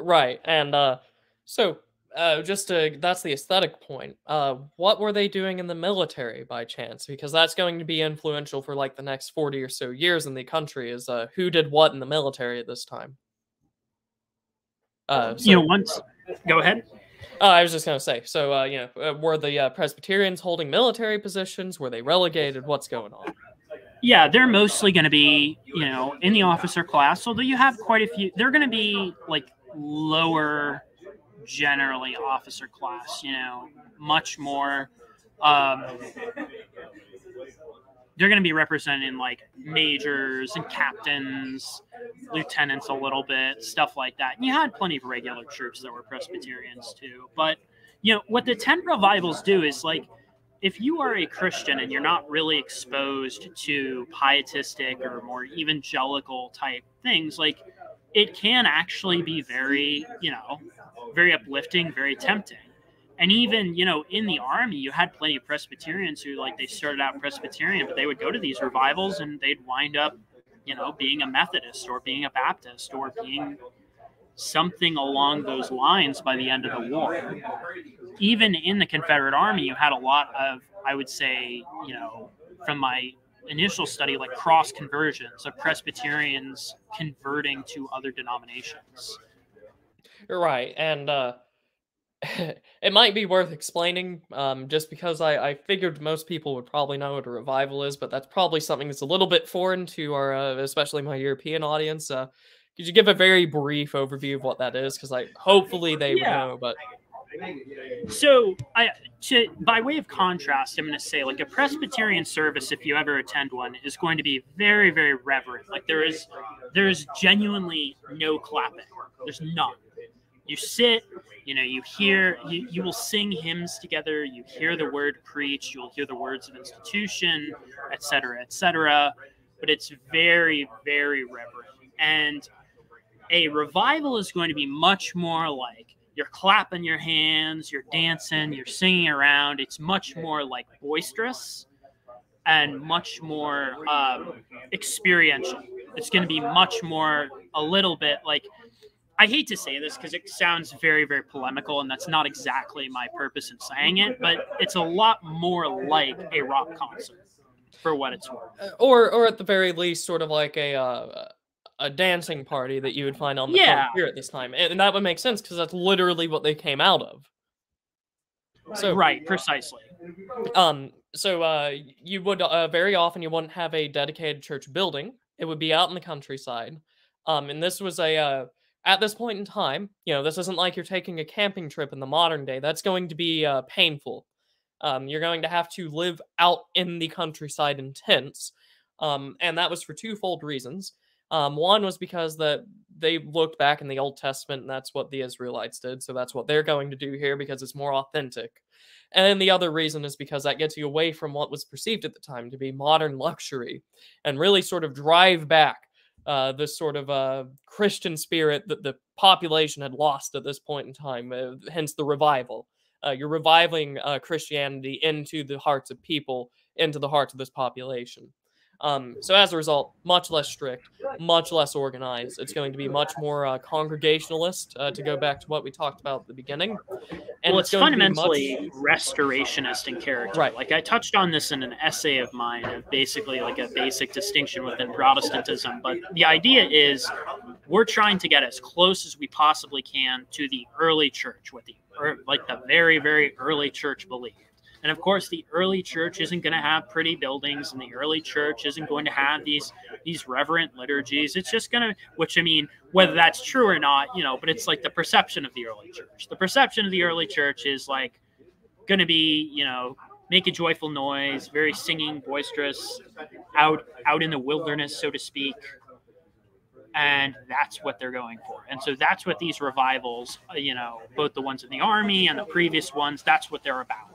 Right. And uh so uh just to that's the aesthetic point. Uh what were they doing in the military by chance? Because that's going to be influential for like the next 40 or so years in the country is uh who did what in the military at this time. Uh so, You know, once, go ahead. uh, I was just going to say, so uh you know, uh, were the uh, Presbyterians holding military positions? Were they relegated? What's going on? Yeah, they're mostly going to be, you know, in the officer class. Although you have quite a few, they're going to be like lower, generally officer class. You know, much more. Um, they're going to be representing like majors and captains, lieutenants a little bit, stuff like that. And you had plenty of regular troops that were Presbyterians too. But you know what the tent revivals do is like if you are a Christian and you're not really exposed to pietistic or more evangelical type things, like it can actually be very, you know, very uplifting, very tempting. And even, you know, in the army, you had plenty of Presbyterians who, like, they started out Presbyterian, but they would go to these revivals and they'd wind up, you know, being a Methodist or being a Baptist or being something along those lines by the end of the war even in the Confederate Army, you had a lot of, I would say, you know, from my initial study, like cross conversions of Presbyterians converting to other denominations. Right, and uh, it might be worth explaining, um, just because I, I figured most people would probably know what a revival is, but that's probably something that's a little bit foreign to our, uh, especially my European audience. Uh, could you give a very brief overview of what that is? Because like, hopefully they Yeah. would know, but So, I to by way of contrast, I'm going to say like a Presbyterian service, if you ever attend one, is going to be very, very reverent. Like there is, there is genuinely no clapping. There's none. You sit, you know, you hear, you, you will sing hymns together. You hear the word preached. You'll hear the words of institution, et cetera, et cetera. But it's very, very reverent. And a revival is going to be much more like you're clapping your hands, you're dancing, you're singing around. It's much more like boisterous and much more um, experiential. It's going to be much more a little bit like I hate to say this because it sounds very, very polemical, and that's not exactly my purpose in saying it, but it's a lot more like a rock concert for what it's worth. uh, or or at the very least, sort of like a uh, a dancing party that you would find on the Yeah. here at this time, and, and that would make sense because that's literally what they came out of. So right, precisely. Um, so uh, you would uh, very often you wouldn't have a dedicated church building. It would be out in the countryside. Um, and this was a uh, at this point in time, you know, this isn't like you're taking a camping trip in the modern day. That's going to be uh, painful. Um, you're going to have to live out in the countryside in tents, um, and that was for twofold reasons. Um, one was because that they looked back in the Old Testament, and that's what the Israelites did. So that's what they're going to do here because it's more authentic. And then the other reason is because that gets you away from what was perceived at the time to be modern luxury and really sort of drive back uh, this sort of uh, Christian spirit that the population had lost at this point in time, uh, hence the revival. Uh, you're reviving uh, Christianity into the hearts of people, into the hearts of this population. Um, so as a result, much less strict, much less organized. It's going to be much more uh, congregationalist, uh, to go back to what we talked about at the beginning. And well, it's, it's fundamentally much... restorationist in character. Right. Like I touched on this in an essay of mine, of basically like a basic distinction within Protestantism. But the idea is we're trying to get as close as we possibly can to the early church, with the or like the very, very early church believed. And of course, the early church isn't going to have pretty buildings, and the early church isn't going to have these these reverent liturgies. It's just going to, which I mean, whether that's true or not, you know, but it's like the perception of the early church. The perception of the early church is like going to be, you know, make a joyful noise, very singing, boisterous, out out in the wilderness, so to speak. And that's what they're going for. And so that's what these revivals, uh, you know, both the ones in the army and the previous ones, that's what they're about.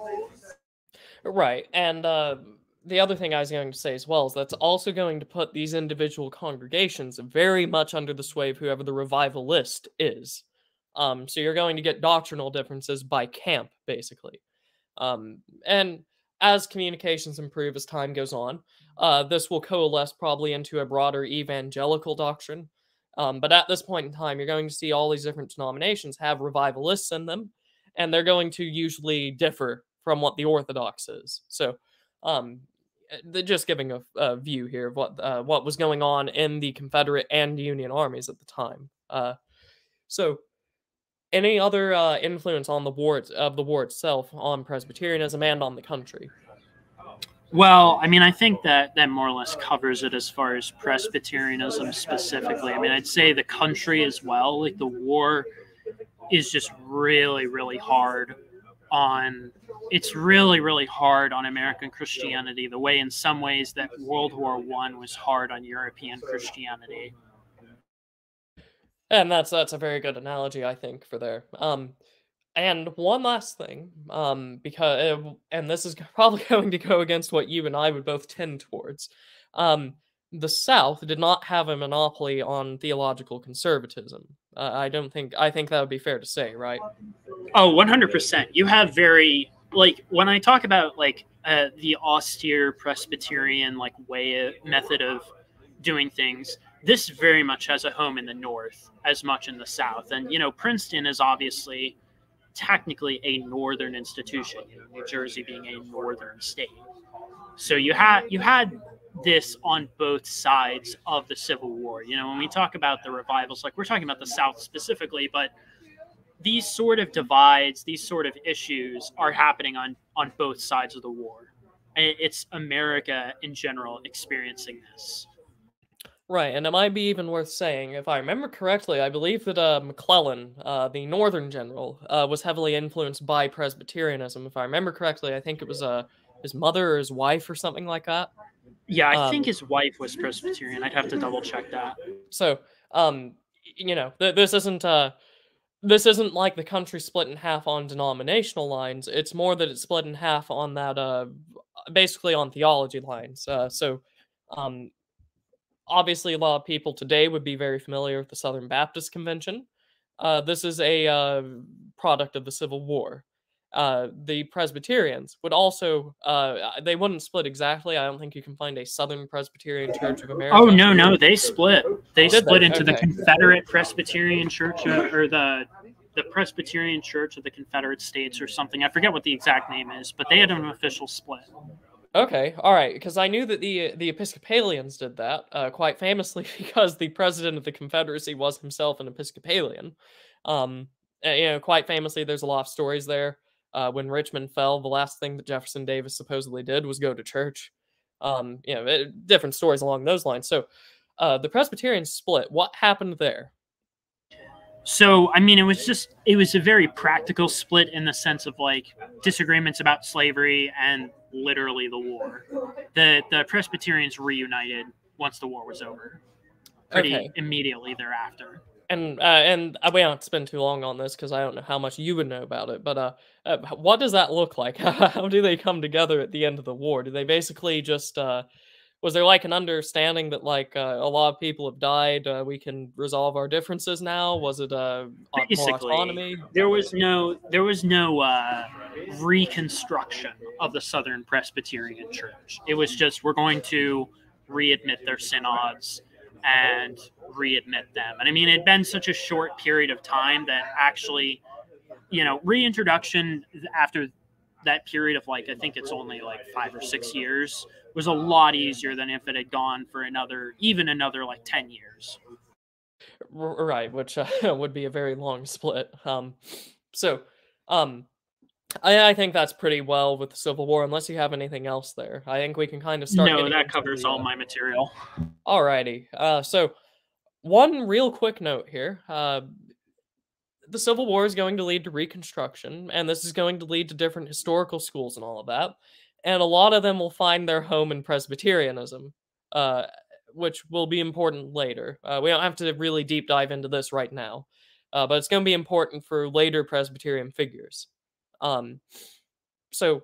Right. And uh, the other thing I was going to say as well is that's also going to put these individual congregations very much under the sway of whoever the revivalist is. Um, so you're going to get doctrinal differences by camp, basically. Um, and as communications improve as time goes on, uh, this will coalesce probably into a broader evangelical doctrine. Um, but at this point in time, you're going to see all these different denominations have revivalists in them, and they're going to usually differ from what the Orthodox is. So, um, eh, just giving a, a, view here of what uh, what was going on in the Confederate and Union armies at the time. Uh, so, any other uh, influence on the war of the war itself on Presbyterianism and on the country? Well, I mean, I think that that more or less covers it as far as Presbyterianism specifically. I mean, I'd say the country as well. Like the war is just really, really hard on it's really really hard on american christianity the way in some ways that world war one was hard on european christianity. And that's that's a very good analogy i think for there. Um and one last thing um because and this is probably going to go against what you and i would both tend towards. Um the South did not have a monopoly on theological conservatism. Uh, I don't think I think that would be fair to say, right? Oh, 100%. You have very like when I talk about like uh, the austere Presbyterian like way of, method of doing things, this very much has a home in the North as much in the South. And you know, Princeton is obviously technically a northern institution. You know, New Jersey being a northern state. So you had you had this on both sides of the Civil War. You know, when we talk about the revivals, like we're talking about the South specifically, but these sort of divides, these sort of issues are happening on on both sides of the war. It's America in general experiencing this. Right, and it might be even worth saying, if I remember correctly, I believe that uh, McClellan, uh, the Northern general, uh, was heavily influenced by Presbyterianism. If I remember correctly, I think it was uh, his mother or his wife or something like that. Yeah, I um, think his wife was Presbyterian. I'd have to double check that. So, um, you know, th- this isn't uh, this isn't like the country split in half on denominational lines. It's more that it's split in half on that uh, basically on theology lines. Uh, so, um, obviously, a lot of people today would be very familiar with the Southern Baptist Convention. Uh, this is a uh, product of the Civil War uh, the Presbyterians would also uh, they wouldn't split exactly. I don't think you can find a Southern Presbyterian Church of America. Oh no, no, they split. They Did split they? into okay. the Confederate Presbyterian Church uh, or the the Presbyterian Church of the Confederate States or something. I forget what the exact name is, but they had an official split. Okay, all right, because I knew that the the Episcopalians did that uh, quite famously because the president of the Confederacy was himself an Episcopalian. Um, you know, quite famously, there's a lot of stories there uh, when Richmond fell, the last thing that Jefferson Davis supposedly did was go to church. Um, you know, it, different stories along those lines. So, uh, the Presbyterians split. What happened there? So, I mean, it was just it was a very practical split in the sense of like disagreements about slavery and literally the war. The the Presbyterians reunited once the war was over, pretty okay. immediately thereafter and uh, and we won't spend too long on this because I don't know how much you would know about it. But uh, uh, what does that look like? how do they come together at the end of the war? Do they basically just uh, was there like an understanding that like uh, a lot of people have died? Uh, we can resolve our differences now. Was it uh, basically autonomy? There was no there was no uh, reconstruction of the Southern Presbyterian Church. It was just we're going to readmit their synods and readmit them. And I mean, it'd been such a short period of time that actually, you know, reintroduction after that period of like, I think it's only like five or six years was a lot easier than if it had gone for another, even another like 10 years. Right, which uh, would be a very long split. Um, so, um, I, I think that's pretty well with the Civil War, unless you have anything else there. I think we can kind of start. No, that covers the, all uh, my material. Alrighty. Uh, so, one real quick note here. Uh, the Civil War is going to lead to Reconstruction, and this is going to lead to different historical schools and all of that. And a lot of them will find their home in Presbyterianism, uh, which will be important later. Uh, we don't have to really deep dive into this right now, uh, but it's going to be important for later Presbyterian figures. Um, so,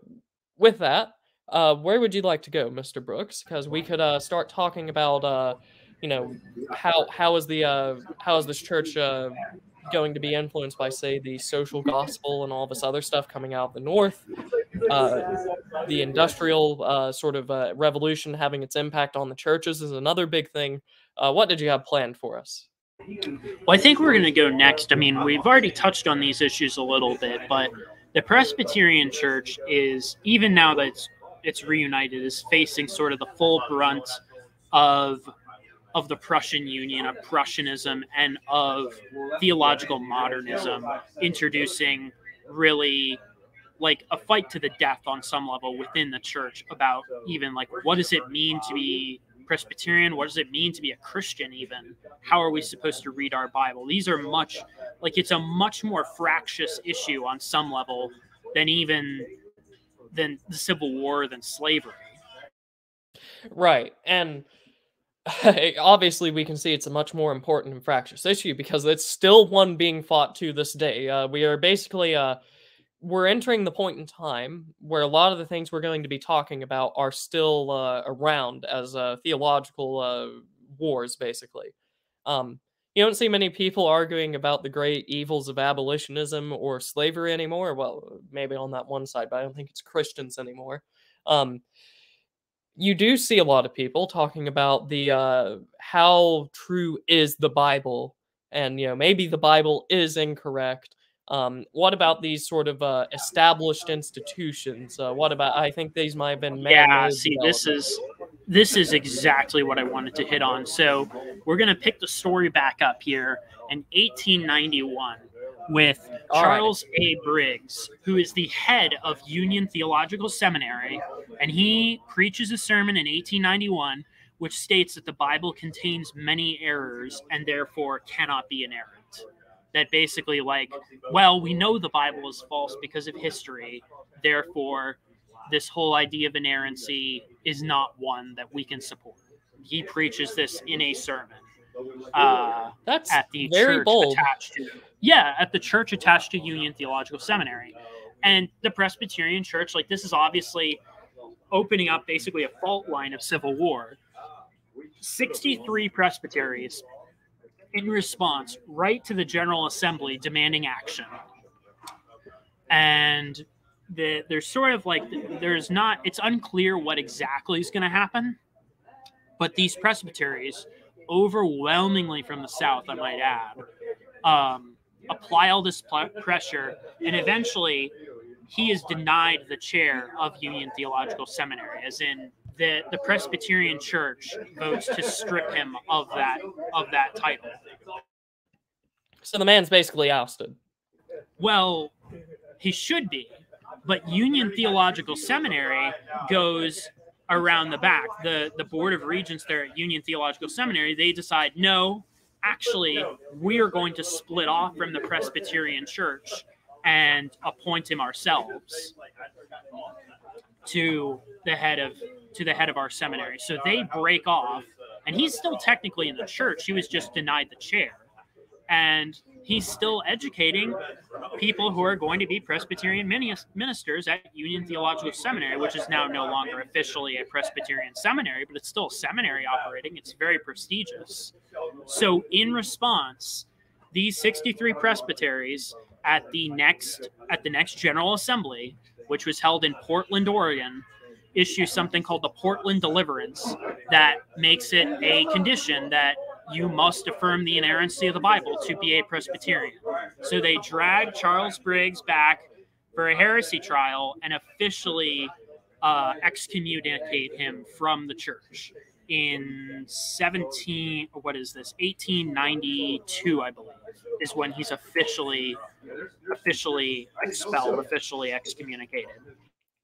with that, uh, where would you like to go, Mr. Brooks? Because we could uh, start talking about, uh, you know, how how is the uh, how is this church uh, going to be influenced by, say, the social gospel and all this other stuff coming out of the north, uh, the industrial uh, sort of uh, revolution having its impact on the churches is another big thing. Uh, what did you have planned for us? Well, I think we're going to go next. I mean, we've already touched on these issues a little bit, but the Presbyterian Church is even now that it's, it's reunited is facing sort of the full brunt of of the Prussian Union, of Prussianism, and of theological modernism, introducing really like a fight to the death on some level within the church about even like what does it mean to be Presbyterian? What does it mean to be a Christian, even? How are we supposed to read our Bible? These are much like it's a much more fractious issue on some level than even than the Civil War than slavery. Right. And obviously we can see it's a much more important and fractious issue because it's still one being fought to this day. Uh, we are basically uh, we're entering the point in time where a lot of the things we're going to be talking about are still uh, around as uh, theological uh, wars, basically. Um, you don't see many people arguing about the great evils of abolitionism or slavery anymore. Well, maybe on that one side, but I don't think it's Christians anymore. Um, you do see a lot of people talking about the uh, how true is the Bible, and you know maybe the Bible is incorrect. Um, what about these sort of uh, established institutions? Uh, what about? I think these might have been. Yeah, see, this is this is exactly what I wanted to hit on. So we're gonna pick the story back up here in 1891 with All Charles right. A. Briggs, who is the head of Union Theological Seminary, and he preaches a sermon in 1891 which states that the Bible contains many errors and therefore cannot be inerrant. That basically, like, well, we know the Bible is false because of history, therefore, this whole idea of inerrancy is not one that we can support. He preaches this in a sermon. Uh, That's at the very church bold. attached to yeah, at the church attached to Union Theological Seminary. And the Presbyterian Church, like this is obviously opening up basically a fault line of civil war. 63 presbyteries in response right to the General Assembly demanding action. And the, there's sort of like there's not it's unclear what exactly is going to happen but these presbyteries overwhelmingly from the south i might add um, apply all this pressure, and eventually he is denied the chair of Union Theological Seminary, as in the, the Presbyterian Church votes to strip him of that of that title. So the man's basically ousted. Well, he should be, but Union Theological Seminary goes around the back. The the Board of Regents there at Union Theological Seminary, they decide no, actually, we are going to split off from the Presbyterian Church and appoint him ourselves to the head of to the head of our seminary. So they break off, and he's still technically in the church. He was just denied the chair, and he's still educating people who are going to be Presbyterian ministers at Union Theological Seminary, which is now no longer officially a Presbyterian seminary, but it's still a seminary operating. It's very prestigious. So, in response, these 63 presbyteries at the next at the next General Assembly, which was held in Portland, Oregon, issue something called the Portland Deliverance that makes it a condition that you must affirm the inerrancy of the Bible to be a Presbyterian. So they drag Charles Briggs back for a heresy trial and officially uh, excommunicate him from the church in 17 what is this? 1892 i believe is when he's officially officially expelled officially excommunicated.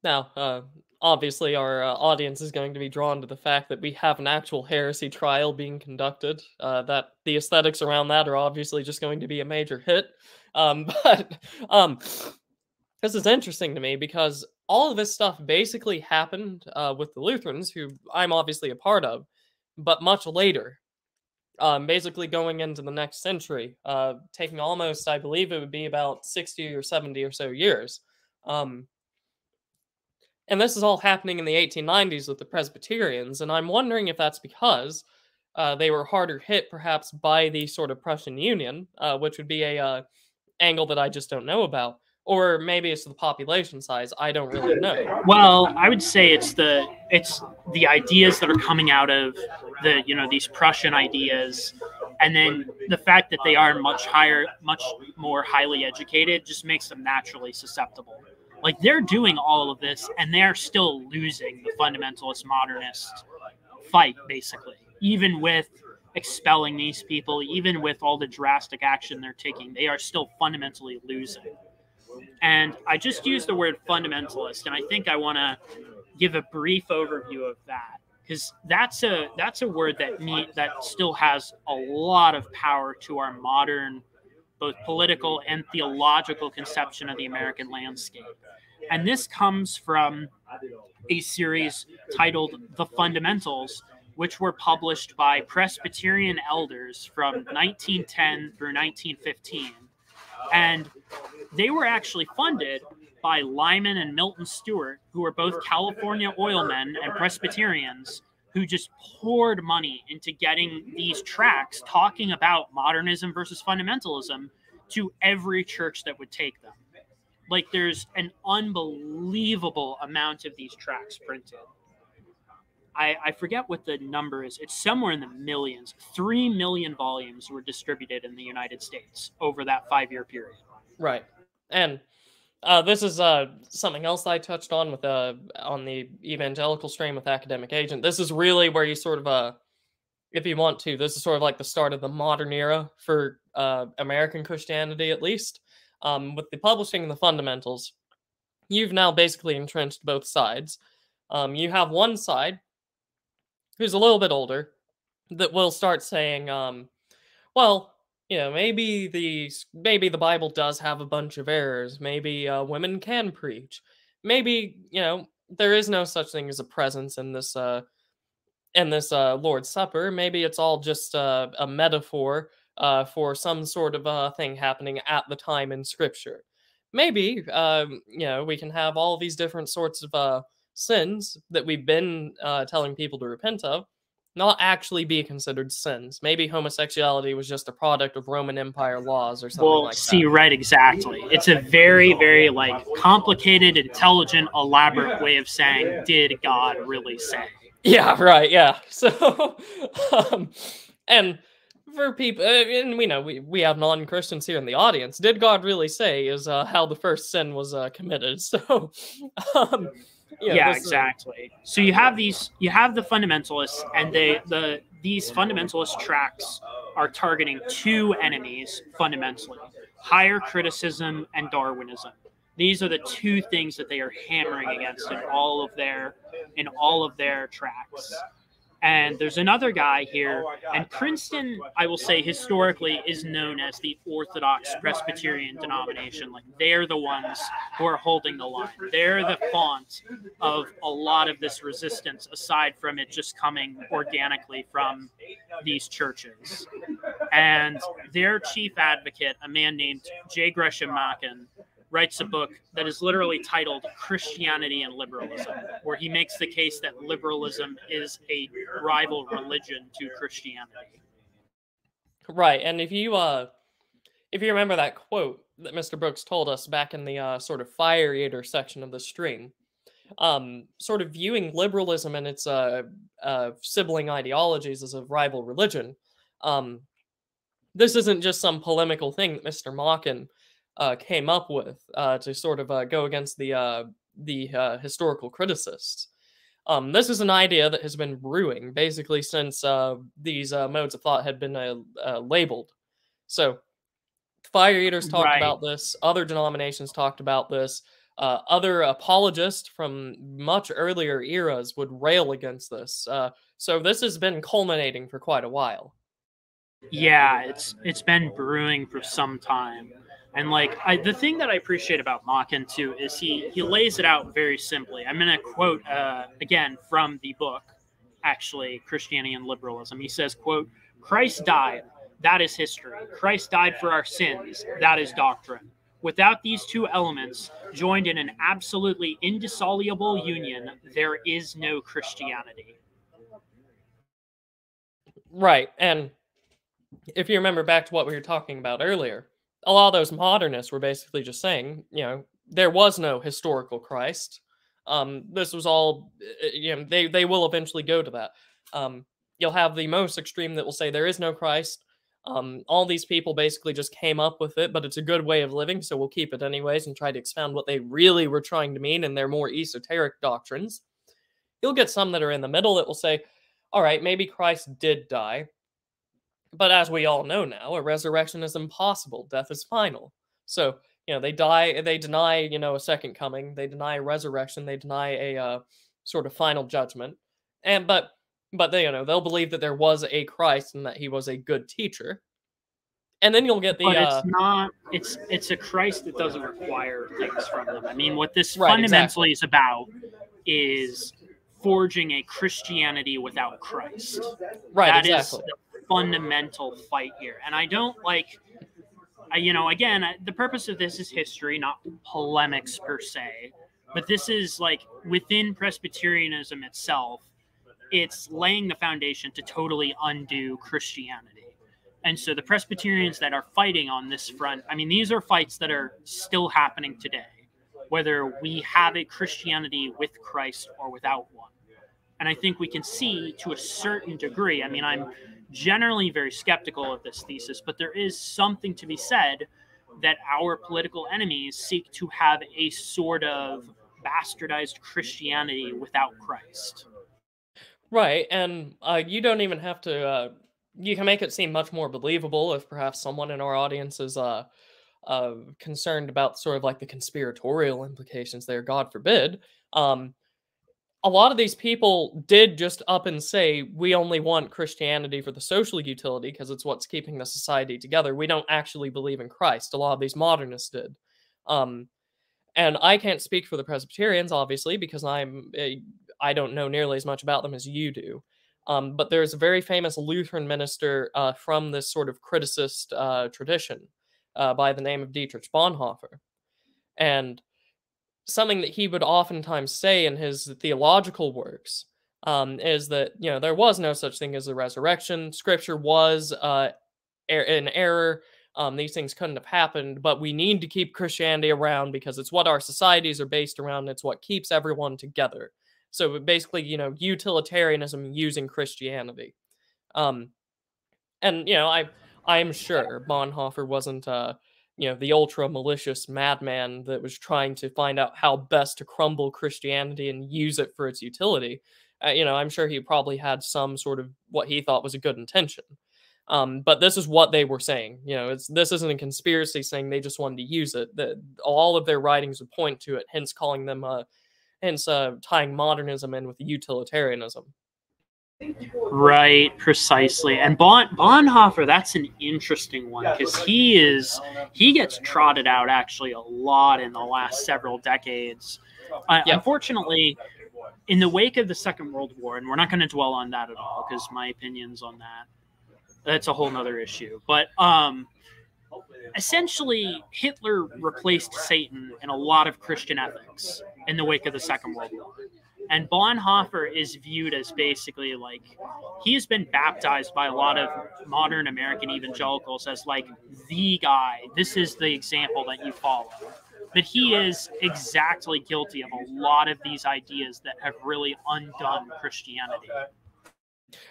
Now uh, obviously our uh, audience is going to be drawn to the fact that we have an actual heresy trial being conducted uh, that the aesthetics around that are obviously just going to be a major hit. Um, but um, this is interesting to me because all of this stuff basically happened uh, with the Lutherans, who I'm obviously a part of, but much later. Um, basically, going into the next century, uh, taking almost, I believe it would be about 60 or 70 or so years. Um, and this is all happening in the 1890s with the Presbyterians, and I'm wondering if that's because uh, they were harder hit, perhaps, by the sort of Prussian Union, uh, which would be a uh, angle that I just don't know about or maybe it's the population size. I don't really know. Well, I would say it's the it's the ideas that are coming out of the you know these Prussian ideas, and then the fact that they are much higher, much more highly educated, just makes them naturally susceptible. Like they're doing all of this, and they're still losing the fundamentalist modernist fight, basically, even with expelling these people, even with all the drastic action they're taking, they are still fundamentally losing. And I just used the word fundamentalist, and I think I want to give a brief overview of that because that's a that's a word that me that still has a lot of power to our modern both political and theological conception of the American landscape. And this comes from a series titled The Fundamentals, which were published by Presbyterian elders from 1910 through 1915. And they were actually funded by Lyman and Milton Stewart, who were both California oilmen and Presbyterians who just poured money into getting these tracts talking about modernism versus fundamentalism to every church that would take them. Like there's an unbelievable amount of these tracts printed. I, I forget what the number is. It's somewhere in the millions. Three million volumes were distributed in the United States over that five year period. Right. And uh, this is uh, something else I touched on with uh, on the evangelical stream with academic agent. This is really where you sort of uh, if you want to, this is sort of like the start of the modern era for uh, American Christianity, at least. Um, with the publishing and the fundamentals, you've now basically entrenched both sides. Um, you have one side who's a little bit older that will start saying, um, well, you know, maybe the maybe the Bible does have a bunch of errors. Maybe uh, women can preach. Maybe you know there is no such thing as a presence in this uh, in this uh, Lord's Supper. Maybe it's all just uh, a metaphor uh, for some sort of uh, thing happening at the time in Scripture. Maybe um, you know we can have all these different sorts of uh, sins that we've been uh, telling people to repent of not actually be considered sins. Maybe homosexuality was just a product of Roman Empire laws or something well, like see, right, exactly. It's a very, very like complicated, intelligent, elaborate way of saying, "Did God really say?" Yeah, right. Yeah. So, um, and for people, uh, and we know we, we have non Christians here in the audience. Did God really say? Is uh, how the first sin was uh, committed. So, um, yeah, yeah exactly. So you have these, you have the fundamentalists, and they the these fundamentalist tracks are targeting two enemies fundamentally: higher criticism and Darwinism. These are the two things that they are hammering against in all of their in all of their tracks. And there's another guy here. And Princeton, I will say, historically is known as the Orthodox Presbyterian denomination. Like they're the ones who are holding the line. They're the font of a lot of this resistance, aside from it just coming organically from these churches. And their chief advocate, a man named J. Gresham Machen, writes a book that is literally titled Christianity and Liberalism, where he makes the case that liberalism is a rival religion to Christianity. Right, and if you uh if you remember that quote that Mr. Brooks told us back in the uh, sort of fire eater section of the stream, um, sort of viewing liberalism and its uh, uh, sibling ideologies as a rival religion. Um, this isn't just some polemical thing that Mr. Machen uh, came up with uh, to sort of uh, go against the uh, the uh, historical criticists. Um, this is an idea that has been brewing basically since uh, these modes of thought had been labeled. So, fire eaters talked right. about this. Other denominations talked about this. other apologists from much earlier eras would rail against this. so this has been culminating for quite a while. Yeah, it's it's been brewing for some time. And like I, the thing that I appreciate about Machen too is he he lays it out very simply. I'm going to quote uh, again from the book, actually Christianity and Liberalism. He says, "quote Christ died. That is history. Christ died for our sins. That is doctrine. Without these two elements joined in an absolutely indissoluble union, there is no Christianity." Right, and if you remember back to what we were talking about earlier, a lot of those modernists were basically just saying, you know, there was no historical Christ. Um, this was all, eh, eh, you know, they, they will eventually go to that. Um, you'll have the most extreme that will say there is no Christ. Um, all these people basically just came up with it, but it's a good way of living, so we'll keep it anyways and try to expound what they really were trying to mean in their more esoteric doctrines. You'll get some that are in the middle that will say, all right, maybe Christ did die, but as we all know now, a resurrection is impossible. Death is final. So, you know, they die, they deny, you know, a second coming, they deny a resurrection, they deny a uh, sort of final judgment. And, but, but they, you know, they'll believe that there was a Christ and that he was a good teacher. And then you'll get the. But it's uh, not. It's it's a Christ that doesn't require things from them. I mean, what this right, fundamentally exactly. is about is forging a Christianity without Christ. Right. That exactly. is fundamental fight here. And I don't like, I, you know, again, the purpose of this is history, not polemics per se. But this is like within Presbyterianism itself, it's laying the foundation to totally undo Christianity. And so the Presbyterians that are fighting on this front, I mean, these are fights that are still happening today, whether we have a Christianity with Christ or without one. And I think we can see to a certain degree, I mean, I'm generally very skeptical of this thesis, but there is something to be said that our political enemies seek to have a sort of bastardized Christianity without Christ. Right, and uh, you don't even have to. Uh, you can make it seem much more believable if perhaps someone in our audience is uh, uh, concerned about sort of like the conspiratorial implications there. God forbid. Um, a lot of these people did just up and say we only want christianity for the social utility because it's what's keeping the society together. We don't actually believe in christ. A lot of these modernists did. Um, and i can't speak for the presbyterians obviously because i'm a, i don't know nearly as much about them as you do. Um, but there's a very famous lutheran minister uh, from this sort of criticist uh, tradition uh, by the name of dietrich bonhoeffer. And something that he would oftentimes say in his theological works um, is that you know there was no such thing as a resurrection. Scripture was uh, er- an error. Um, these things couldn't have happened, but we need to keep Christianity around because it's what our societies are based around. It's what keeps everyone together. So basically, you know, utilitarianism using Christianity. Um, and you know, I I'm sure Bonhoeffer wasn't uh, you know the ultra malicious madman that was trying to find out how best to crumble christianity and use it for its utility uh, you know i'm sure he probably had some sort of what he thought was a good intention. Um, but this is what they were saying you know it's this isn't a conspiracy saying they just wanted to use it. All of their writings would point to it hence calling them uh, hence uh, tying modernism in with utilitarianism Right, precisely. And bon- Bonhoeffer, that's an interesting one because he is he gets trotted out actually a lot in the last several decades. Uh, yep. Unfortunately, in the wake of the Second World War, and we're not going to dwell on that at all because my opinions on that that's a whole nother issue. But um, essentially, Hitler replaced Satan in a lot of Christian ethics in the wake of the Second World War And Bonhoeffer is viewed as basically like he has been baptized by a lot of modern American evangelicals as like the guy. This is the example that you follow. But he is exactly guilty of a lot of these ideas that have really undone Christianity.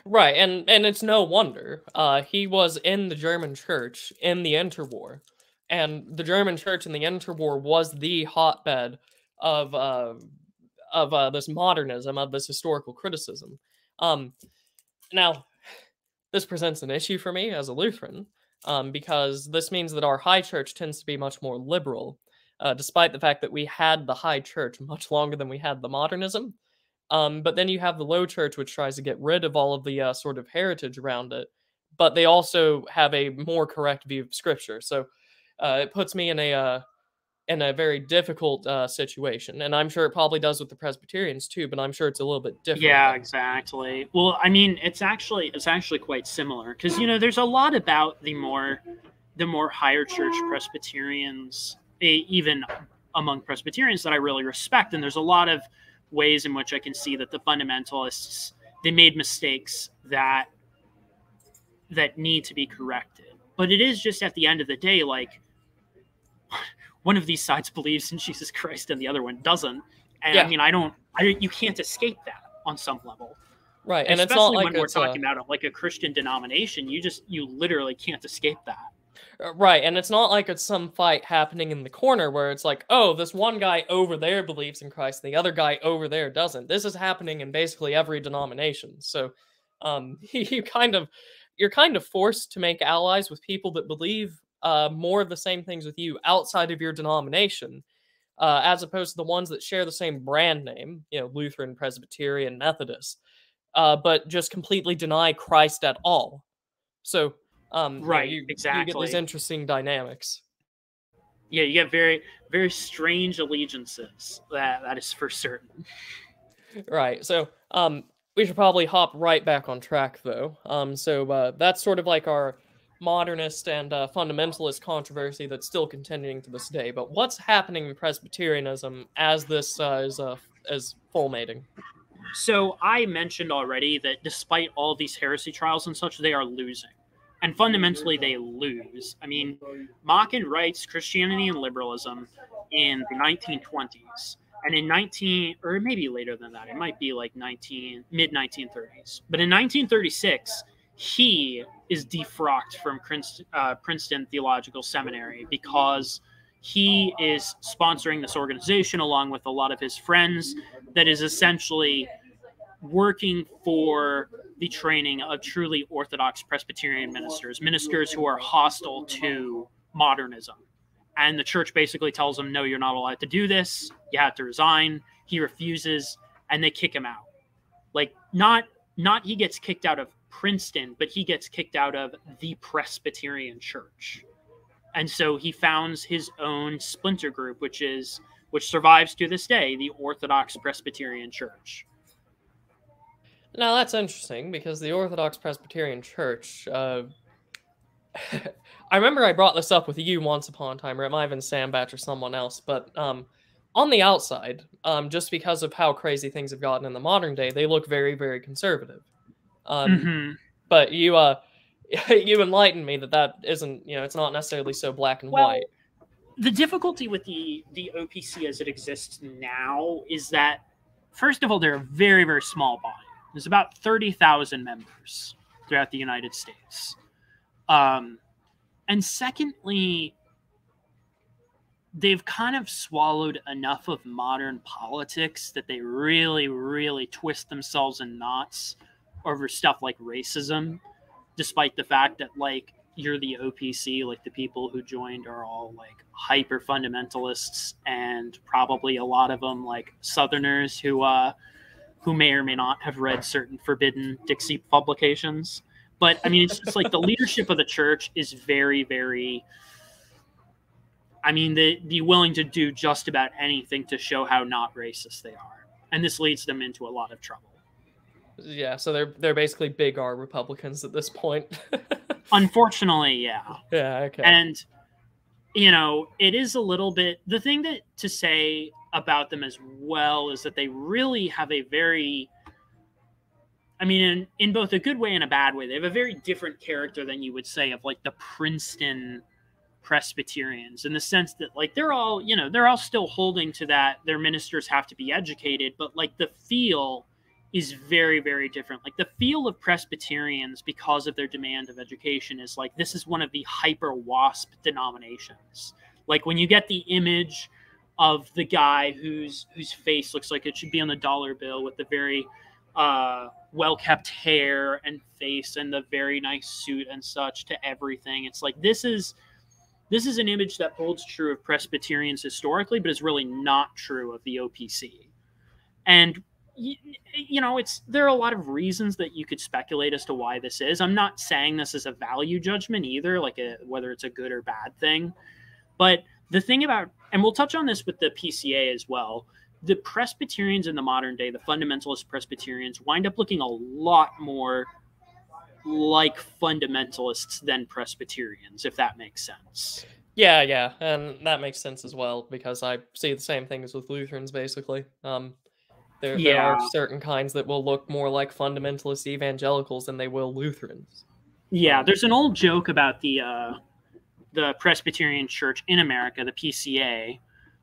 Right, and and it's no wonder. Uh, he was in the German church in the interwar, and the German church in the interwar was the hotbed of uh, of uh, this modernism, of this historical criticism. Um, now, this presents an issue for me as a Lutheran um, because this means that our high church tends to be much more liberal, uh, despite the fact that we had the high church much longer than we had the modernism. Um, but then you have the low church, which tries to get rid of all of the uh, sort of heritage around it, but they also have a more correct view of scripture. So uh, it puts me in a uh, in a very difficult uh, situation, and I'm sure it probably does with the Presbyterians too. But I'm sure it's a little bit different. Yeah, exactly. Well, I mean, it's actually it's actually quite similar because you know there's a lot about the more the more higher church Presbyterians, even among Presbyterians that I really respect, and there's a lot of ways in which I can see that the fundamentalists they made mistakes that that need to be corrected. But it is just at the end of the day, like one of these sides believes in Jesus Christ and the other one doesn't. And yeah. I mean, I don't, I, you can't escape that on some level. Right. And, and especially like when we're talking a... about like a Christian denomination, you just, you literally can't escape that. Uh, right. And it's not like it's some fight happening in the corner where it's like, oh, this one guy over there believes in Christ, and the other guy over there doesn't. This is happening in basically every denomination. So um, you kind of, you're kind of forced to make allies with people that believe uh, more of the same things with you outside of your denomination, uh, as opposed to the ones that share the same brand name, you know, Lutheran, Presbyterian, Methodist, uh, but just completely deny Christ at all. So, um, right, you, exactly. You get these interesting dynamics. Yeah, you get very, very strange allegiances. That that is for certain. Right. So, um, we should probably hop right back on track, though. Um, so uh, that's sort of like our modernist and uh, fundamentalist controversy that's still continuing to this day. But what's happening in Presbyterianism as this uh, is uh, fulminating? So I mentioned already that despite all these heresy trials and such, they are losing. And fundamentally, they lose. I mean, Machen writes Christianity and Liberalism in the 1920s. And in 19, or maybe later than that, it might be like 19, mid 1930s. But in 1936, he is defrocked from Princeton, uh, Princeton Theological Seminary because he is sponsoring this organization along with a lot of his friends that is essentially working for the training of truly Orthodox Presbyterian ministers, ministers who are hostile to modernism. And the church basically tells him, no, you're not allowed to do this. You have to resign. He refuses, and they kick him out. Like, not not he gets kicked out of Princeton, but he gets kicked out of the Presbyterian Church. And so he founds his own splinter group, which is which survives to this day, the Orthodox Presbyterian Church. Now that's interesting because the Orthodox Presbyterian Church. Uh, I remember I brought this up with you once upon a time, or it might have been Sam Batch or someone else, but um, on the outside, um, just because of how crazy things have gotten in the modern day, they look very, very conservative. Um, mm-hmm. But you, uh, you enlightened me that that isn't, you know, it's not necessarily so black and well, white. The difficulty with the the OPC as it exists now is that, first of all, they're a very, very small body. There's about thirty thousand members throughout the United States, um, and secondly, they've kind of swallowed enough of modern politics that they really, really twist themselves in knots over stuff like racism, despite the fact that like you're the OPC, like the people who joined are all like hyper fundamentalists and probably a lot of them like Southerners who uh who may or may not have read certain forbidden Dixie publications. But I mean, it's just like the leadership of the church is very, very. I mean, they be willing to do just about anything to show how not racist they are, and this leads them into a lot of trouble. Yeah, so they're they're basically big R Republicans at this point. Unfortunately, yeah. Yeah, okay. And you know, it is a little bit the thing that to say about them as well is that they really have a very I mean, in, in both a good way and a bad way, they have a very different character than you would say of like the Princeton Presbyterians in the sense that like they're all, you know, they're all still holding to that their ministers have to be educated, but like the feel is very, very different. Like the feel of Presbyterians, because of their demand of education, is like this is one of the hyper WASP denominations. Like when you get the image of the guy whose whose face looks like it should be on the dollar bill with the very uh, well kept hair and face and the very nice suit and such to everything. It's like this is this is an image that holds true of Presbyterians historically, but is really not true of the OPC. And you, you know, it's there are a lot of reasons that you could speculate as to why this is. I'm not saying this is a value judgment either, like a, whether it's a good or bad thing. But the thing about, and we'll touch on this with the PCA as well the Presbyterians in the modern day, the fundamentalist Presbyterians, wind up looking a lot more like fundamentalists than Presbyterians, if that makes sense. Yeah, yeah, and that makes sense as well because I see the same things with Lutherans basically. Um, there, yeah. there are certain kinds that will look more like fundamentalist evangelicals than they will Lutherans. Yeah, there's an old joke about the uh, the Presbyterian Church in America, the PCA,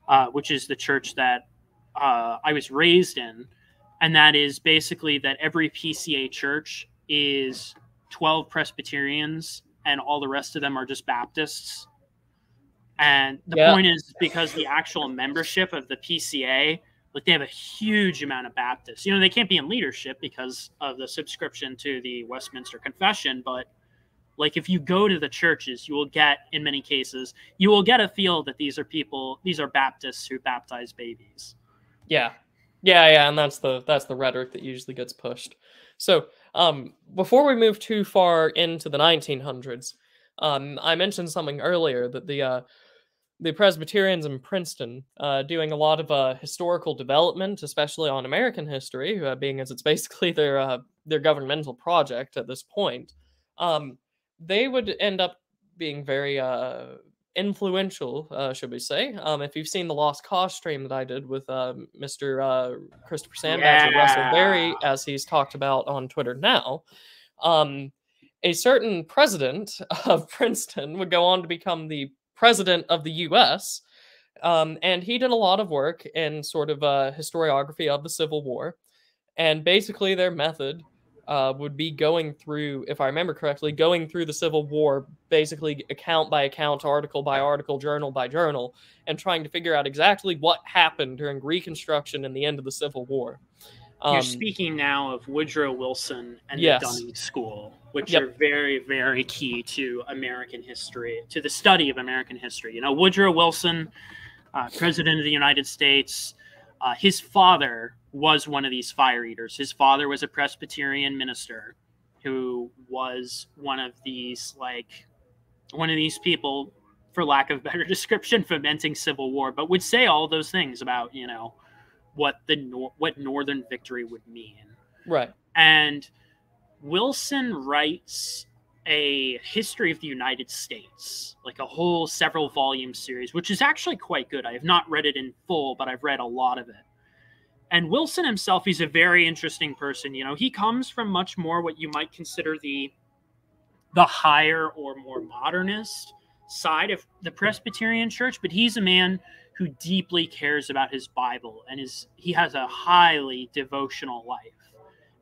uh, which is the church that uh, I was raised in, and that is basically that every PCA church is 12 Presbyterians and all the rest of them are just Baptists. And the yeah. point is because the actual membership of the PCA, like they have a huge amount of Baptists. You know, they can't be in leadership because of the subscription to the Westminster Confession, but like if you go to the churches, you will get in many cases, you will get a feel that these are people, these are Baptists who baptize babies. Yeah. Yeah, yeah, and that's the that's the rhetoric that usually gets pushed. So, um, before we move too far into the 1900s, um, I mentioned something earlier that the uh, the Presbyterians in Princeton uh, doing a lot of uh, historical development, especially on American history, uh, being as it's basically their uh, their governmental project at this point. Um, they would end up being very uh, influential, uh, should we say? Um, if you've seen the Lost Cause stream that I did with uh, Mr. Uh, Christopher Sandbach yeah. and Russell Berry, as he's talked about on Twitter now, um, a certain president of Princeton would go on to become the president of the U.S. Um, and he did a lot of work in sort of a historiography of the Civil War. And basically, their method uh, would be going through, if I remember correctly, going through the Civil War, basically account by account, article by article, journal by journal, and trying to figure out exactly what happened during Reconstruction and the end of the Civil War. Um, You're speaking now of Woodrow Wilson and yes. the Dunning School, which yep. are very, very key to American history, to the study of American history. You know, Woodrow Wilson, uh, President of the United States, uh, his father was one of these fire eaters. His father was a Presbyterian minister who was one of these like one of these people for lack of better description fomenting civil war but would say all those things about you know what the nor- what northern victory would mean. Right. And wilson writes a history of the united states like a whole several volume series which is actually quite good. I have not read it in full but i've read a lot of it. And Wilson himself, he's a very interesting person. You know, he comes from much more what you might consider the the higher or more modernist side of the Presbyterian church, but he's a man who deeply cares about his Bible and is he has a highly devotional life.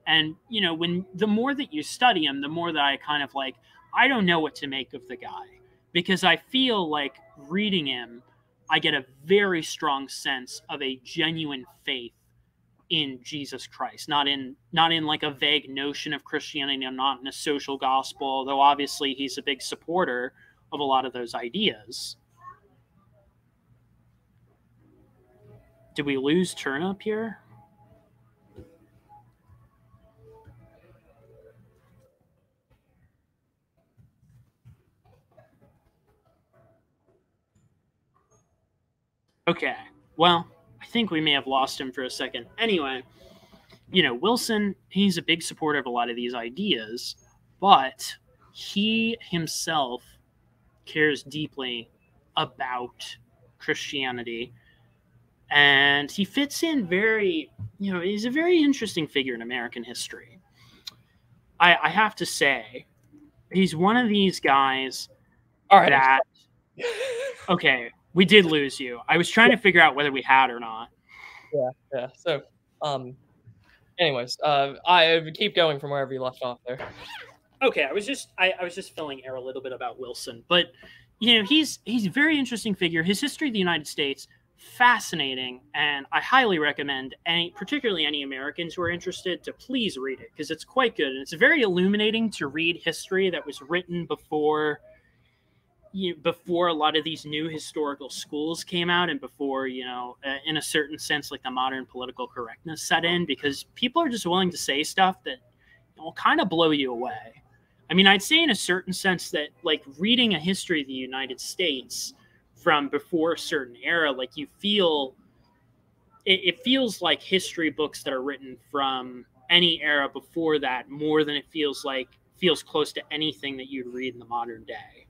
And you know, when the more that you study him, the more that I kind of like I don't know what to make of the guy because I feel like reading him I get a very strong sense of a genuine faith in Jesus Christ, not in not in like a vague notion of Christianity, not in a social gospel, though obviously he's a big supporter of a lot of those ideas. Did we lose Turnip here? Okay. Well, I think we may have lost him for a second. Anyway, you know, Wilson, he's a big supporter of a lot of these ideas, but he himself cares deeply about Christianity and he fits in very, you know, he's a very interesting figure in American history. I, I have to say, he's one of these guys All right. that. Okay, we did lose you. I was trying to figure out whether we had or not. Yeah, yeah. So, um, anyways, uh, I keep going from wherever you left off there. Okay, I was just I, I was just filling air a little bit about Wilson, but you know he's he's a very interesting figure. His history of the United States fascinating, and I highly recommend any, particularly any Americans who are interested, to please read it because it's quite good and it's very illuminating to read history that was written before you before a lot of these new historical schools came out and before you know uh, in a certain sense like the modern political correctness set in because people are just willing to say stuff that will kind of blow you away. I mean i'd say in a certain sense that like reading a history of the united states from before a certain era like you feel it, it feels like history books that are written from any era before that more than it feels like feels close to anything that you'd read in the modern day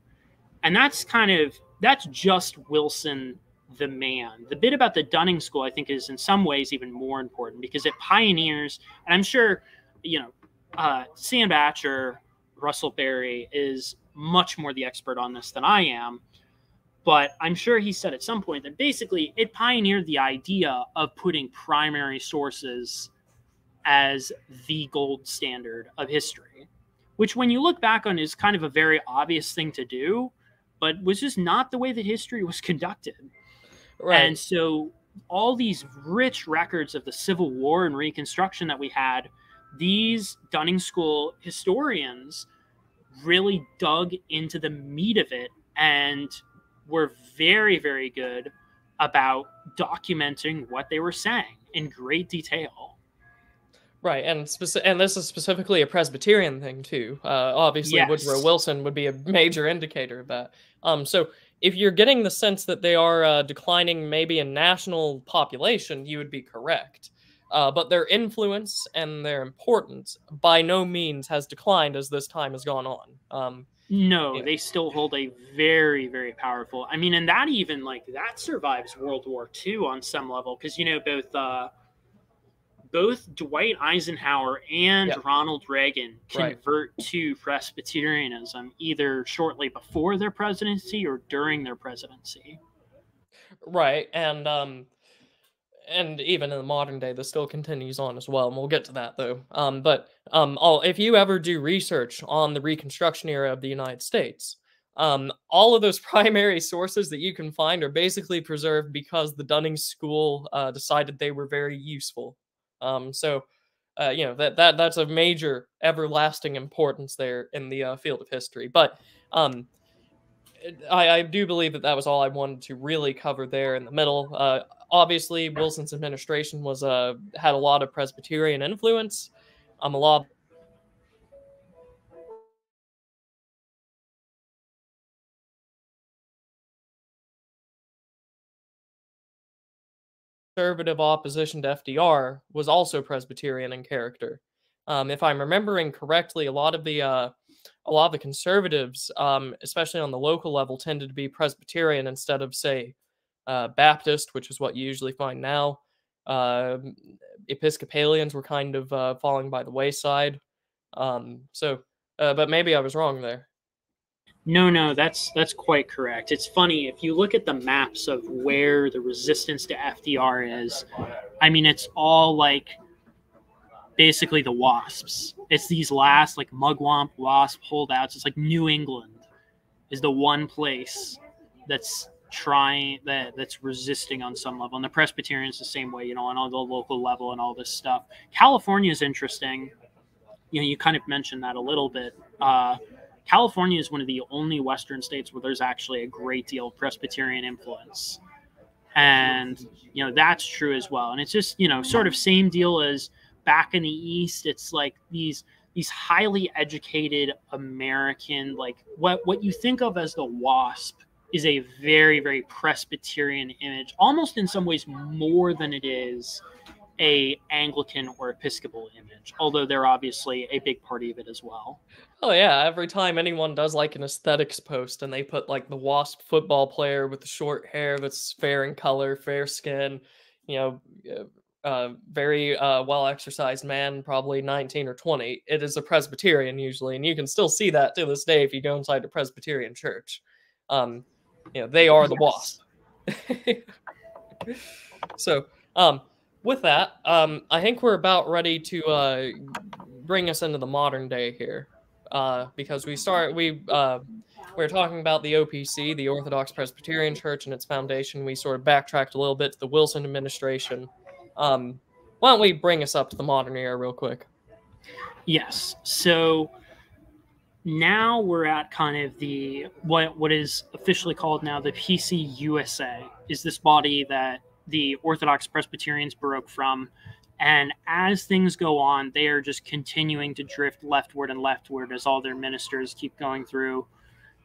and that's kind of that's just Wilson the man. The bit about the Dunning School, I think, is in some ways even more important because it pioneers, and I'm sure, you know, uh, Sam Batcher, Russell Berry is much more the expert on this than I am. But I'm sure he said at some point that basically it pioneered the idea of putting primary sources as the gold standard of history, which, when you look back on, is kind of a very obvious thing to do but was just not the way that history was conducted. Right. And so all these rich records of the Civil War and Reconstruction that we had, these Dunning School historians really dug into the meat of it and were very, very good about documenting what they were saying in great detail. Right, and speci- and this is specifically a Presbyterian thing too. Uh, obviously, yes. Woodrow Wilson would be a major indicator of that. Um, so if you're getting the sense that they are uh, declining, maybe in national population, you would be correct. Uh, but their influence and their importance by no means has declined as this time has gone on. Um, no, yeah. they still hold a very, very powerful. I mean, and that even like that survives World War II on some level because you know both uh, both Dwight Eisenhower and yep. Ronald Reagan convert right. to Presbyterianism either shortly before their presidency or during their presidency. Right, and um, and even in the modern day, this still continues on as well. And we'll get to that though. Um, but um, all if you ever do research on the Reconstruction era of the United States, um, all of those primary sources that you can find are basically preserved because the Dunning School uh, decided they were very useful um, so, uh, you know that that that's a major everlasting importance there in the uh, field of history. But um, I, I do believe that that was all I wanted to really cover there in the middle. Uh, obviously, Wilson's administration was uh, had a lot of Presbyterian influence. Um, a lot conservative opposition to FDR was also Presbyterian in character. Um, if I'm remembering correctly, a lot of the uh, a lot of the conservatives, um, especially on the local level, tended to be Presbyterian instead of, say, uh, Baptist, which is what you usually find now. Uh, Episcopalians were kind of uh, falling by the wayside. Um, so, uh, but maybe I was wrong there. No, no, that's that's quite correct. It's funny if you look at the maps of where the resistance to FDR is. I mean, it's all like basically the WASPs. It's these last like mugwump WASP holdouts. It's like New England is the one place that's trying that that's resisting on some level, and the Presbyterians the same way. You know, on all the local level and all this stuff. California is interesting. You know, you kind of mentioned that a little bit. Uh, California is one of the only Western states where there's actually a great deal of Presbyterian influence. And, you know, that's true as well. And it's just, you know, sort of same deal as back in the East. It's like these these highly educated American, like what what you think of as the WASP is a very, very Presbyterian image, almost in some ways more than it is a Anglican or Episcopal image, although they're obviously a big part of it as well. Oh yeah, every time anyone does like an aesthetics post and they put like the Wasp football player with the short hair that's fair in color, fair skin, you know, uh, very uh, well exercised man, probably 19 or 20. It is a Presbyterian usually, and you can still see that to this day if you go inside a Presbyterian church. Um, you know, they are the Yes. wasp. so, um, with that, um, I think we're about ready to uh, bring us into the modern day here, uh, because we start we uh, we're talking about the OPC, the Orthodox Presbyterian Church, and its foundation. We sort of backtracked a little bit to the Wilson administration. Um, why don't we bring us up to the modern era real quick? Yes. So now we're at kind of the what what is officially called now the PC USA is this body that the Orthodox Presbyterians broke from. And as things go on, they are just continuing to drift leftward and leftward as all their ministers keep going through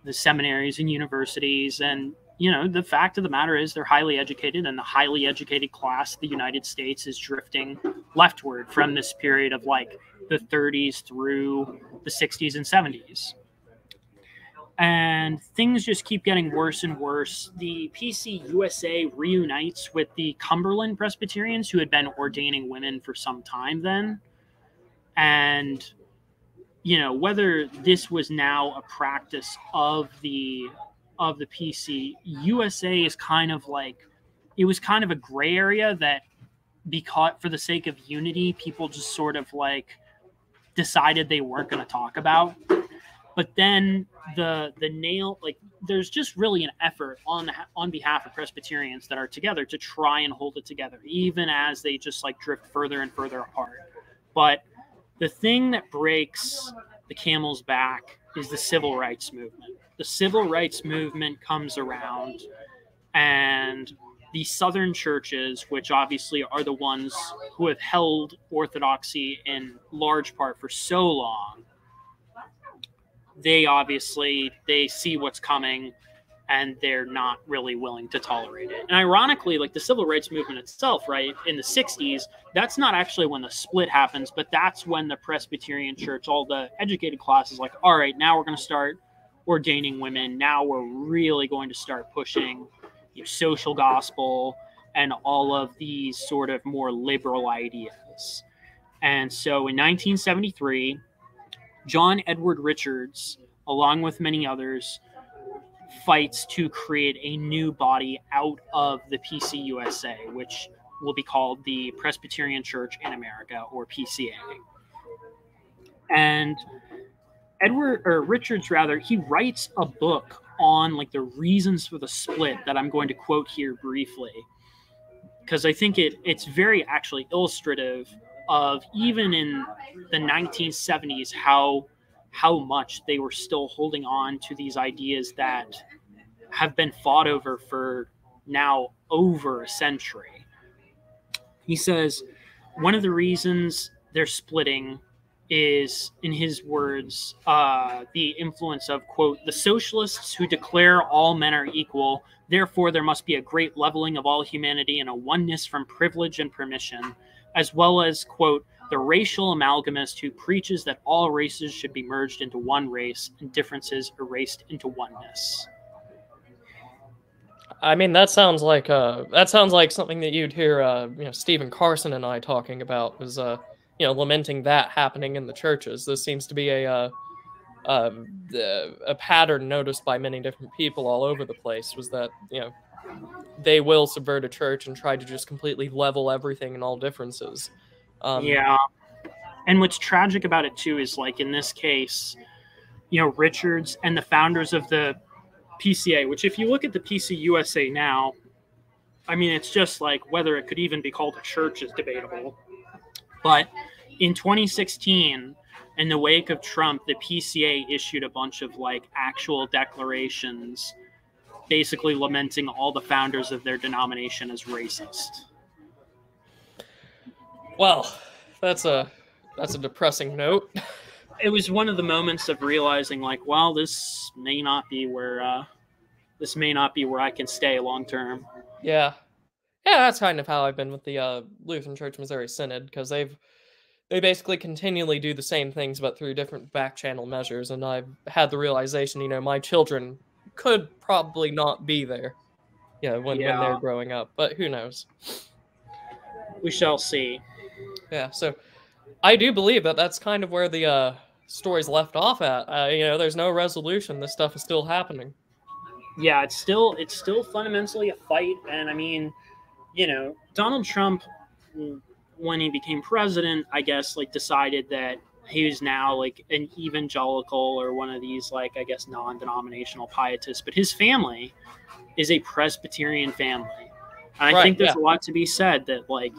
the seminaries and universities. And, you know, the fact of the matter is they're highly educated, and the highly educated class the United States is drifting leftward from this period of like the 30s through the 60s and 70s. And things just keep getting worse and worse. The PC USA reunites with the Cumberland Presbyterians, who had been ordaining women for some time then. And, you know, whether this was now a practice of the of the PC USA is kind of like it was kind of a gray area that because for the sake of unity, people just sort of like decided they weren't going to talk about. But then the the nail like there's just really an effort on on behalf of Presbyterians that are together to try and hold it together, even as they just like drift further and further apart. But the thing that breaks the camel's back is the civil rights movement. The civil rights movement comes around, and the southern churches, which obviously are the ones who have held orthodoxy in large part for so long, they obviously they see what's coming and they're not really willing to tolerate it. And ironically, like the civil rights movement itself, right, in the 60s, that's not actually when the split happens, but that's when the Presbyterian church, all the educated class is like, all right, now we're going to start ordaining women. Now we're really going to start pushing social gospel and all of these sort of more liberal ideas. And so in 1973, John Edward Richards, along with many others, fights to create a new body out of the PCUSA, which will be called the Presbyterian Church in America, or PCA. And Edward or Richards, rather, he writes a book on like the reasons for the split that I'm going to quote here briefly, because I think it it's very actually illustrative of even in the 1970s how how much they were still holding on to these ideas that have been fought over for now over a century. He says one of the reasons they're splitting is, in his words, uh, the influence of, quote, the socialists who declare all men are equal. Therefore, there must be a great leveling of all humanity and a oneness from privilege and permission, as well as, quote, the racial amalgamist who preaches that all races should be merged into one race and differences erased into oneness. I mean, that sounds like uh, that sounds like something that you'd hear, uh, you know, Stephen Carson and I talking about was, uh, you know, lamenting that happening in the churches. This seems to be a uh, uh, a pattern noticed by many different people all over the place. Was that you know they will subvert a church and try to just completely level everything and all differences. Um, yeah. And what's tragic about it too is like in this case, you know, Richards and the founders of the PCA, which if you look at the PC USA now, I mean, it's just like whether it could even be called a church is debatable. But in 2016, in the wake of Trump, the PCA issued a bunch of like actual declarations basically lamenting all the founders of their denomination as racist. Well, that's a that's a depressing note. It was one of the moments of realizing like, well, this may not be where uh this may not be where I can stay long term. Yeah, yeah, that's kind of how I've been with the uh, Lutheran Church Missouri Synod because they've they basically continually do the same things but through different back channel measures, and I've had the realization, you know, my children could probably not be there, you know, when, when Yeah. they're growing up, but who knows? we shall see. Yeah, so I do believe that that's kind of where the uh, story's left off at. Uh, you know, there's no resolution. This stuff is still happening. Yeah, it's still it's still fundamentally a fight, and I mean, you know, Donald Trump, when he became president, I guess like decided that he was now like an evangelical or one of these like I guess non-denominational pietists, but his family is a Presbyterian family. And I Right, think there's yeah. a lot to be said that like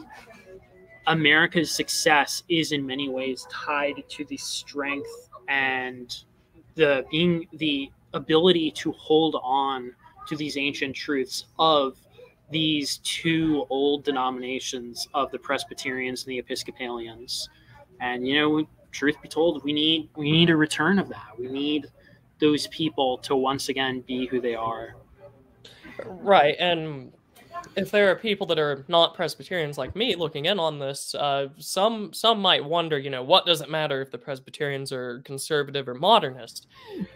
America's success is in many ways tied to the strength and the being the ability to hold on to these ancient truths of these two old denominations of the Presbyterians and the Episcopalians. And you know, truth be told, we need we need a return of that. We need those people to once again be who they are. Right, and if there are people that are not Presbyterians like me looking in on this, uh, some some might wonder, you know, what does it matter if the Presbyterians are conservative or modernist?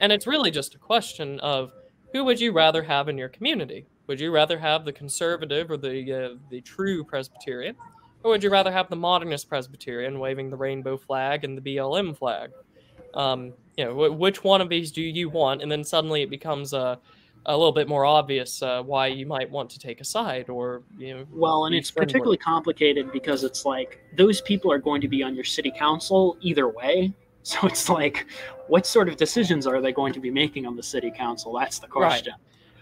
And it's really just a question of who would you rather have in your community? Would you rather have the conservative or the uh, the true Presbyterian, or would you rather have the modernist Presbyterian waving the rainbow flag and the BLM flag? Um, you know, which one of these do you want? And then suddenly it becomes a a little bit more obvious uh, why you might want to take a side or you know Well, and it's particularly complicated because it's like those people are going to be on your city council either way. So it's like, what sort of decisions are they going to be making on the city council? That's the question.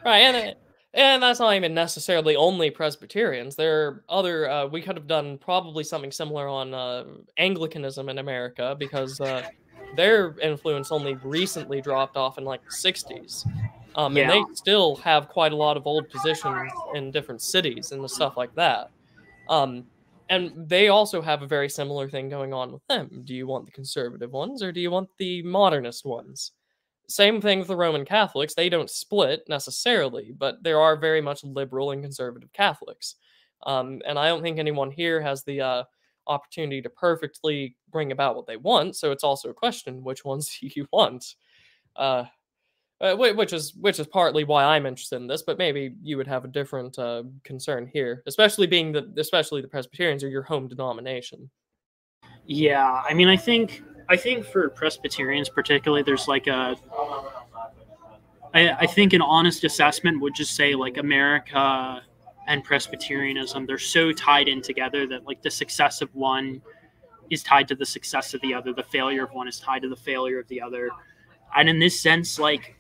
right and it- and that's not even necessarily only presbyterians there are other uh, we could have done probably something similar on uh, anglicanism in america because uh, their influence only recently dropped off in like the 60s um, and Yeah. they still have quite a lot of old positions in different cities and stuff like that um, and they also have a very similar thing going on with them do you want the conservative ones or do you want the modernist ones same thing with the Roman Catholics. They don't split necessarily, but there are very much liberal and conservative Catholics. Um, and I don't think anyone here has the uh, opportunity to perfectly bring about what they want. So it's also a question: which ones do you want? Uh, uh, which is which is partly why I'm interested in this, but maybe you would have a different uh, concern here, especially being the especially the Presbyterians are your home denomination. Yeah, I mean, I think I think for Presbyterians particularly, there's like a. I, I think an honest assessment would just say like America and Presbyterianism, they're so tied in together that like the success of one is tied to the success of the other. The failure of one is tied to the failure of the other. And in this sense, like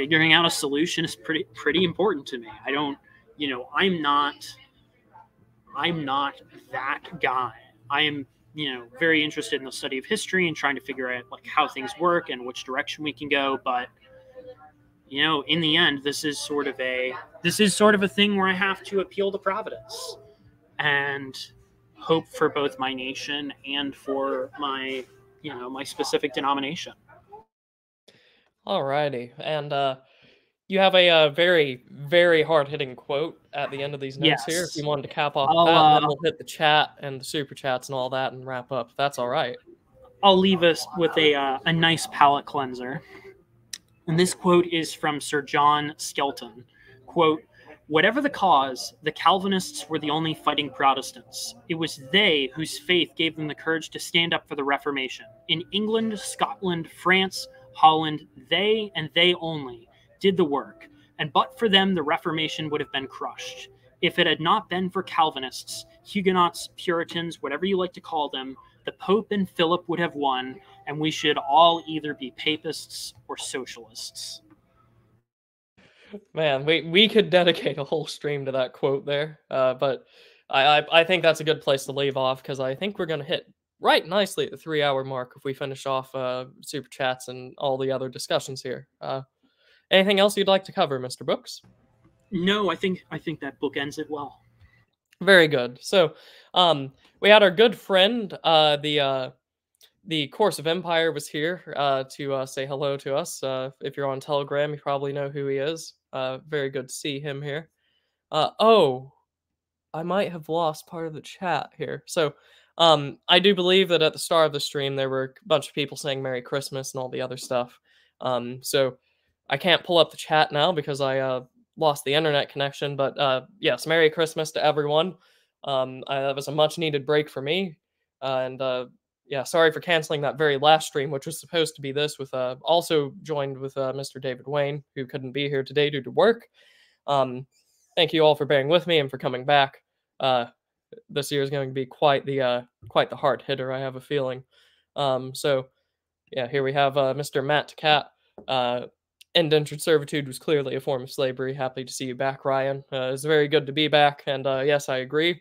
figuring out a solution is pretty pretty important to me. I don't, you know, I'm not I'm not that guy. I am, you know, very interested in the study of history and trying to figure out like how things work and which direction we can go. But you know, in the end, this is sort of a this is sort of a thing where I have to appeal to Providence and hope for both my nation and for my, you know, my specific denomination. Alrighty, and uh, you have a uh, very, very hard-hitting quote at the end of these notes here. If you wanted to cap off I'll, that, and then uh, we'll hit the chat and the super chats and all that, and wrap up. That's all right. I'll leave us with a, uh, a nice palate cleanser. And this quote is from Sir John Skelton. Quote, Whatever the cause, the Calvinists were the only fighting Protestants. It was they whose faith gave them the courage to stand up for the Reformation. In England, Scotland, France, Holland, they and they only did the work. And but for them, the Reformation would have been crushed. If it had not been for Calvinists, Huguenots, Puritans, whatever you like to call them, the Pope and Philip would have won, and we should all either be papists or socialists. Man, we we could dedicate a whole stream to that quote there, uh, but I, I I think that's a good place to leave off because I think we're gonna hit right nicely at the three-hour mark if we finish off uh, super chats and all the other discussions here. Uh, anything else you'd like to cover, Mr. Brooks? No, I think I think that book ends it well. Very good. So, um, we had our good friend, uh, the uh, the Course of Empire, was here uh, to uh, say hello to us. Uh, if you're on Telegram, you probably know who he is. Uh, very good to see him here. Uh, oh, I might have lost part of the chat here. So, um, I do believe that at the start of the stream there were a bunch of people saying Merry Christmas and all the other stuff. Um, so I can't pull up the chat now because I uh, lost the internet connection. But uh, yes, Merry Christmas to everyone. Um, I, that was a much needed break for me, uh, and uh, yeah, sorry for canceling that very last stream, which was supposed to be this. With uh, also joined with uh, Mr. David Wayne, who couldn't be here today due to work. Um, thank you all for bearing with me and for coming back. This year is going to be quite the uh, quite the hard hitter. I have a feeling. Um, so yeah, here we have uh, Mr. Matt Cat. Uh, indentured servitude was clearly a form of slavery. Happy to see you back, Ryan. Uh, it's very good to be back, and uh, yes, I agree.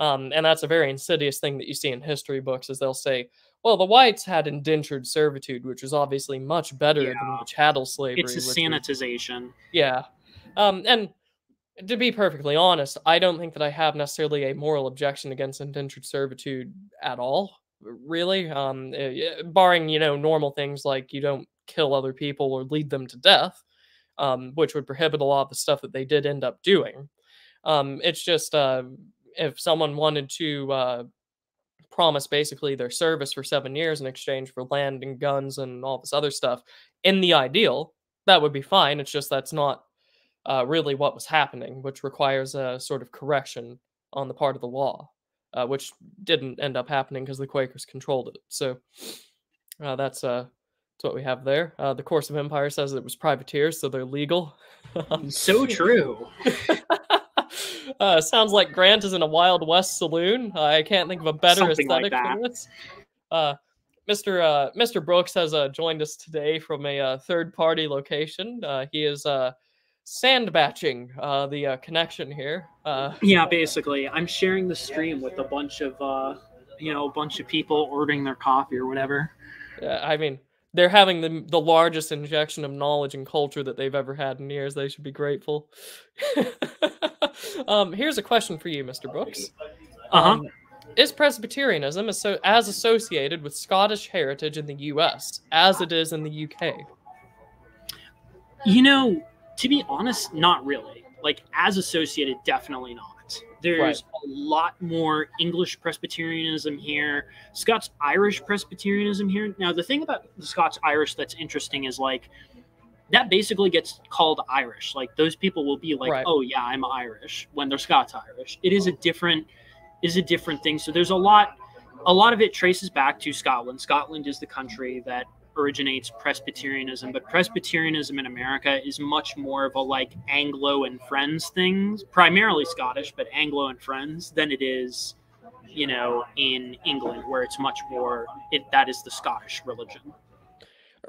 Um, and that's a very insidious thing that you see in history books, is they'll say, "Well, the whites had indentured servitude, which is obviously much better Yeah. than chattel slavery." It's a which was- sanitization. yeah. Um, and to be perfectly honest, I don't think that I have necessarily a moral objection against indentured servitude at all. Really, um, eh, barring you know normal things like you don't kill other people or lead them to death, um, which would prohibit a lot of the stuff that they did end up doing. Um, it's just uh, if someone wanted to uh, promise basically their service for seven years in exchange for land and guns and all this other stuff, in the ideal, that would be fine. It's just that's not uh, really what was happening, which requires a sort of correction on the part of the law, uh, which didn't end up happening because the Quakers controlled it. So uh, that's uh, that's what we have there. Uh, the Course of Empire says it was privateers, so they're legal. So true. uh, sounds like Grant is in a Wild West saloon. I can't think of a better Something like aesthetic for that. this. Uh, Mr. Uh, Mr. Brooks has uh, joined us today from a uh, third-party location. Uh, he is uh, sandbatching uh, the uh, connection here. Uh, Yeah, basically, I'm sharing the stream with a bunch of, uh, you know, a bunch of people ordering their coffee or whatever. Yeah, I mean, they're having the the largest injection of knowledge and culture that they've ever had in years. They should be grateful. um, here's a question for you, Mr. Brooks. Uh huh. Um, is Presbyterianism asso- as associated with Scottish heritage in the U.S. as it is in the U.K.? You know, to be honest, not really. Like as associated, definitely not. There's a lot more English Presbyterianism here, Scots Irish Presbyterianism here. Now, the thing about the Scots Irish that's interesting is like that basically gets called Irish. Like those people will be like, Right. "Oh yeah, I'm Irish," when they're Scots Irish. It is a different is a different thing. So there's a lot a lot of it traces back to Scotland. Scotland is the country that originates Presbyterianism, but Presbyterianism in America is much more of a like Anglo and Friends things, primarily Scottish, but Anglo and Friends than it is, you know, in England where it's much more it that is the Scottish religion.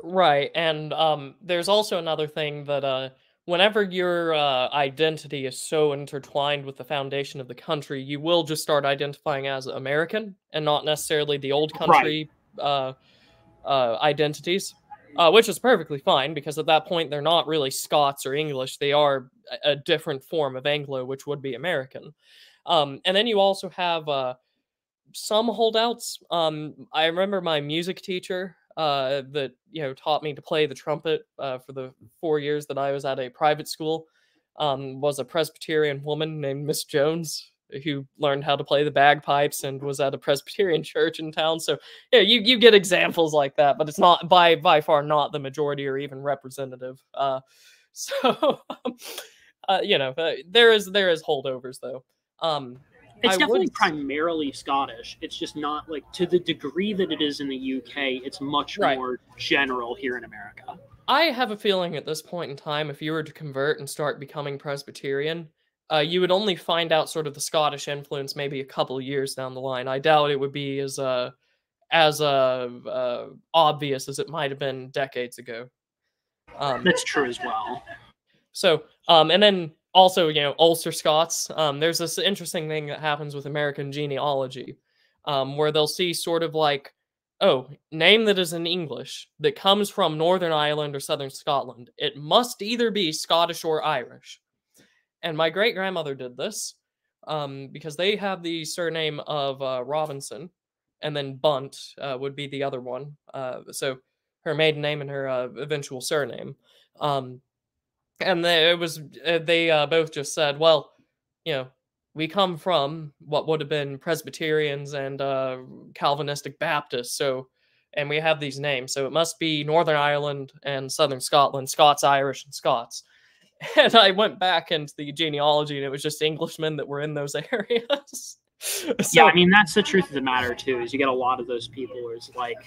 Right, and um, there's also another thing that uh, whenever your uh, identity is so intertwined with the foundation of the country, you will just start identifying as American and not necessarily the old Right. country uh, uh, identities, uh, which is perfectly fine because at that point they're not really Scots or English; they are a, different form of Anglo, which would be American. Um, and then you also have uh, some holdouts. Um, I remember my music teacher uh, that you know taught me to play the trumpet uh, for the four years that I was at a private school. Um, was a Presbyterian woman named Miss Jones who learned how to play the bagpipes and was at a Presbyterian church in town. So yeah, you you get examples like that, but it's not by by far not the majority or even representative. Uh, so uh, you know uh, there is there is holdovers though. Um, It's I definitely would- primarily Scottish. It's just not like to the degree that it is in the UK, it's much Right. more general here in America. I have a feeling at this point in time, if you were to convert and start becoming Presbyterian, uh, you would only find out sort of the Scottish influence maybe a couple years down the line. I doubt it would be as uh, as uh, uh, obvious as it might have been decades ago. Um, That's true as well. so, um, and then also, you know, Ulster Scots. Um, there's this interesting thing that happens with American genealogy, um, where they'll see sort of like, oh, name that is in English that comes from Northern Ireland or Southern Scotland. It must either be Scottish or Irish. And my great grandmother did this um, because they have the surname of uh, Robinson, and then Bunt uh, would be the other one. Uh, so her maiden name and her uh, eventual surname. Um, and they, it was uh, they uh, both just said, well, you know, we come from what would have been Presbyterians and Calvinistic Baptists, so and we have these names, so it must be Northern Ireland and Southern Scotland, Scots, Irish, and Scots. And I went back into the genealogy, and it was just Englishmen that were in those areas. so, yeah, I mean that's the truth of the matter too. Is you get a lot of those people where it's like,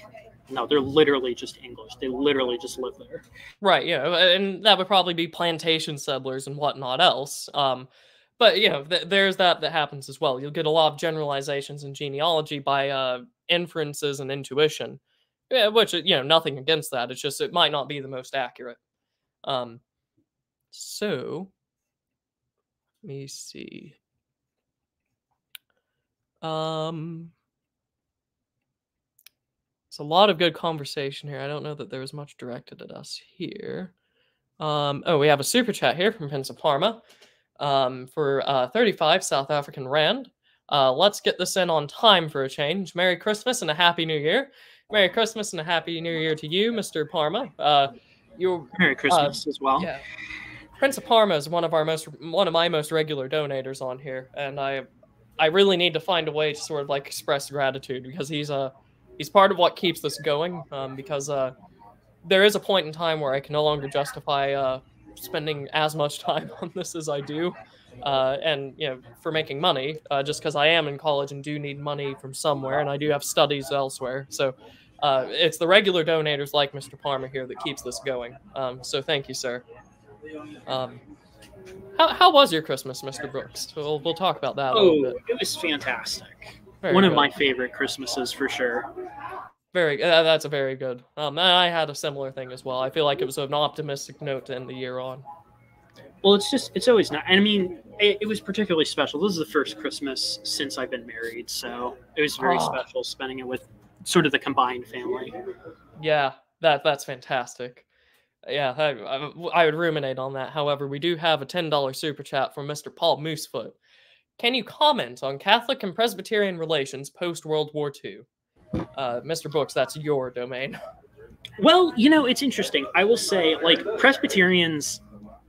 no, they're literally just English. They literally just live there. Right. Yeah, and that would probably be plantation settlers and whatnot else. Um, but you know, th- there's that that happens as well. You'll get a lot of generalizations in genealogy by uh, inferences and intuition, yeah, which you know, nothing against that. It's just it might not be the most accurate. Um, so let me see. Um, it's a lot of good conversation here. I don't know that there was much directed at us here. Um, oh, we have a super chat here from Prince of Parma um, for uh, 35 South African Rand. Uh, let's get this in on time for a change. Merry Christmas and a Happy New Year. Merry Christmas and a Happy New Year to you, Mr. Parma. Uh, you Merry uh, Christmas as well. Yeah. Prince of Parma is one of our most one of my most regular donators on here, and I I really need to find a way to sort of like express gratitude because he's a uh, he's part of what keeps this going. Um, because uh, there is a point in time where I can no longer justify uh, spending as much time on this as I do, uh, and you know for making money, uh, just because I am in college and do need money from somewhere, and I do have studies elsewhere. So it's the regular donators like Mr. Parma here that keeps this going. Um, so thank you, sir. Um, how, how was your Christmas, Mr. Brooks? We'll, we'll talk about that. Oh, it was fantastic. Very One good. of my favorite Christmases for sure. Very, uh, that's a very good. Um, I had a similar thing as well. I feel like it was an optimistic note to end the year on. Well, it's just, it's always not. I mean, it, it, was particularly special. This is the first Christmas since I've been married, so it was very oh. special spending it with sort of the combined family. Yeah, that that's fantastic. Yeah, I, I, would ruminate on that. However, we do have a $10 super chat from Mr. Paul Moosefoot. Can you comment on Catholic and Presbyterian relations post World War II? Uh, Mr. Brooks, that's your domain. Well, you know, it's interesting. I will say, like, Presbyterians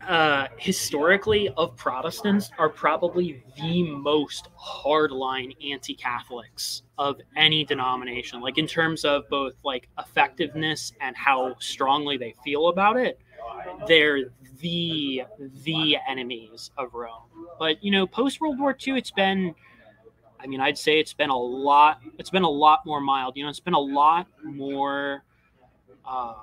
uh, historically of Protestants are probably the most hardline anti-Catholics of any denomination. Like in terms of both like effectiveness and how strongly they feel about it, they're the the enemies of Rome. But you know, post World War II, it's been. I mean, I'd say it's been a lot. It's been a lot more mild. You know, it's been a lot more. Uh,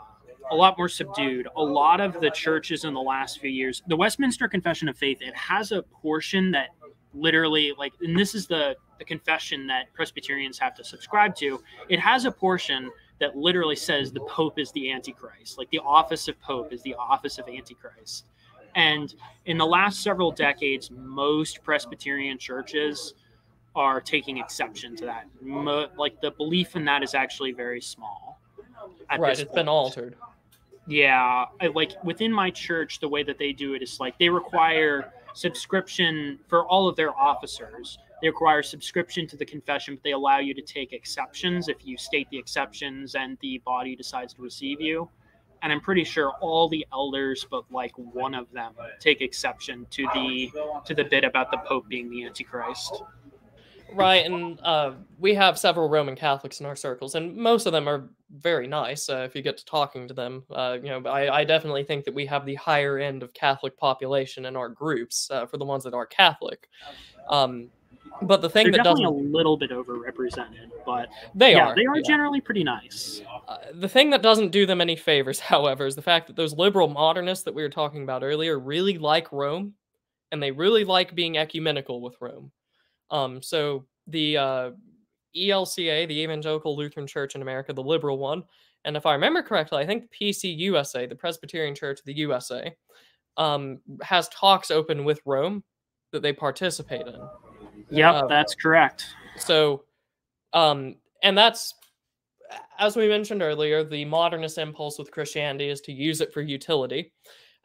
a lot more subdued. A lot of the churches in the last few years, the Westminster Confession of Faith, it has a portion that literally like and this is the the confession that Presbyterians have to subscribe to. It has a portion that literally says the Pope is the Antichrist. Like the office of Pope is the office of Antichrist. And in the last several decades, most Presbyterian churches are taking exception to that. Mo- like the belief in that is actually very small. Right, it's point. been altered. Yeah, I, like within my church, the way that they do it is like they require subscription for all of their officers. They require subscription to the confession, but they allow you to take exceptions if you state the exceptions and the body decides to receive you. And I'm pretty sure all the elders, but like one of them, take exception to the to the bit about the Pope being the Antichrist. Right, and uh, we have several Roman Catholics in our circles, and most of them are very nice. Uh, if you get to talking to them, uh, you know, I, I, definitely think that we have the higher end of Catholic population in our groups uh, for the ones that are Catholic. Um, but the thing They're that definitely doesn't a little bit overrepresented, but they yeah, are they are yeah. generally pretty nice. Uh, the thing that doesn't do them any favors, however, is the fact that those liberal modernists that we were talking about earlier really like Rome, and they really like being ecumenical with Rome. Um, so the uh, ELCA, the Evangelical Lutheran Church in America, the liberal one, and if I remember correctly, I think PCUSA, the Presbyterian Church of the USA, um, has talks open with Rome that they participate in. Yep, uh, that's correct. So, um, and that's as we mentioned earlier, the modernist impulse with Christianity is to use it for utility,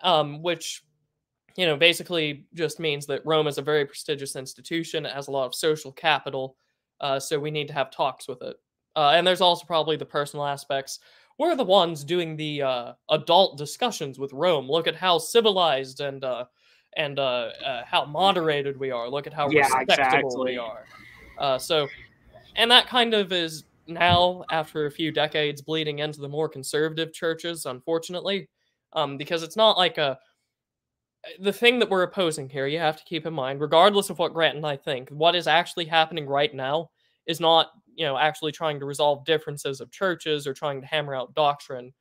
um, which you know, basically just means that Rome is a very prestigious institution. It has a lot of social capital. Uh, so we need to have talks with it. Uh, and there's also probably the personal aspects. We're the ones doing the uh, adult discussions with Rome. Look at how civilized and uh, and uh, uh, how moderated we are. Look at how yeah, respectable exactly. we are. so, and that kind of is now after a few decades bleeding into the more conservative churches, unfortunately, um, because it's not like a the thing that we're opposing here, you have to keep in mind, regardless of what Grant and I think, what is actually happening right now is not, you know, actually trying to resolve differences of churches or trying to hammer out doctrine.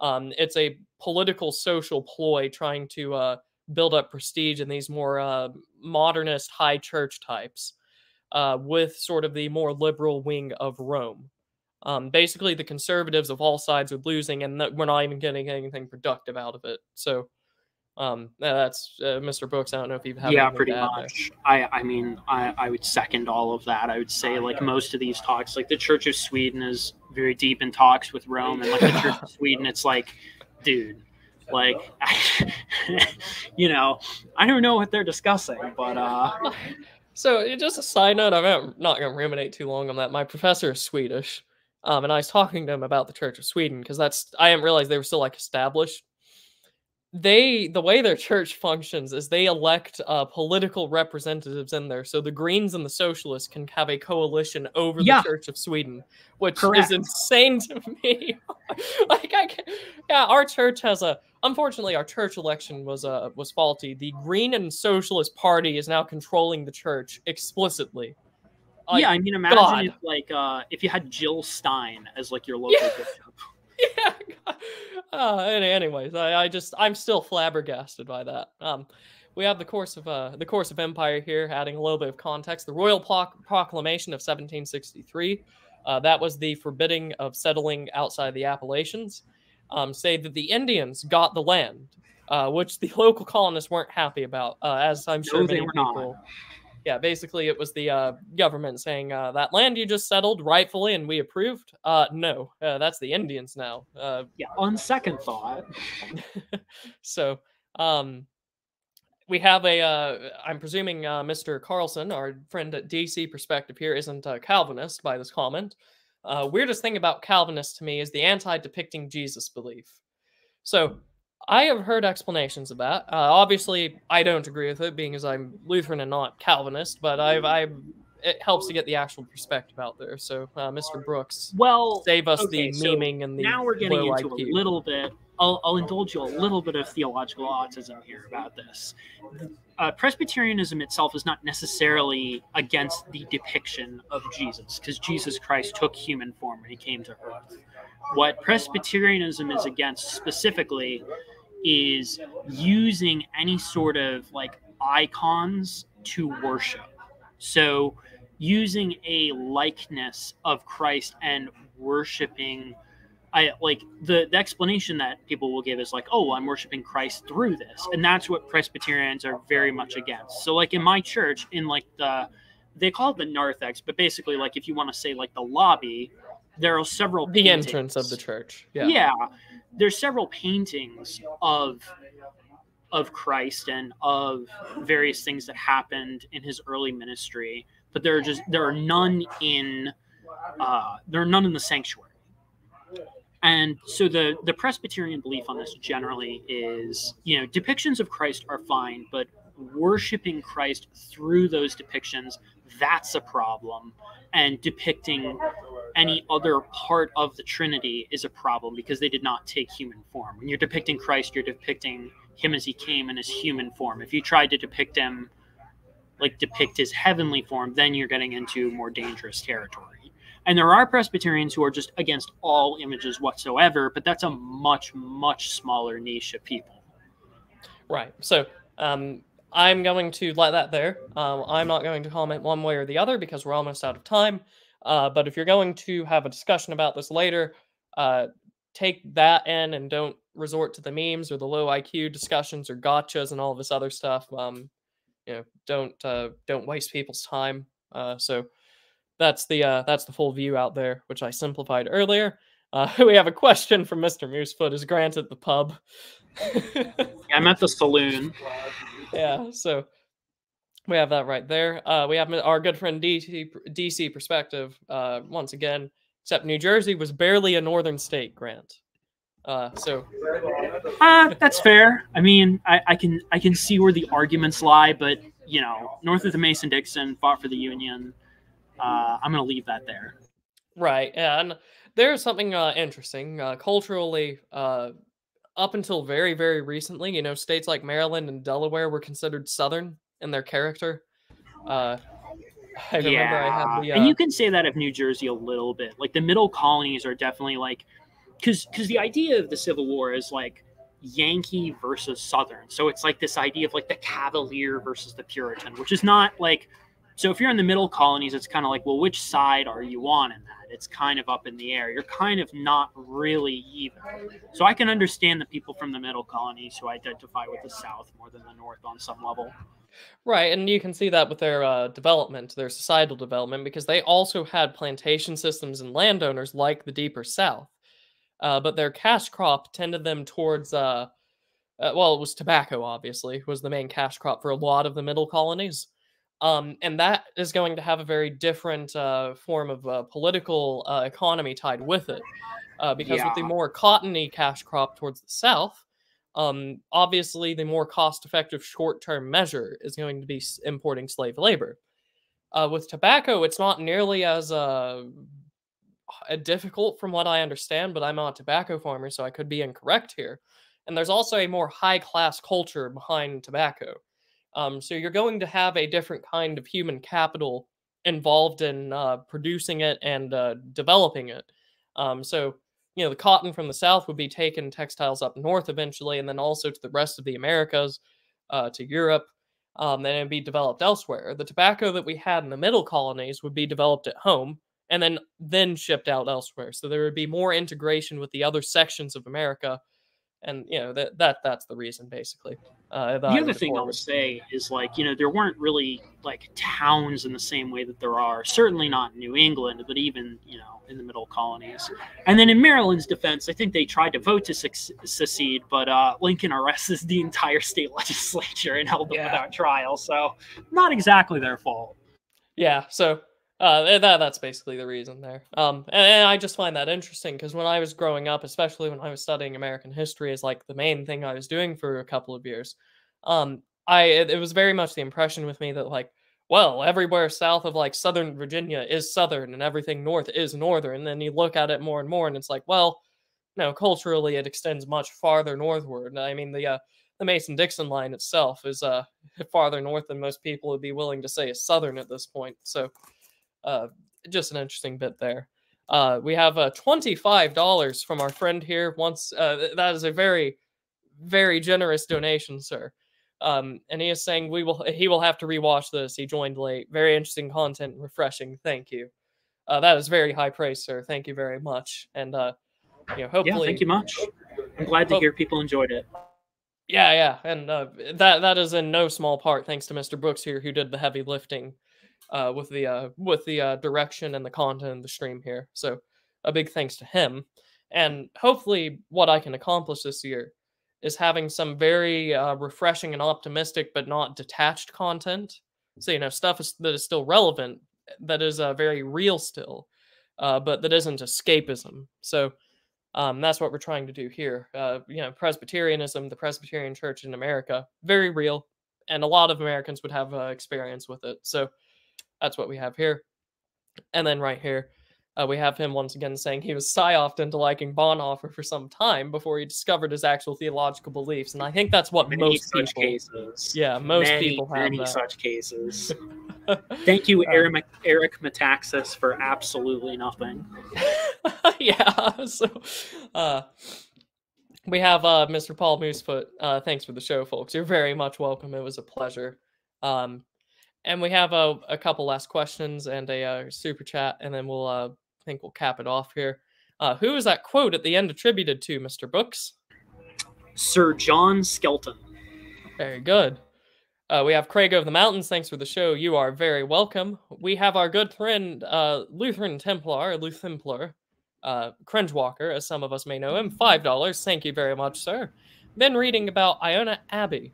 Um, it's a political social ploy trying to uh, build up prestige in these more uh, modernist high church types uh, with sort of the more liberal wing of Rome. Um, basically, the conservatives of all sides are losing, and we're not even getting anything productive out of it. So, um, that's uh, Mr. Brooks. I don't know if you've had yeah, pretty much. I I mean, I I would second all of that. I would say like most of these talks, like the Church of Sweden is very deep in talks with Rome, and like the Church of Sweden, it's like, dude, like, you know, I don't know what they're discussing, but uh. So just a side note, I'm not going to ruminate too long on that. My professor is Swedish, um, and I was talking to him about the Church of Sweden because that's I didn't realize they were still like established they the way their church functions is they elect uh, political representatives in there so the greens and the socialists can have a coalition over yeah. the church of sweden which Correct. is insane to me like i can yeah our church has a unfortunately our church election was uh was faulty the green and socialist party is now controlling the church explicitly like, yeah i mean imagine God. if like uh if you had jill stein as like your local yeah. bishop yeah. Uh, anyways, I, I just I'm still flabbergasted by that. Um, we have the course of uh, the course of empire here, adding a little bit of context. The Royal Proclamation of 1763, uh, that was the forbidding of settling outside the Appalachians. Um, say that the Indians got the land, uh, which the local colonists weren't happy about, uh, as I'm sure no, many people. Not yeah, basically it was the uh, government saying uh, that land you just settled rightfully and we approved. Uh, no, uh, that's the Indians now. Uh, yeah, on second thought. so um, we have a. Uh, I'm presuming Mr. Carlson, our friend at DC Perspective here, isn't a Calvinist by this comment. weirdest thing about Calvinists to me is the anti-depicting Jesus belief. So I have heard explanations of that. Uh, obviously, I don't agree with it, being as I'm Lutheran and not Calvinist. But I've, I've it helps to get the actual perspective out there. So, uh, Mr. Brooks, well, save us okay, the so memeing and the now we're getting into IQ. a little bit. I'll, I'll, indulge you a little bit of theological autism here about this. Uh, Presbyterianism itself is not necessarily against the depiction of Jesus, because Jesus Christ took human form when he came to earth. What Presbyterianism is against specifically is using any sort of like icons to worship. So, using a likeness of Christ and worshiping. I like the, the explanation that people will give is like, oh, I'm worshiping Christ through this. And that's what Presbyterians are very much against. So, like in my church, in like the, they call it the narthex, but basically, like if you want to say like the lobby, there are several the paintings. entrance of the church. Yeah. Yeah. There's several paintings of of Christ and of various things that happened in his early ministry, but there are just there are none in uh, there are none in the sanctuary. And so the the Presbyterian belief on this generally is, you know, depictions of Christ are fine, but worshiping Christ through those depictions, that's a problem. And depicting any other part of the Trinity is a problem because they did not take human form. When you're depicting Christ, you're depicting him as he came in his human form. If you tried to depict him like depict his heavenly form, then you're getting into more dangerous territory. And there are Presbyterians who are just against all images whatsoever, but that's a much, much smaller niche of people. Right. So um, I'm going to let that there. Um, I'm not going to comment one way or the other because we're almost out of time. Uh, but if you're going to have a discussion about this later, uh, take that in and don't resort to the memes or the low IQ discussions or gotchas and all this other stuff. Um, you know, don't uh, don't waste people's time. Uh, so that's the uh, that's the full view out there, which I simplified earlier. Uh, we have a question from Mr. Moosefoot. Is Grant at the pub? I'm at the saloon. Yeah, so we have that right there. Uh, we have our good friend DC, DC perspective uh, once again. Except New Jersey was barely a northern state, Grant. Uh, so, uh, that's fair. I mean, I, I can I can see where the arguments lie, but you know, north of the Mason Dixon fought for the Union. Uh, I'm going to leave that there. Right, and there's something uh, interesting uh, culturally. Uh, up until very, very recently, you know, states like Maryland and Delaware were considered Southern in their character. Uh, I remember yeah. I had the. Uh, and you can say that of New Jersey a little bit. Like the middle colonies are definitely like, because because the idea of the Civil War is like Yankee versus Southern. So it's like this idea of like the Cavalier versus the Puritan, which is not like. So if you're in the middle colonies, it's kind of like, well, which side are you on in that? It's kind of up in the air. You're kind of not really even. So I can understand the people from the middle colonies who identify with the South more than the North on some level. Right, and you can see that with their uh, development, their societal development, because they also had plantation systems and landowners like the deeper South. Uh, but their cash crop tended them towards, uh, uh, well, it was tobacco, obviously, was the main cash crop for a lot of the middle colonies. Um, and that is going to have a very different uh, form of uh, political uh, economy tied with it. Uh, because with the more cottony cash crop towards the south, um, obviously the more cost effective short term measure is going to be importing slave labor. Uh, with tobacco, it's not nearly as uh, difficult from what I understand, but I'm not a tobacco farmer, so I could be incorrect here. And there's also a more high class culture behind tobacco. Um, so you're going to have a different kind of human capital involved in uh, producing it and uh, developing it. Um, so you know the cotton from the south would be taken textiles up north eventually, and then also to the rest of the Americas, uh, to Europe, um, and it'd be developed elsewhere. The tobacco that we had in the middle colonies would be developed at home and then then shipped out elsewhere. So there would be more integration with the other sections of America, and you know that that that's the reason basically. Uh, the other would thing I'll forward. say is like you know there weren't really like towns in the same way that there are certainly not in New England but even you know in the middle colonies and then in Maryland's defense I think they tried to vote to suc- secede but uh, Lincoln arrested the entire state legislature and held them Yeah. without trial so not exactly their fault Yeah, so uh, that that's basically the reason there. Um, and, and I just find that interesting because when I was growing up, especially when I was studying American history, is like the main thing I was doing for a couple of years. Um, I it, it was very much the impression with me that like, well, everywhere south of like Southern Virginia is Southern, and everything north is Northern. And then you look at it more and more, and it's like, well, no, culturally it extends much farther northward. I mean, the uh, the Mason Dixon line itself is uh farther north than most people would be willing to say is Southern at this point. So uh, just an interesting bit there. Uh, we have uh, $25 from our friend here. Once uh, that is a very, very generous donation, sir. Um, and he is saying we will he will have to rewatch this. He joined late. Very interesting content, refreshing. Thank you. Uh, that is very high praise, sir. Thank you very much. And uh, you know, hopefully, yeah thank you much I'm glad to Oh. hear people enjoyed it Yeah, yeah, and uh, that that is in no small part thanks to Mr. Brooks here, who did the heavy lifting uh, with the uh, with the uh, direction and the content of the stream here. So a big thanks to him, and hopefully, what I can accomplish this year is having some very uh, refreshing and optimistic, but not detached content. So you know, stuff is, that is still relevant, that is uh, very real still, uh, but that isn't escapism. So um, that's what we're trying to do here. You know, Presbyterianism, the Presbyterian Church in America, very real, and a lot of Americans would have experience with it. So that's what we have here. And then right here, uh, we have him once again saying he was psyoped into liking Bonhoeffer for some time before he discovered his actual theological beliefs, and I think that's what many most such people. cases Yeah, most many, people have many that. such cases Thank you, Uh, Eric, Eric Metaxas, for absolutely nothing. yeah. So, uh, we have uh, Mr. Paul Moosefoot. Uh, thanks for the show, folks. You're very much welcome. It was a pleasure. Um, and we have a, a couple last questions and a uh, super chat, and then we'll uh, think we'll cap it off here. Uh, who is that quote at the end attributed to, Mr. Brooks? Sir John Skelton. Very good. Uh, we have Craig of the Mountains. Thanks for the show. You are very welcome. We have our good friend, uh, Lutheran Templar, Luthemplar, uh, Cringewalker, as some of us may know him. Five dollars. Thank you very much, sir. Been reading about Iona Abbey.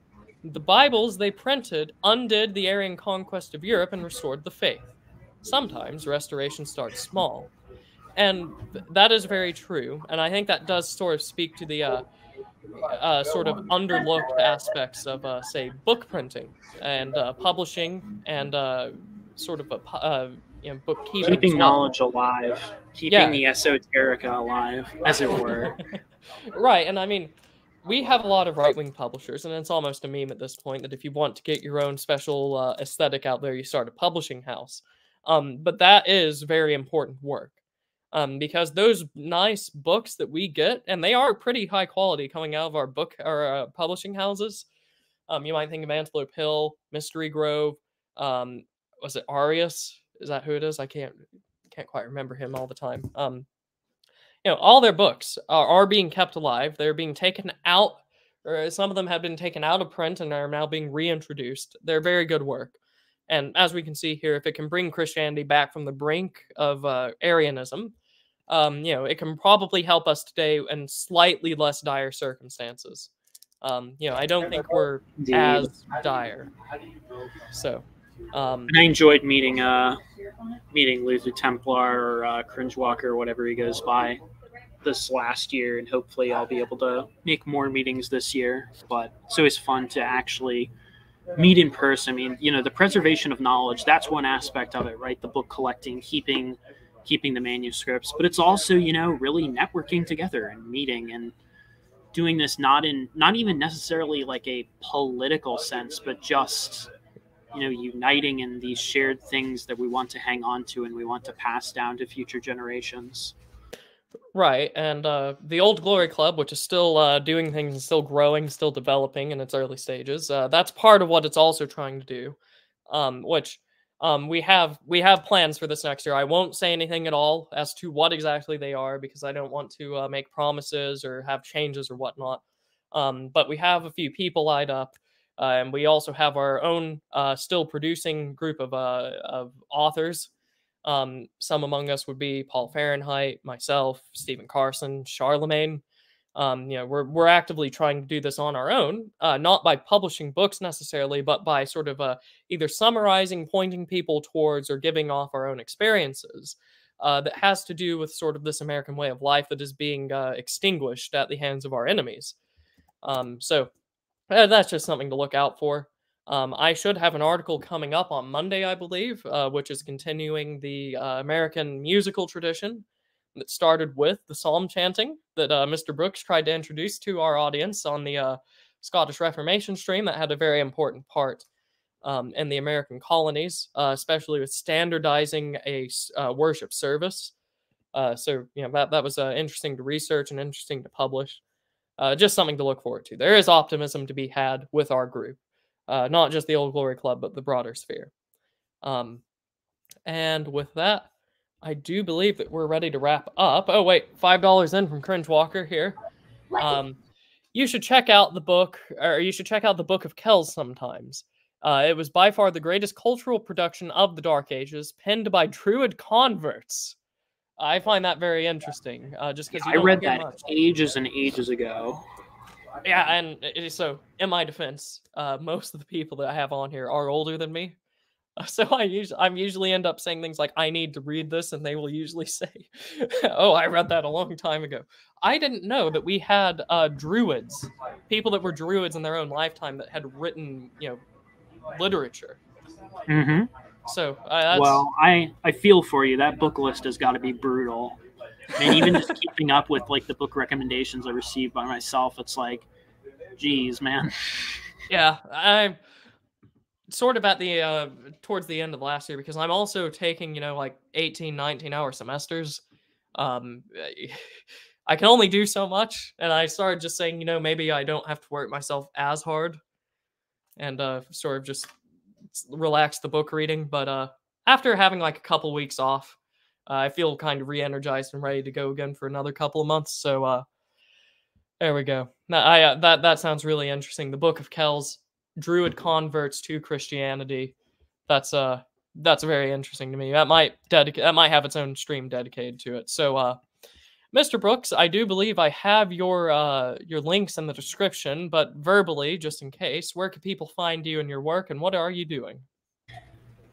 The Bibles they printed undid the Arian conquest of Europe and restored the faith. Sometimes restoration starts small, and th- that is very true. And I think that does sort of speak to the uh, uh, sort of underlooked aspects of, uh, say, book printing and uh, publishing and uh, sort of a uh, you know, bookkeeping. Keeping knowledge alive, keeping Yeah. the esoterica alive, as it were. right, and I mean, we have a lot of right wing publishers, and it's almost a meme at this point that if you want to get your own special uh, aesthetic out there, you start a publishing house. Um, but that is very important work um, because those nice books that we get, and they are pretty high quality coming out of our book or uh, publishing houses. Um, you might think of Antelope Hill, Mystery Grove. Um, was it Arias? Is that who it is? I can't can't quite remember him all the time. You know, all their books are, are being kept alive. They're being taken out, or some of them have been taken out of print and are now being reintroduced. They're very good work. And as we can see here, if it can bring Christianity back from the brink of uh, Arianism, um, you know, it can probably help us today in slightly less dire circumstances. Um, you know, I don't think we're as dire. So, um, and I enjoyed meeting uh, meeting Luther Templar or uh, Cringe Walker or whatever he goes by this last year, and hopefully I'll be able to make more meetings this year. But it's always fun to actually meet in person. I mean, you know, the preservation of knowledge, that's one aspect of it, right? The book collecting, keeping keeping the manuscripts, but it's also, you know, really networking together and meeting and doing this not in not even necessarily like a political sense, but just you know, uniting in these shared things that we want to hang on to and we want to pass down to future generations. Right, and uh, the Old Glory Club, which is still uh, doing things and still growing, still developing in its early stages, uh, that's part of what it's also trying to do. Um, which um, we have we have plans for this next year. I won't say anything at all as to what exactly they are because I don't want to uh, make promises or have changes or whatnot. Um, but we have a few people lined up, uh, and we also have our own uh, still producing group of of authors um, some among us would be Paul Fahrenheit, myself, Stephen Carson, Charlemagne. Um, you know, we're we're actively trying to do this on our own, uh, not by publishing books necessarily, but by sort of uh, either summarizing, pointing people towards, or giving off our own experiences. Uh, that has to do with sort of this American way of life that is being uh, extinguished at the hands of our enemies. Um, so uh, that's just something to look out for. Um, I should have an article coming up on Monday, I believe, uh, which is continuing the uh, American musical tradition that started with the psalm chanting that uh, Mr. Brooks tried to introduce to our audience on the uh, Scottish Reformation stream. That had a very important part um, in the American colonies, uh, especially with standardizing a uh, worship service. so, you know, that, that was interesting to research and interesting to publish. just something to look forward to. There is optimism to be had with our group uh, not just the Old Glory Club, but the broader sphere. Um, and with that, I do believe that we're ready to wrap up. Oh, wait, $5 in from Cringe Walker here. Um, you should check out the book, or you should check out the Book of Kells sometimes. Uh, it was by far the greatest cultural production of the Dark Ages, penned by Druid converts. I find that very interesting. Uh, just because I read that much. ages and ages ago yeah, and so in my defense, uh, most of the people that I have on here are older than me. So I usually I'm usually end up saying things like I need to read this, and they will usually say, "Oh, I read that a long time ago." I didn't know that we had uh, druids, people that were druids in their own lifetime that had written, you know, literature. Mm-hmm. So uh, well, I I feel for you. That book list has got to be brutal and even just keeping up with like the book recommendations I receive by myself, it's like, geez, man. Yeah, I'm sort of at the uh towards the end of last year because I'm also taking, you know, like 18, 19 hour semesters. Um I can only do so much and I started just saying, you know, maybe I don't have to work myself as hard and uh sort of just relax the book reading, but uh after having like a couple weeks off, uh, I feel kind of re-energized and ready to go again for another couple of months. So uh, there we go. I uh, that that sounds really interesting. The Book of Kells, Druid converts to Christianity. That's uh that's very interesting to me. That might dedicate that might have its own stream dedicated to it. So uh Mr. Brooks, I do believe I have your uh, your links in the description, but verbally, just in case, where can people find you and your work, and what are you doing?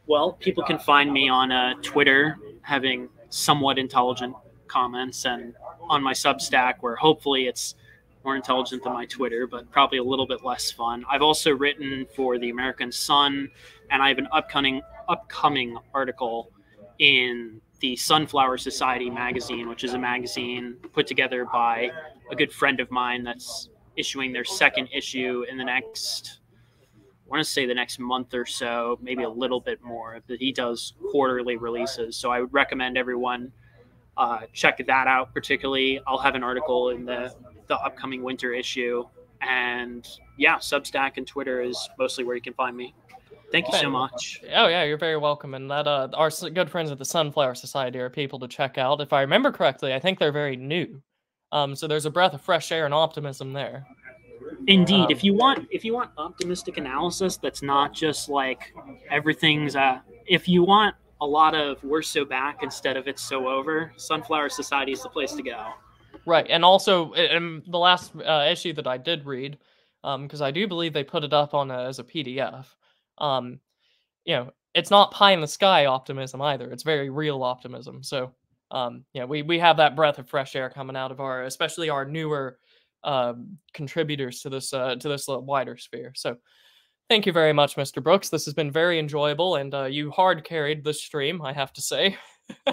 Well, people can find me on uh, Twitter, having somewhat intelligent comments, and on my Substack, where hopefully it's more intelligent than my Twitter, but probably a little bit less fun. I've also written for the American Sun, and I have an upcoming upcoming article in the Sunflower Society magazine, which is a magazine put together by a good friend of mine that's issuing their second issue in the next I want to say the next month or so, maybe a little bit more. But he does quarterly releases, so I would recommend everyone uh, check that out. Particularly, I'll have an article in the the upcoming winter issue, and yeah, Substack and Twitter is mostly where you can find me. Thank you so much. Oh yeah, you're very welcome. And that uh, our good friends at the Sunflower Society are people to check out. If I remember correctly, I think they're very new. Um, so there's a breath of fresh air and optimism there. Indeed, um, if you want if you want optimistic analysis that's not just like everything's uh if you want a lot of we're so back instead of it's so over, Sunflower Society is the place to go. Right. And also in the last uh, issue that I did read because um, I do believe they put it up on a, as a PDF. Um, you know, it's not pie in the sky optimism either. It's very real optimism. So, um, yeah, we we have that breath of fresh air coming out of our, especially our newer um, contributors to this uh, to this wider sphere. So, thank you very much, Mr. Brooks. This has been very enjoyable, and uh, you hard carried the stream, I have to say.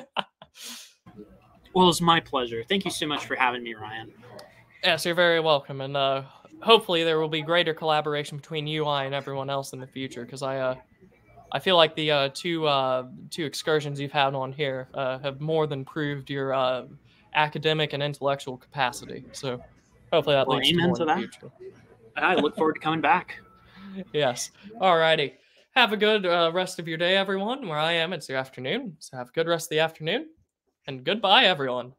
well, it's my pleasure. Thank you so much for having me, Ryan. Yes, you're very welcome, and uh, hopefully there will be greater collaboration between UI and everyone else in the future. Because I, uh, I feel like the uh, two uh, two excursions you've had on here uh, have more than proved your uh, academic and intellectual capacity. So hopefully that well, leads amen to, to that. Future. I look forward to coming back. yes. All righty. Have a good uh, rest of your day, everyone. Where I am, it's your afternoon. So have a good rest of the afternoon. And goodbye, everyone.